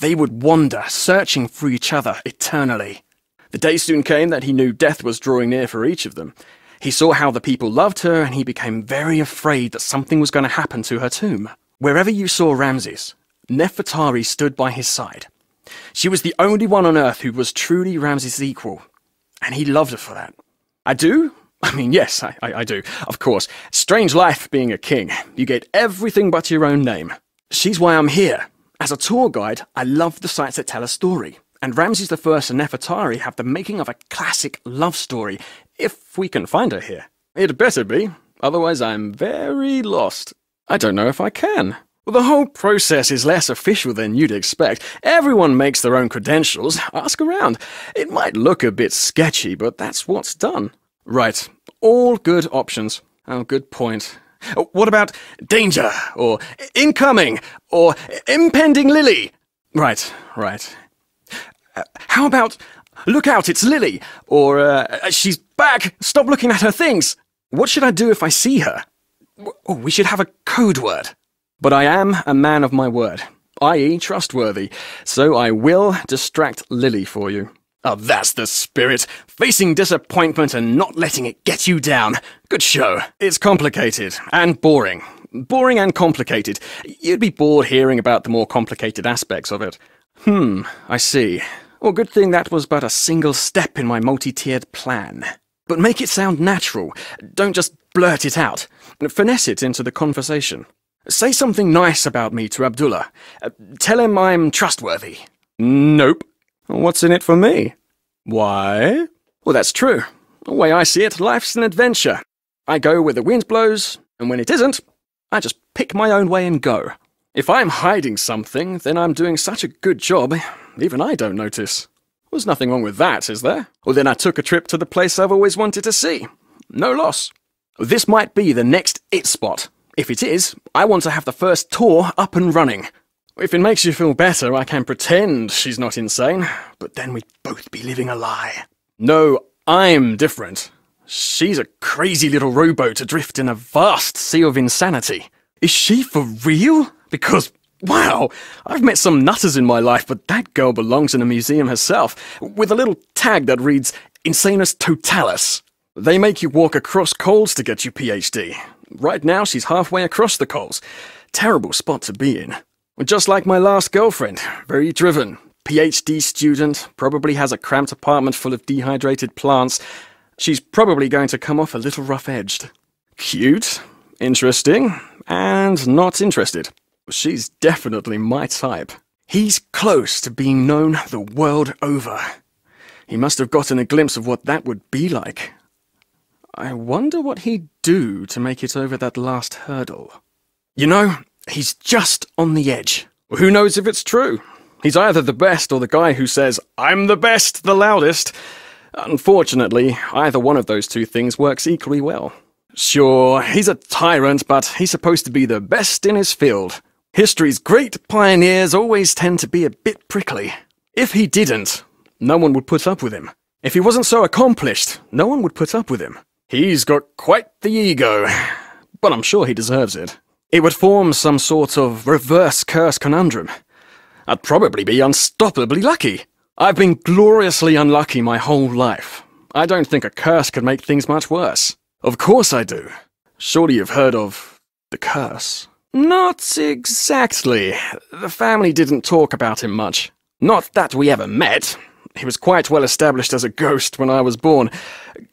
They would wander, searching for each other eternally. The day soon came that he knew death was drawing near for each of them. He saw how the people loved her, and he became very afraid that something was going to happen to her tomb. Wherever you saw Ramses, Nefertari stood by his side. She was the only one on earth who was truly Ramses' equal, and he loved her for that. I do? I mean, yes, I, I, I do. Of course. Strange life being a king. You get everything but your own name. She's why I'm here. As a tour guide, I love the sites that tell a story. And Ramses I and Nefertari have the making of a classic love story, if we can find her here. It better be, otherwise I'm very lost. I don't know if I can. Well, the whole process is less official than you'd expect. Everyone makes their own credentials. Ask around. It might look a bit sketchy, but that's what's done. Right. All good options. Oh, good point. What about danger, or incoming, or impending Lily? Right, right. Uh, how about look out, it's Lily, or uh, she's back, stop looking at her things? What should I do if I see her? Oh, we should have a code word. But I am a man of my word, i.e., trustworthy, so I will distract Lily for you. Oh, that's the spirit. Facing disappointment and not letting it get you down. Good show. It's complicated and boring. Boring and complicated. You'd be bored hearing about the more complicated aspects of it. Hmm, I see. Well, good thing that was but a single step in my multi-tiered plan. But make it sound natural. Don't just blurt it out. Finesse it into the conversation. Say something nice about me to Abdullah. Tell him I'm trustworthy. Nope. What's in it for me? Why? Well, that's true. The way I see it, life's an adventure. I go where the wind blows, and when it isn't, I just pick my own way and go. If I'm hiding something, then I'm doing such a good job, even I don't notice. There's nothing wrong with that, is there? Well, then I took a trip to the place I've always wanted to see. No loss. This might be the next it spot. If it is, I want to have the first tour up and running. If it makes you feel better, I can pretend she's not insane, but then we'd both be living a lie. No, I'm different. She's a crazy little rowboat adrift in a vast sea of insanity. Is she for real? Because, wow, I've met some nutters in my life, but that girl belongs in a museum herself, with a little tag that reads Insanus Totalis. They make you walk across coals to get your PhD. Right now, she's halfway across the coals. Terrible spot to be in. Just like my last girlfriend, very driven. PhD student, probably has a cramped apartment full of dehydrated plants. She's probably going to come off a little rough-edged. Cute, interesting, and not interested. She's definitely my type. He's close to being known the world over. He must have gotten a glimpse of what that would be like. I wonder what he'd do to make it over that last hurdle. You know, He's just on the edge. Who knows if it's true? He's either the best or the guy who says, I'm the best, the loudest. Unfortunately, either one of those two things works equally well. Sure, he's a tyrant, but he's supposed to be the best in his field. History's great pioneers always tend to be a bit prickly. If he didn't, no one would put up with him. If he wasn't so accomplished, no one would put up with him. He's got quite the ego, but I'm sure he deserves it. It would form some sort of reverse curse conundrum. I'd probably be unstoppably lucky. I've been gloriously unlucky my whole life. I don't think a curse could make things much worse. Of course I do. Surely you've heard of the curse. Not exactly. The family didn't talk about him much. Not that we ever met. He was quite well established as a ghost when I was born.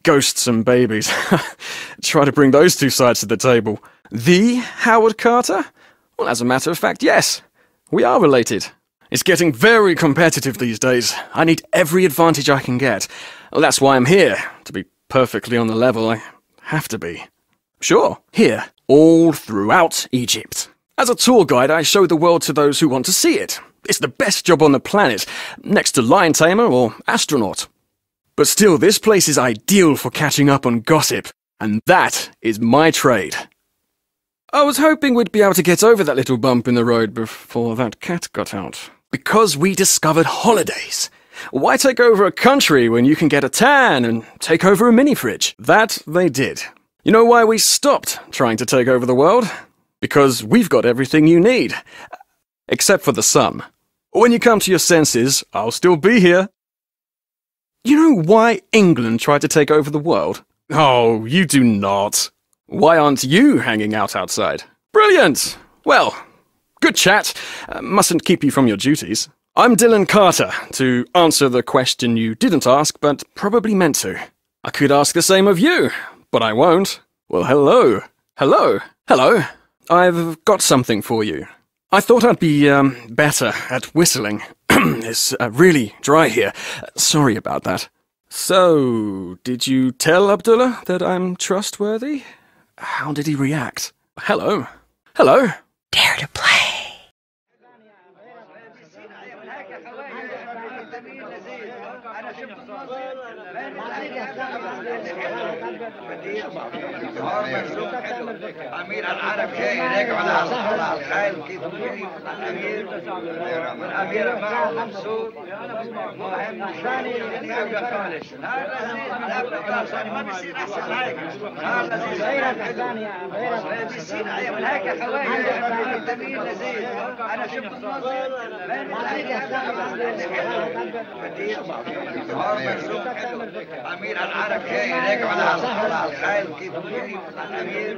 Ghosts and babies. <laughs> Try to bring those two sides to the table. The Howard Carter? Well, as a matter of fact, yes. We are related. It's getting very competitive these days. I need every advantage I can get. Well, that's why I'm here. To be perfectly on the level, I have to be. Sure, here, all throughout Egypt. As a tour guide, I show the world to those who want to see it. It's the best job on the planet, next to lion tamer or astronaut. But still, this place is ideal for catching up on gossip, and that is my trade. I was hoping we'd be able to get over that little bump in the road before that cat got out. Because we discovered holidays. Why take over a country when you can get a tan and take over a mini fridge? That they did. You know why we stopped trying to take over the world? Because we've got everything you need. Except for the sun. When you come to your senses, I'll still be here. You know why England tried to take over the world? Oh, you do not. Why aren't you hanging out outside? Brilliant! Well, good chat. Uh, mustn't keep you from your duties. I'm Dylan Carter, to answer the question you didn't ask, but probably meant to. I could ask the same of you, but I won't. Well, hello. Hello. Hello. I've got something for you. I thought I'd be, um, better at whistling. <clears throat> it's uh, really dry here. Sorry about that. So, did you tell Abdullah that I'm trustworthy? How did he react? Hello. Hello. Dare to play. المساكين العرب جاي هناك على صحراء الخيل كيف الامير الامير معه منصور مهم ثاني يبقى خالص ما بيصير احسن هيك ما بيصير من هيك حوالي أنا شفت المنظر امير العرب جاي هناك على صحراء الخيل كيف الامير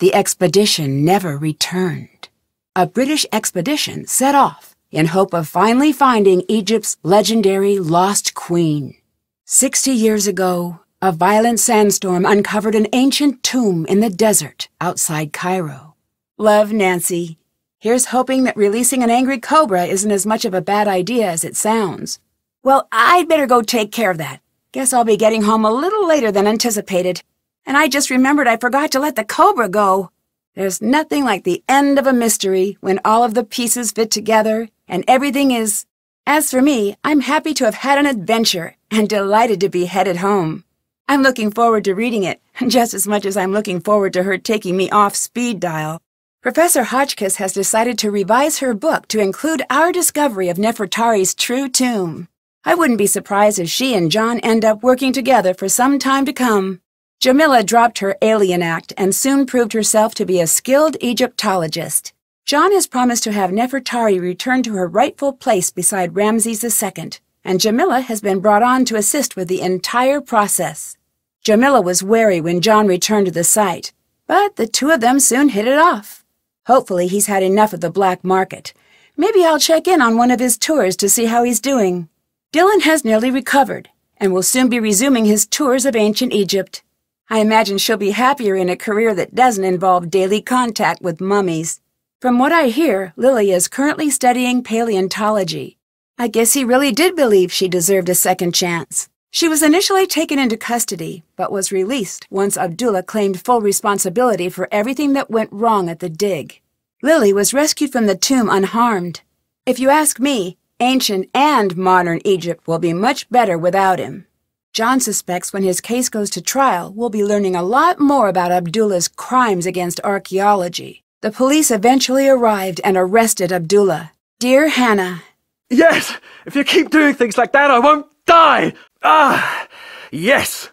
The expedition never returned. A British expedition set off in hope of finally finding Egypt's legendary lost queen. Sixty years ago, a violent sandstorm uncovered an ancient tomb in the desert outside Cairo. Love, Nancy. Here's hoping that releasing an angry cobra isn't as much of a bad idea as it sounds. Well, I'd better go take care of that. Guess I'll be getting home a little later than anticipated. And I just remembered I forgot to let the cobra go. There's nothing like the end of a mystery when all of the pieces fit together and everything is. As for me, I'm happy to have had an adventure and delighted to be headed home. I'm looking forward to reading it <laughs> just as much as I'm looking forward to her taking me off speed dial. Professor Hotchkiss has decided to revise her book to include our discovery of Nefertari's true tomb. I wouldn't be surprised if she and John end up working together for some time to come. Jamila dropped her alien act and soon proved herself to be a skilled Egyptologist. John has promised to have Nefertari return to her rightful place beside Ramses II, and Jamila has been brought on to assist with the entire process. Jamila was wary when John returned to the site, but the two of them soon hit it off. Hopefully he's had enough of the black market. Maybe I'll check in on one of his tours to see how he's doing. Dylan has nearly recovered and will soon be resuming his tours of ancient Egypt. I imagine she'll be happier in a career that doesn't involve daily contact with mummies. From what I hear, Lily is currently studying paleontology. I guess he really did believe she deserved a second chance. She was initially taken into custody, but was released once Abdullah claimed full responsibility for everything that went wrong at the dig. Lily was rescued from the tomb unharmed. If you ask me, ancient and modern Egypt will be much better without him. John suspects when his case goes to trial, we'll be learning a lot more about Abdullah's crimes against archaeology. The police eventually arrived and arrested Abdullah. Dear Hannah. Yes! If you keep doing things like that, I won't die! Ah! Yes!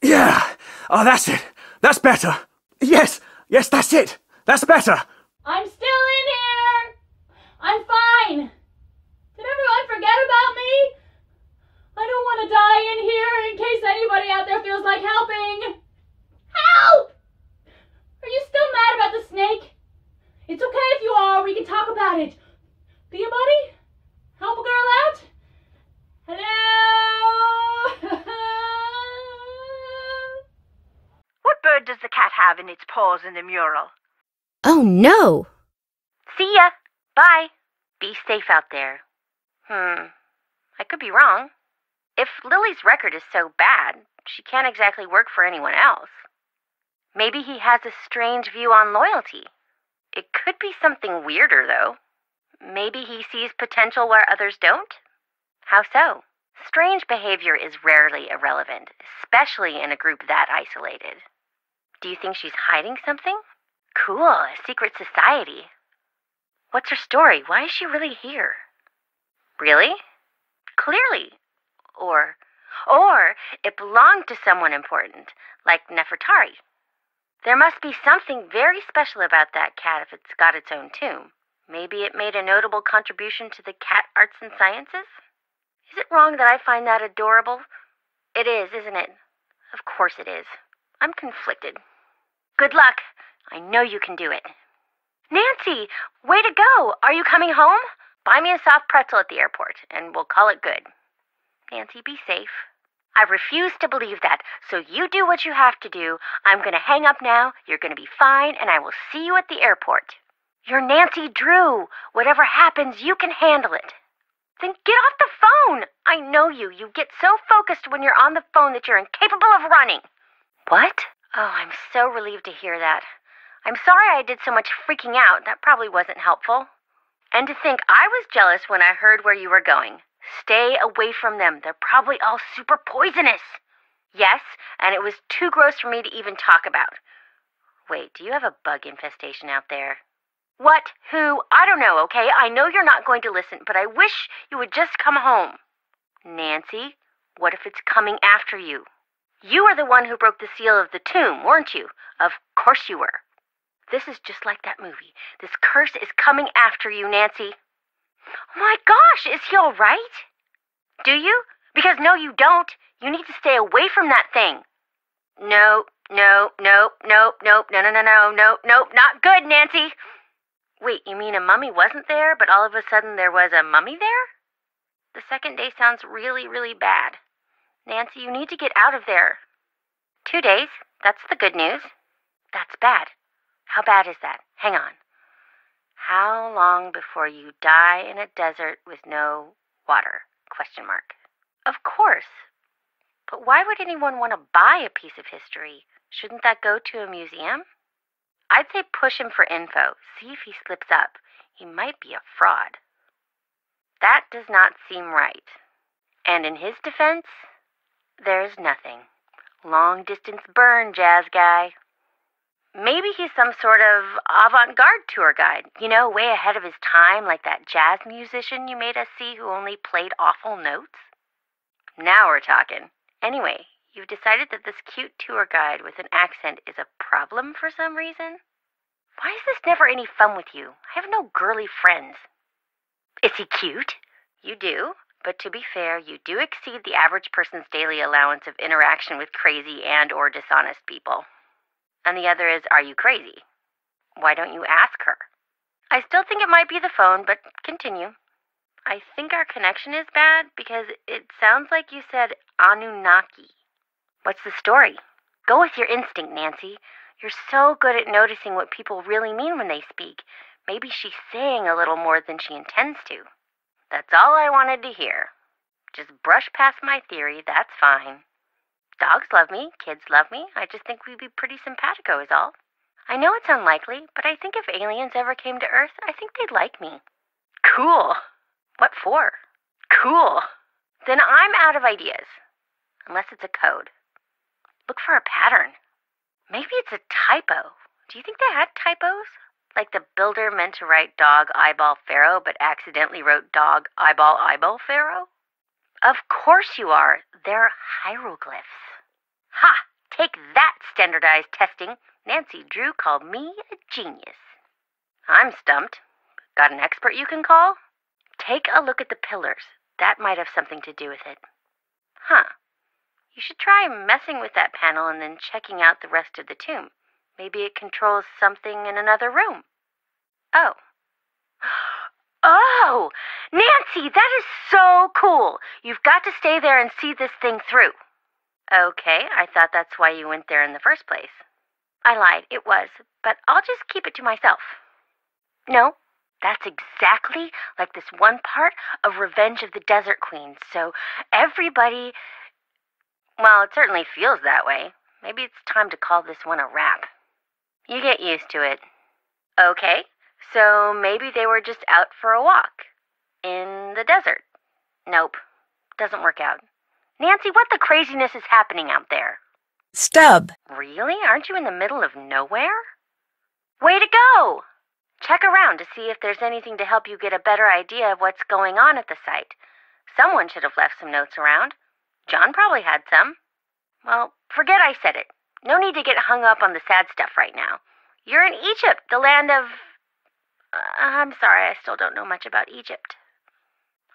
Yeah! Oh, that's it! That's better! Yes! Yes, that's it! That's better! I'm still in here! I'm fine! Did everyone forget about me? I don't want to die in here in case anybody out there feels like helping! Help! Are you still mad about the snake? It's okay if you are, we can talk about it. Be a buddy? Help a girl out? Hello? <laughs> What bird does the cat have in its paws in the mural? Oh no! See ya. Bye. Be safe out there. Hmm. I could be wrong. If Lily's record is so bad, she can't exactly work for anyone else. Maybe he has a strange view on loyalty. It could be something weirder, though. Maybe he sees potential where others don't? How so? Strange behavior is rarely irrelevant, especially in a group that isolated. Do you think she's hiding something? Cool, a secret society. What's her story? Why is she really here? Really? Clearly. Or, or it belonged to someone important, like Nefertari. There must be something very special about that cat if it's got its own tomb. Maybe it made a notable contribution to the cat arts and sciences? Is it wrong that I find that adorable? It is, isn't it? Of course it is. I'm conflicted. Good luck. I know you can do it. Nancy, way to go! Are you coming home? Buy me a soft pretzel at the airport, and we'll call it good. Nancy, be safe. I refuse to believe that, so you do what you have to do. I'm going to hang up now. You're going to be fine, and I will see you at the airport. You're Nancy Drew. Whatever happens, you can handle it. Then get off the phone. I know you. You get so focused when you're on the phone that you're incapable of running. What? Oh, I'm so relieved to hear that. I'm sorry I did so much freaking out. That probably wasn't helpful. And to think I was jealous when I heard where you were going. Stay away from them. They're probably all super poisonous. Yes, and it was too gross for me to even talk about. Wait, do you have a bug infestation out there? What? Who? I don't know, okay? I know you're not going to listen, but I wish you would just come home. Nancy, what if it's coming after you? You were the one who broke the seal of the tomb, weren't you? Of course you were. This is just like that movie. This curse is coming after you, Nancy. Oh my gosh, is he all right? Do you? Because no, you don't. You need to stay away from that thing. No, no, no, no, no, no, no, no, no, no, no, not good, Nancy. Wait, you mean a mummy wasn't there, but all of a sudden there was a mummy there? The second day sounds really, really bad. Nancy, you need to get out of there. Two days. That's the good news. That's bad. How bad is that? Hang on. How long before you die in a desert with no water? Question mark. Of course. But why would anyone want to buy a piece of history? Shouldn't that go to a museum? I'd say push him for info. See if he slips up. He might be a fraud. That does not seem right. And in his defense, there's nothing. Long distance burn, jazz guy. Maybe he's some sort of avant garde tour guide, you know, way ahead of his time, like that jazz musician you made us see who only played awful notes. Now we're talking. Anyway, you've decided that this cute tour guide with an accent is a problem for some reason? Why is this never any fun with you? I have no girly friends. Is he cute? You do, but to be fair, you do exceed the average person's daily allowance of interaction with crazy and or dishonest people. And the other is, are you crazy? Why don't you ask her? I still think it might be the phone, but continue. I think our connection is bad because it sounds like you said Anunnaki. What's the story? Go with your instinct, Nancy. You're so good at noticing what people really mean when they speak. Maybe she's saying a little more than she intends to. That's all I wanted to hear. Just brush past my theory, that's fine. Dogs love me, kids love me. I just think we'd be pretty simpatico, is all. I know it's unlikely, but I think if aliens ever came to Earth, I think they'd like me. Cool. What for? Cool. Then I'm out of ideas. Unless it's a code. Look for a pattern. Maybe it's a typo. Do you think they had typos? Like the builder meant to write dog eyeball pharaoh, but accidentally wrote dog eyeball eyeball pharaoh? Of course you are. They're hieroglyphs. Ha! Take that, standardized testing. Nancy Drew called me a genius. I'm stumped. Got an expert you can call? Take a look at the pillars. That might have something to do with it. Huh. You should try messing with that panel and then checking out the rest of the tomb. Maybe it controls something in another room. Oh. <gasps> Oh! Nancy, that is so cool! You've got to stay there and see this thing through. Okay, I thought that's why you went there in the first place. I lied, it was, but I'll just keep it to myself. No, that's exactly like this one part of Revenge of the Desert Queen, so everybody. Well, it certainly feels that way. Maybe it's time to call this one a wrap. You get used to it. Okay, So maybe they were just out for a walk. In the desert. Nope. Doesn't work out. Nancy, what the craziness is happening out there? Stub. Really? Aren't you in the middle of nowhere? Way to go! Check around to see if there's anything to help you get a better idea of what's going on at the site. Someone should have left some notes around. John probably had some. Well, forget I said it. No need to get hung up on the sad stuff right now. You're in Egypt, the land of. Uh, I'm sorry, I still don't know much about Egypt.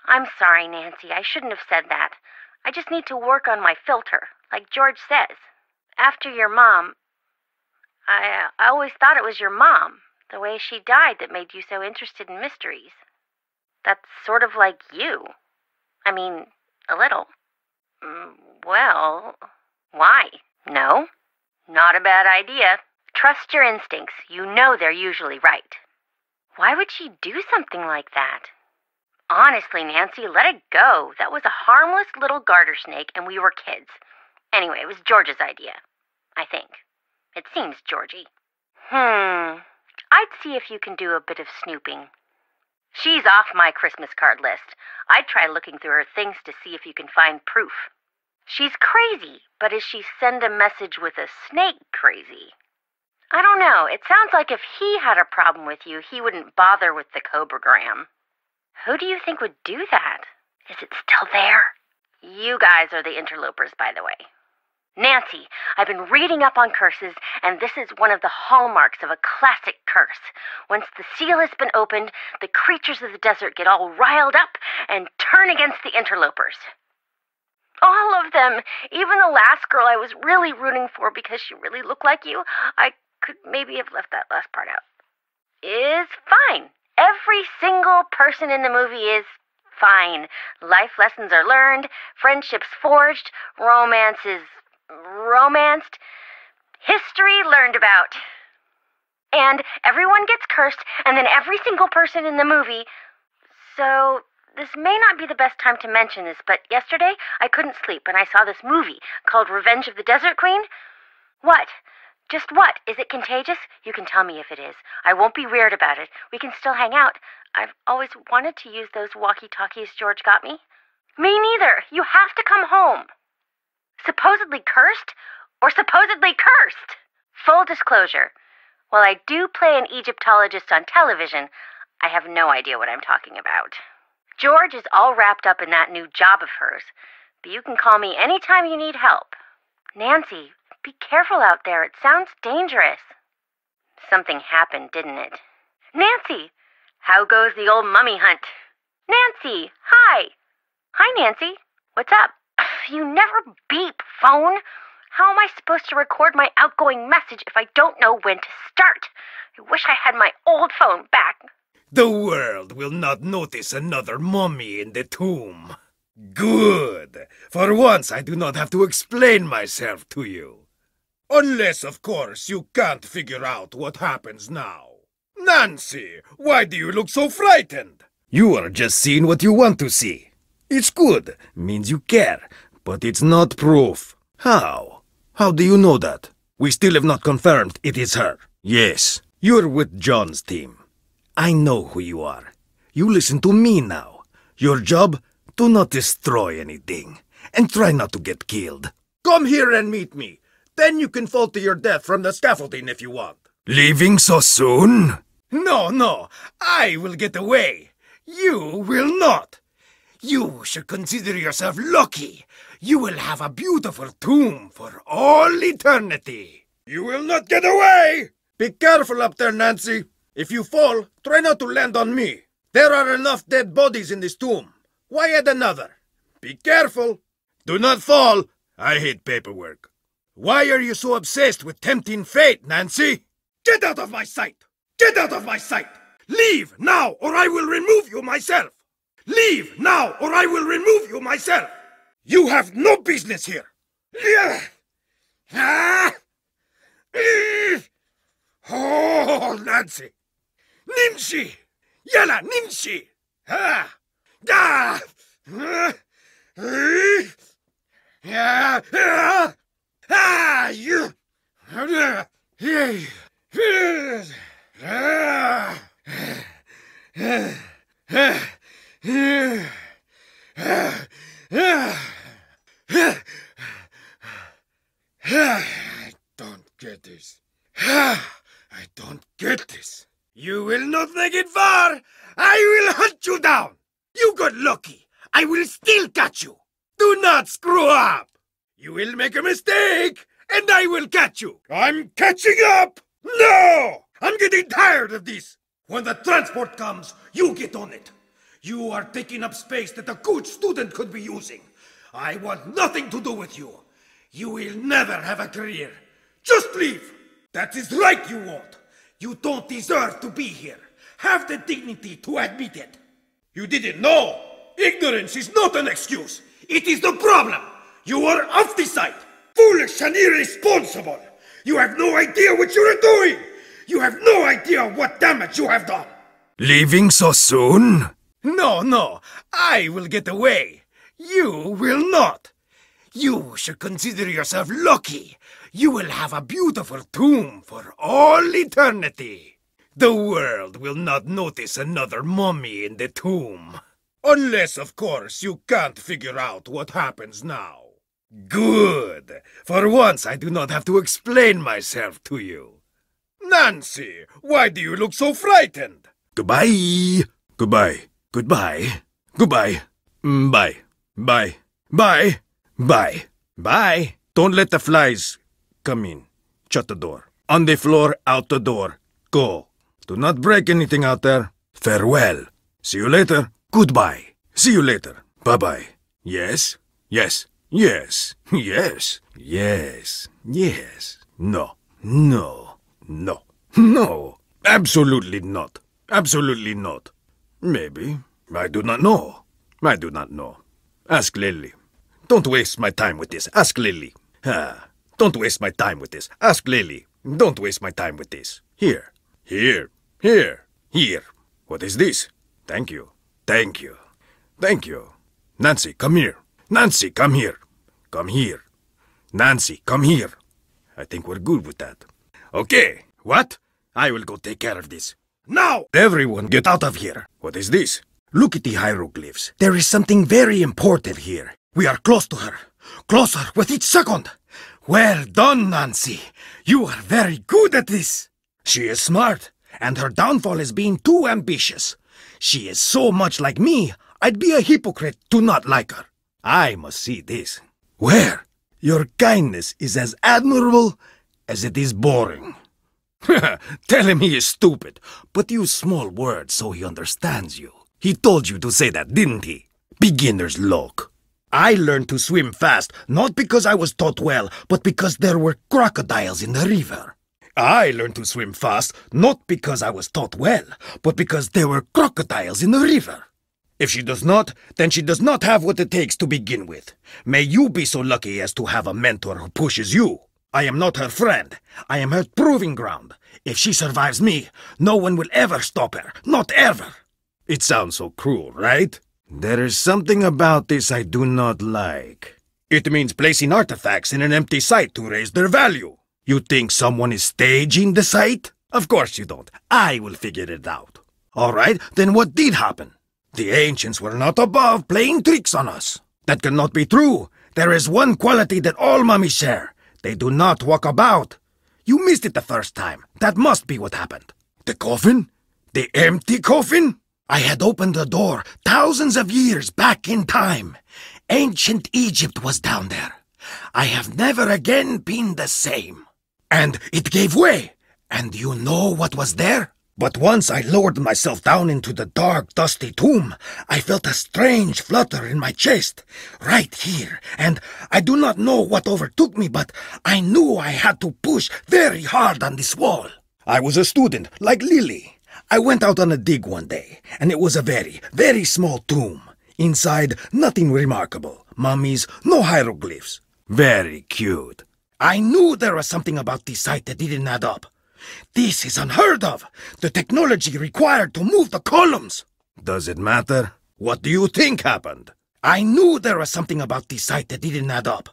I'm sorry, Nancy. I shouldn't have said that. I just need to work on my filter, like George says. After your mom, I, I always thought it was your mom, the way she died, that made you so interested in mysteries. That's sort of like you. I mean, a little. Mm, Well, why? No? Not a bad idea. Trust your instincts. You know they're usually right. Why would she do something like that? Honestly, Nancy, let it go. That was a harmless little garter snake, and we were kids. Anyway, it was George's idea. I think. It seems Georgie. Hmm. I'd see if you can do a bit of snooping. She's off my Christmas card list. I'd try looking through her things to see if you can find proof. She's crazy, but is she send a message with a snake crazy? I don't know. It sounds like if he had a problem with you, he wouldn't bother with the Cobragram. Who do you think would do that? Is it still there? You guys are the interlopers, by the way. Nancy, I've been reading up on curses, and this is one of the hallmarks of a classic curse. Once the seal has been opened, the creatures of the desert get all riled up and turn against the interlopers. All of them, even the last girl I was really rooting for because she really looked like you, I could maybe have left that last part out, is fine. Every single person in the movie is fine. Life lessons are learned, friendships forged, romance is romanced, history learned about. And everyone gets cursed, and then every single person in the movie. So, this may not be the best time to mention this, but yesterday I couldn't sleep and I saw this movie called Revenge of the Desert Queen. What? Just what? Is it contagious? You can tell me if it is. I won't be weird about it. We can still hang out. I've always wanted to use those walkie talkies George got me. Me neither. You have to come home. Supposedly cursed? Or supposedly cursed? Full disclosure. While I do play an Egyptologist on television, I have no idea what I'm talking about. George is all wrapped up in that new job of hers, but you can call me anytime you need help. Nancy, be careful out there. It sounds dangerous. Something happened, didn't it? Nancy, how goes the old mummy hunt? Nancy, hi. Hi, Nancy. What's up? <sighs> You never beep, phone. How am I supposed to record my outgoing message if I don't know when to start? I wish I had my old phone back. The world will not notice another mummy in the tomb. Good. For once I do not have to explain myself to you. Unless, of course, you can't figure out what happens now. Nancy, why do you look so frightened? You are just seeing what you want to see. It's good, means you care, but it's not proof. How? How do you know that? We still have not confirmed it is her. Yes, you're with John's team. I know who you are. You listen to me now. Your job? Do not destroy anything. And try not to get killed. Come here and meet me. Then you can fall to your death from the scaffolding if you want. Leaving so soon? No, no. I will get away. You will not. You should consider yourself lucky. You will have a beautiful tomb for all eternity. You will not get away! Be careful up there, Nancy. If you fall, try not to land on me. There are enough dead bodies in this tomb. Why add another? Be careful. Do not fall. I hate paperwork. Why are you so obsessed with tempting fate, Nancy? Get out of my sight! Get out of my sight! Leave now, or I will remove you myself! Leave now, or I will remove you myself! You have no business here! <laughs> Oh, Nancy! Nimshi! Yalla, Nimshi! Ah! Ah! you. I don't get this. I don't get this. You will not make it far. I will hunt you down got lucky. I will still catch you. Do not screw up. You will make a mistake, and I will catch you. I'm catching up. No! I'm getting tired of this. When the transport comes, you get on it. You are taking up space that a good student could be using. I want nothing to do with you. You will never have a career. Just leave. That is right you won't. You don't deserve to be here. Have the dignity to admit it. You didn't know. Ignorance is not an excuse. It is the problem. You are off the site. Foolish and irresponsible. You have no idea what you are doing. You have no idea what damage you have done. Leaving so soon? No, no. I will get away. You will not. You should consider yourself lucky. You will have a beautiful tomb for all eternity. The world will not notice another mummy in the tomb. Unless, of course, you can't figure out what happens now. Good. For once, I do not have to explain myself to you. Nancy, why do you look so frightened? Goodbye. Goodbye. Goodbye. Goodbye. Mm, Bye. Bye. Bye. Bye. Bye. Don't let the flies come in. Shut the door. On the floor, out the door. Go. Do not break anything out there. Farewell. See you later. Goodbye. See you later. Bye-bye. Yes? Yes. Yes. Yes. Yes. Yes. No. No. No. No. Absolutely not. Absolutely not. Maybe. I do not know. I do not know. Ask Lily. Don't waste my time with this. Ask Lily. Ah, don't waste my time with this. Ask Lily. Don't waste my time with this. Here. Here. Here. Here. What is this? Thank you. Thank you. Thank you. Nancy, come here. Nancy, come here. Come here. Nancy, come here. I think we're good with that. Okay. What? I will go take care of this. Now! Everyone get out of here. What is this? Look at the hieroglyphs. There is something very important here. We are close to her. Closer with each second. Well done, Nancy. You are very good at this. She is smart, and her downfall is being too ambitious. She is so much like me, I'd be a hypocrite to not like her. I must see this. Where? Your kindness is as admirable as it is boring. <laughs> Tell him he is stupid, but use small words so he understands you. He told you to say that, didn't he? Beginner's luck. I learned to swim fast, not because I was taught well, but because there were crocodiles in the river. I learned to swim fast, not because I was taught well, but because there were crocodiles in the river. If she does not, then she does not have what it takes to begin with. May you be so lucky as to have a mentor who pushes you. I am not her friend. I am her proving ground. If she survives me, no one will ever stop her. Not ever. It sounds so cruel, right? There is something about this I do not like. It means placing artifacts in an empty site to raise their value. You think someone is staging the site? Of course you don't. I will figure it out. All right, then what did happen? The ancients were not above playing tricks on us. That cannot be true. There is one quality that all mummies share. They do not walk about. You missed it the first time. That must be what happened. The coffin? The empty coffin? I had opened the door thousands of years back in time. Ancient Egypt was down there. I have never again been the same. And it gave way. And you know what was there? But once I lowered myself down into the dark, dusty tomb, I felt a strange flutter in my chest, right here, and I do not know what overtook me, but I knew I had to push very hard on this wall. I was a student, like Lily. I went out on a dig one day, and it was a very, very small tomb. Inside, nothing remarkable. Mummies, no hieroglyphs. Very cute. I knew there was something about this site that didn't add up. This is unheard of! The technology required to move the columns! Does it matter? What do you think happened? I knew there was something about this site that didn't add up.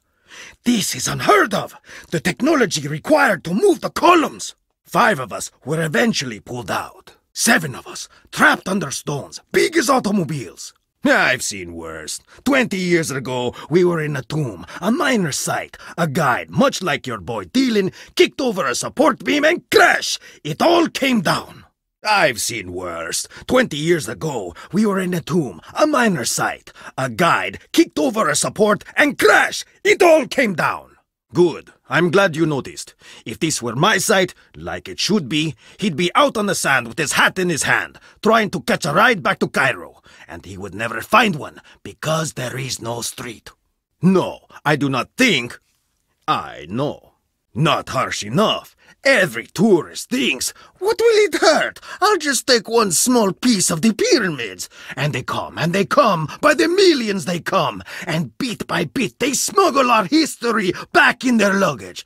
This is unheard of! The technology required to move the columns! Five of us were eventually pulled out. Seven of us, trapped under stones, big as automobiles. I've seen worse. Twenty years ago, we were in a tomb, a minor site. A guide, much like your boy Dylan, kicked over a support beam and crash! It all came down. I've seen worse. Twenty years ago, we were in a tomb, a minor site. A guide kicked over a support and crash! It all came down. Good. I'm glad you noticed. If this were my site, like it should be, he'd be out on the sand with his hat in his hand, trying to catch a ride back to Cairo. And he would never find one, because there is no street. No, I do not think. I know. Not harsh enough. Every tourist thinks, what will it hurt? I'll just take one small piece of the pyramids. And they come, and they come, by the millions they come. And bit by bit they smuggle our history back in their luggage.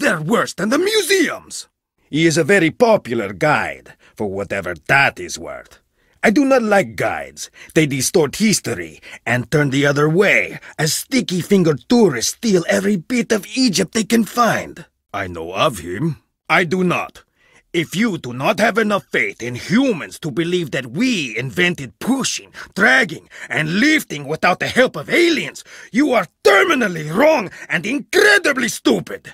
They're worse than the museums. He is a very popular guide, for whatever that is worth. I do not like guides. They distort history and turn the other way, as sticky-fingered tourists steal every bit of Egypt they can find. I know of him. I do not. If you do not have enough faith in humans to believe that we invented pushing, dragging, and lifting without the help of aliens, you are terminally wrong and incredibly stupid.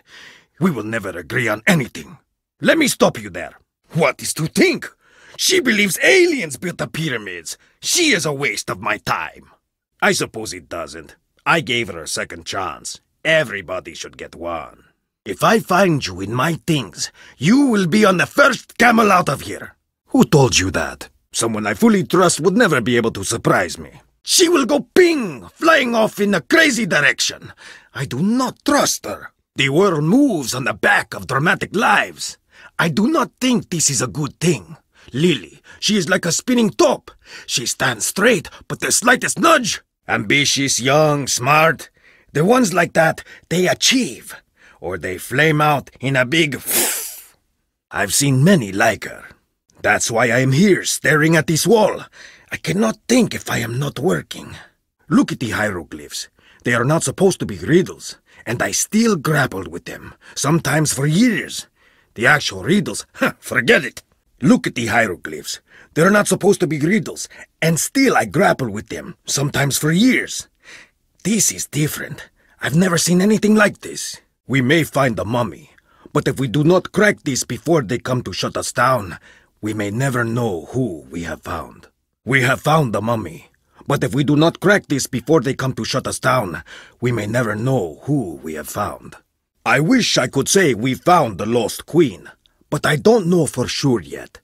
We will never agree on anything. Let me stop you there. What is to think? She believes aliens built the pyramids. She is a waste of my time. I suppose it doesn't. I gave her a second chance. Everybody should get one. If I find you in my things, you will be on the first camel out of here. Who told you that? Someone I fully trust would never be able to surprise me. She will go ping, flying off in a crazy direction. I do not trust her. The world moves on the back of dramatic lives. I do not think this is a good thing. Lily, she is like a spinning top. She stands straight, but the slightest nudge. Ambitious, young, smart. The ones like that, they achieve. Or they flame out in a big <laughs> I've seen many like her. That's why I am here, staring at this wall. I cannot think if I am not working. Look at the hieroglyphs. They are not supposed to be riddles, and I still grappled with them, sometimes for years. The actual riddles, <laughs> forget it. Look at the hieroglyphs. They're not supposed to be riddles, and still I grapple with them, sometimes for years. This is different. I've never seen anything like this. We may find the mummy, but if we do not crack this before they come to shut us down, we may never know who we have found. We have found the mummy, but if we do not crack this before they come to shut us down, we may never know who we have found. I wish I could say we found the lost queen, but I don't know for sure yet.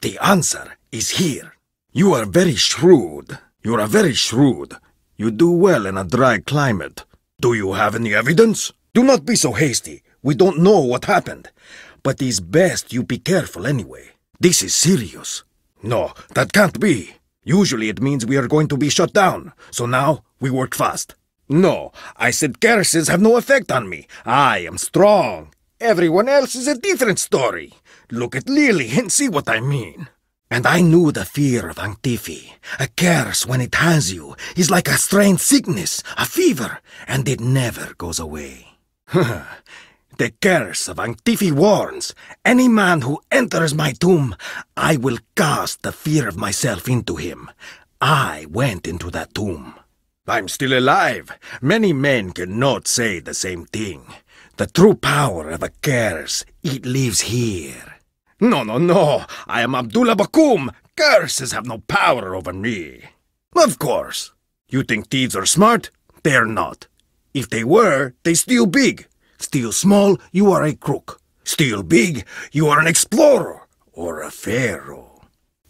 The answer is here. You are very shrewd. You are very shrewd. You do well in a dry climate. Do you have any evidence? Do not be so hasty. We don't know what happened. But it's best you be careful anyway. This is serious. No, that can't be. Usually it means we are going to be shut down. So now we work fast. No, I said curses have no effect on me. I am strong. Everyone else is a different story. Look at Lily and see what I mean. And I knew the fear of Ankhtifi. A curse, when it has you, is like a strange sickness, a fever, and it never goes away. <laughs> the curse of Ankhtifi warns, any man who enters my tomb, I will cast the fear of myself into him. I went into that tomb. I'm still alive. Many men cannot say the same thing. The true power of a curse, it lives here. No, no, no. I am Abdullah Bakur. Curses have no power over me. Of course. You think thieves are smart? They're not. If they were, they steal big. Steal small, you are a crook. Steal big, you are an explorer. Or a pharaoh.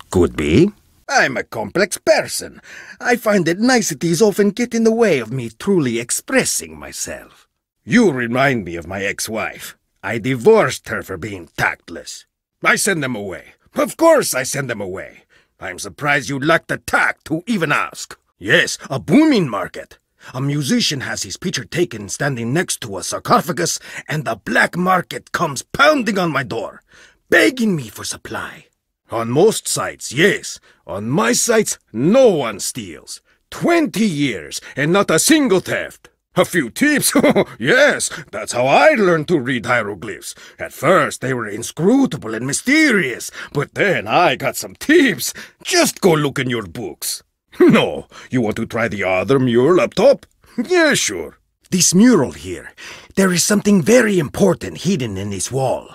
Could be. I'm a complex person. I find that niceties often get in the way of me truly expressing myself. You remind me of my ex-wife. I divorced her for being tactless. I send them away. Of course I send them away. I'm surprised you lack the tact to even ask. Yes, a booming market. A musician has his picture taken standing next to a sarcophagus, and the black market comes pounding on my door, begging me for supply. On most sites, yes. On my sites, no one steals. Twenty years, and not a single theft. A few tips? <laughs> yes, that's how I learned to read hieroglyphs. At first, they were inscrutable and mysterious, but then I got some tips. Just go look in your books. <laughs> No, you want to try the other mural up top? Yeah, sure. This mural here, there is something very important hidden in this wall.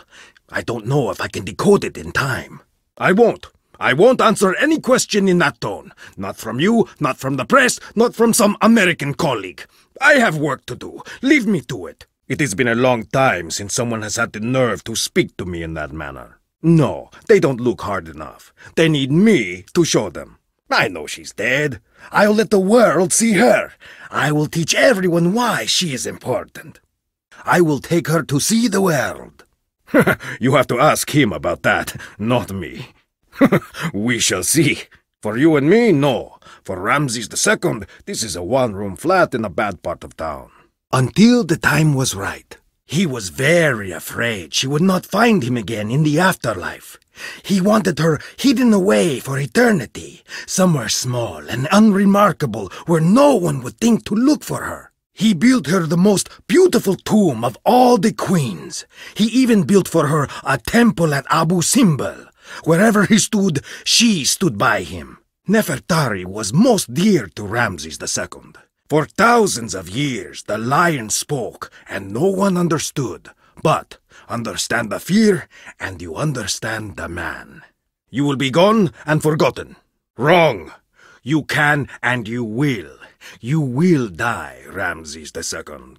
I don't know if I can decode it in time. I won't. I won't answer any question in that tone. Not from you, not from the press, not from some American colleague. I have work to do. Leave me to it. It has been a long time since someone has had the nerve to speak to me in that manner. No, they don't look hard enough. They need me to show them. I know she's dead. I'll let the world see her. I will teach everyone why she is important. I will take her to see the world. <laughs> you have to ask him about that, not me. <laughs> we shall see. For you and me, no. For Ramses II, this is a one-room flat in a bad part of town. Until the time was right. He was very afraid she would not find him again in the afterlife. He wanted her hidden away for eternity, somewhere small and unremarkable where no one would think to look for her. He built her the most beautiful tomb of all the queens. He even built for her a temple at Abu Simbel. Wherever he stood, she stood by him. Nefertari was most dear to Ramses II. For thousands of years the lion spoke and no one understood. But understand the fear and you understand the man. You will be gone and forgotten. Wrong. You can and you will. You will die, Ramses II.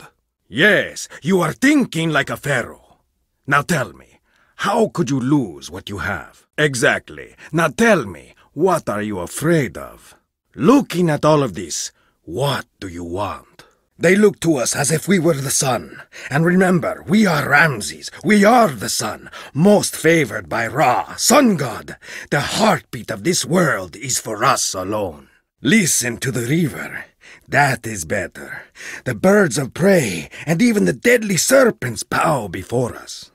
Yes, you are thinking like a pharaoh. Now tell me, how could you lose what you have? Exactly. Now tell me, what are you afraid of? Looking at all of this, what do you want? They look to us as if we were the sun. And remember, we are Ramses. We are the sun, most favored by Ra, sun god. The heartbeat of this world is for us alone. Listen to the river. That is better. The birds of prey and even the deadly serpents bow before us.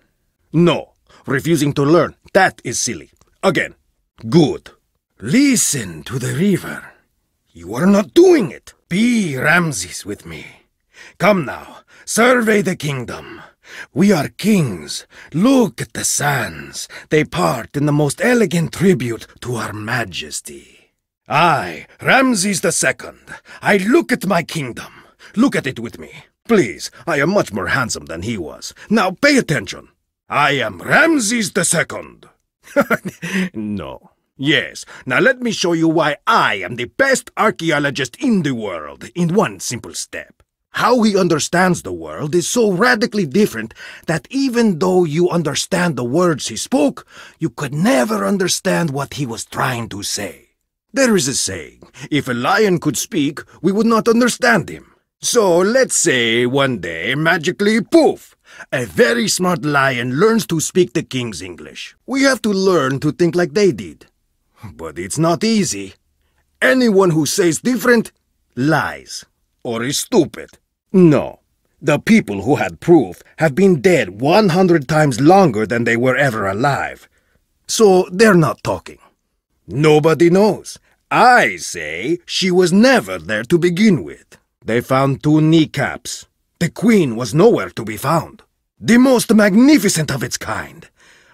No, refusing to learn, that is silly. Again, good. Listen to the river. You are not doing it. Be Ramses with me. Come now, survey the kingdom. We are kings. Look at the sands. They part in the most elegant tribute to our majesty. I, Ramses II, I look at my kingdom. Look at it with me. Please, I am much more handsome than he was. Now pay attention. I am Ramses II. <laughs> no. Yes, now let me show you why I am the best archaeologist in the world in one simple step. How he understands the world is so radically different that even though you understand the words he spoke, you could never understand what he was trying to say. There is a saying, if a lion could speak, we would not understand him. So let's say one day, magically, poof, a very smart lion learns to speak the king's English. We have to learn to think like they did. But it's not easy. Anyone who says different lies or is stupid. No. The people who had proof have been dead 100 times longer than they were ever alive. So they're not talking. Nobody knows. I say she was never there to begin with. They found two kneecaps. The queen was nowhere to be found. The most magnificent of its kind.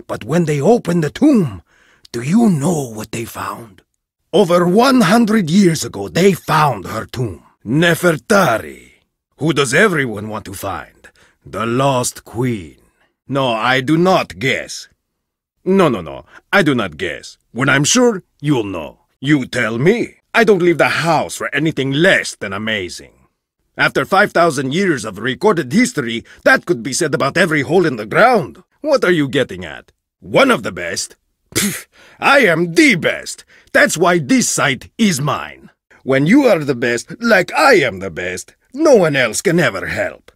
But when they opened the tomb, do you know what they found? Over 100 years ago, they found her tomb. Nefertari. Who does everyone want to find? The lost queen. No, I do not guess. No, no, no. I do not guess. When I'm sure, you'll know. You tell me. I don't leave the house for anything less than amazing. After 5,000 years of recorded history, that could be said about every hole in the ground. What are you getting at? One of the best? Pfft, I am the best. That's why this site is mine. When you are the best, like I am the best, no one else can ever help.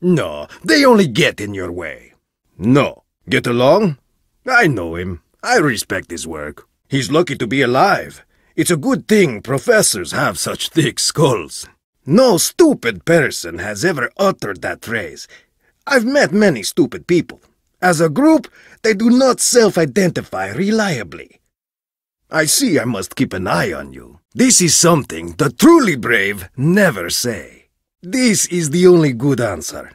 No, they only get in your way. No. Get along? I know him. I respect his work. He's lucky to be alive. It's a good thing professors have such thick skulls. No stupid person has ever uttered that phrase. I've met many stupid people. As a group, they do not self-identify reliably. I see I must keep an eye on you. This is something the truly brave never say. This is the only good answer.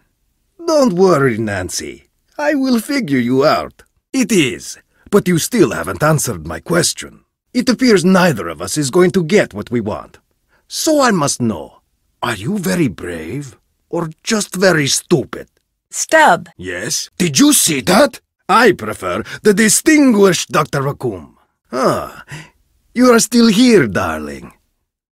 Don't worry, Nancy. I will figure you out. It is, but you still haven't answered my question. It appears neither of us is going to get what we want. So I must know, are you very brave or just very stupid? Stub. Yes? Did you see that? I prefer the distinguished Dr. Raccoon. Ah, you are still here, darling.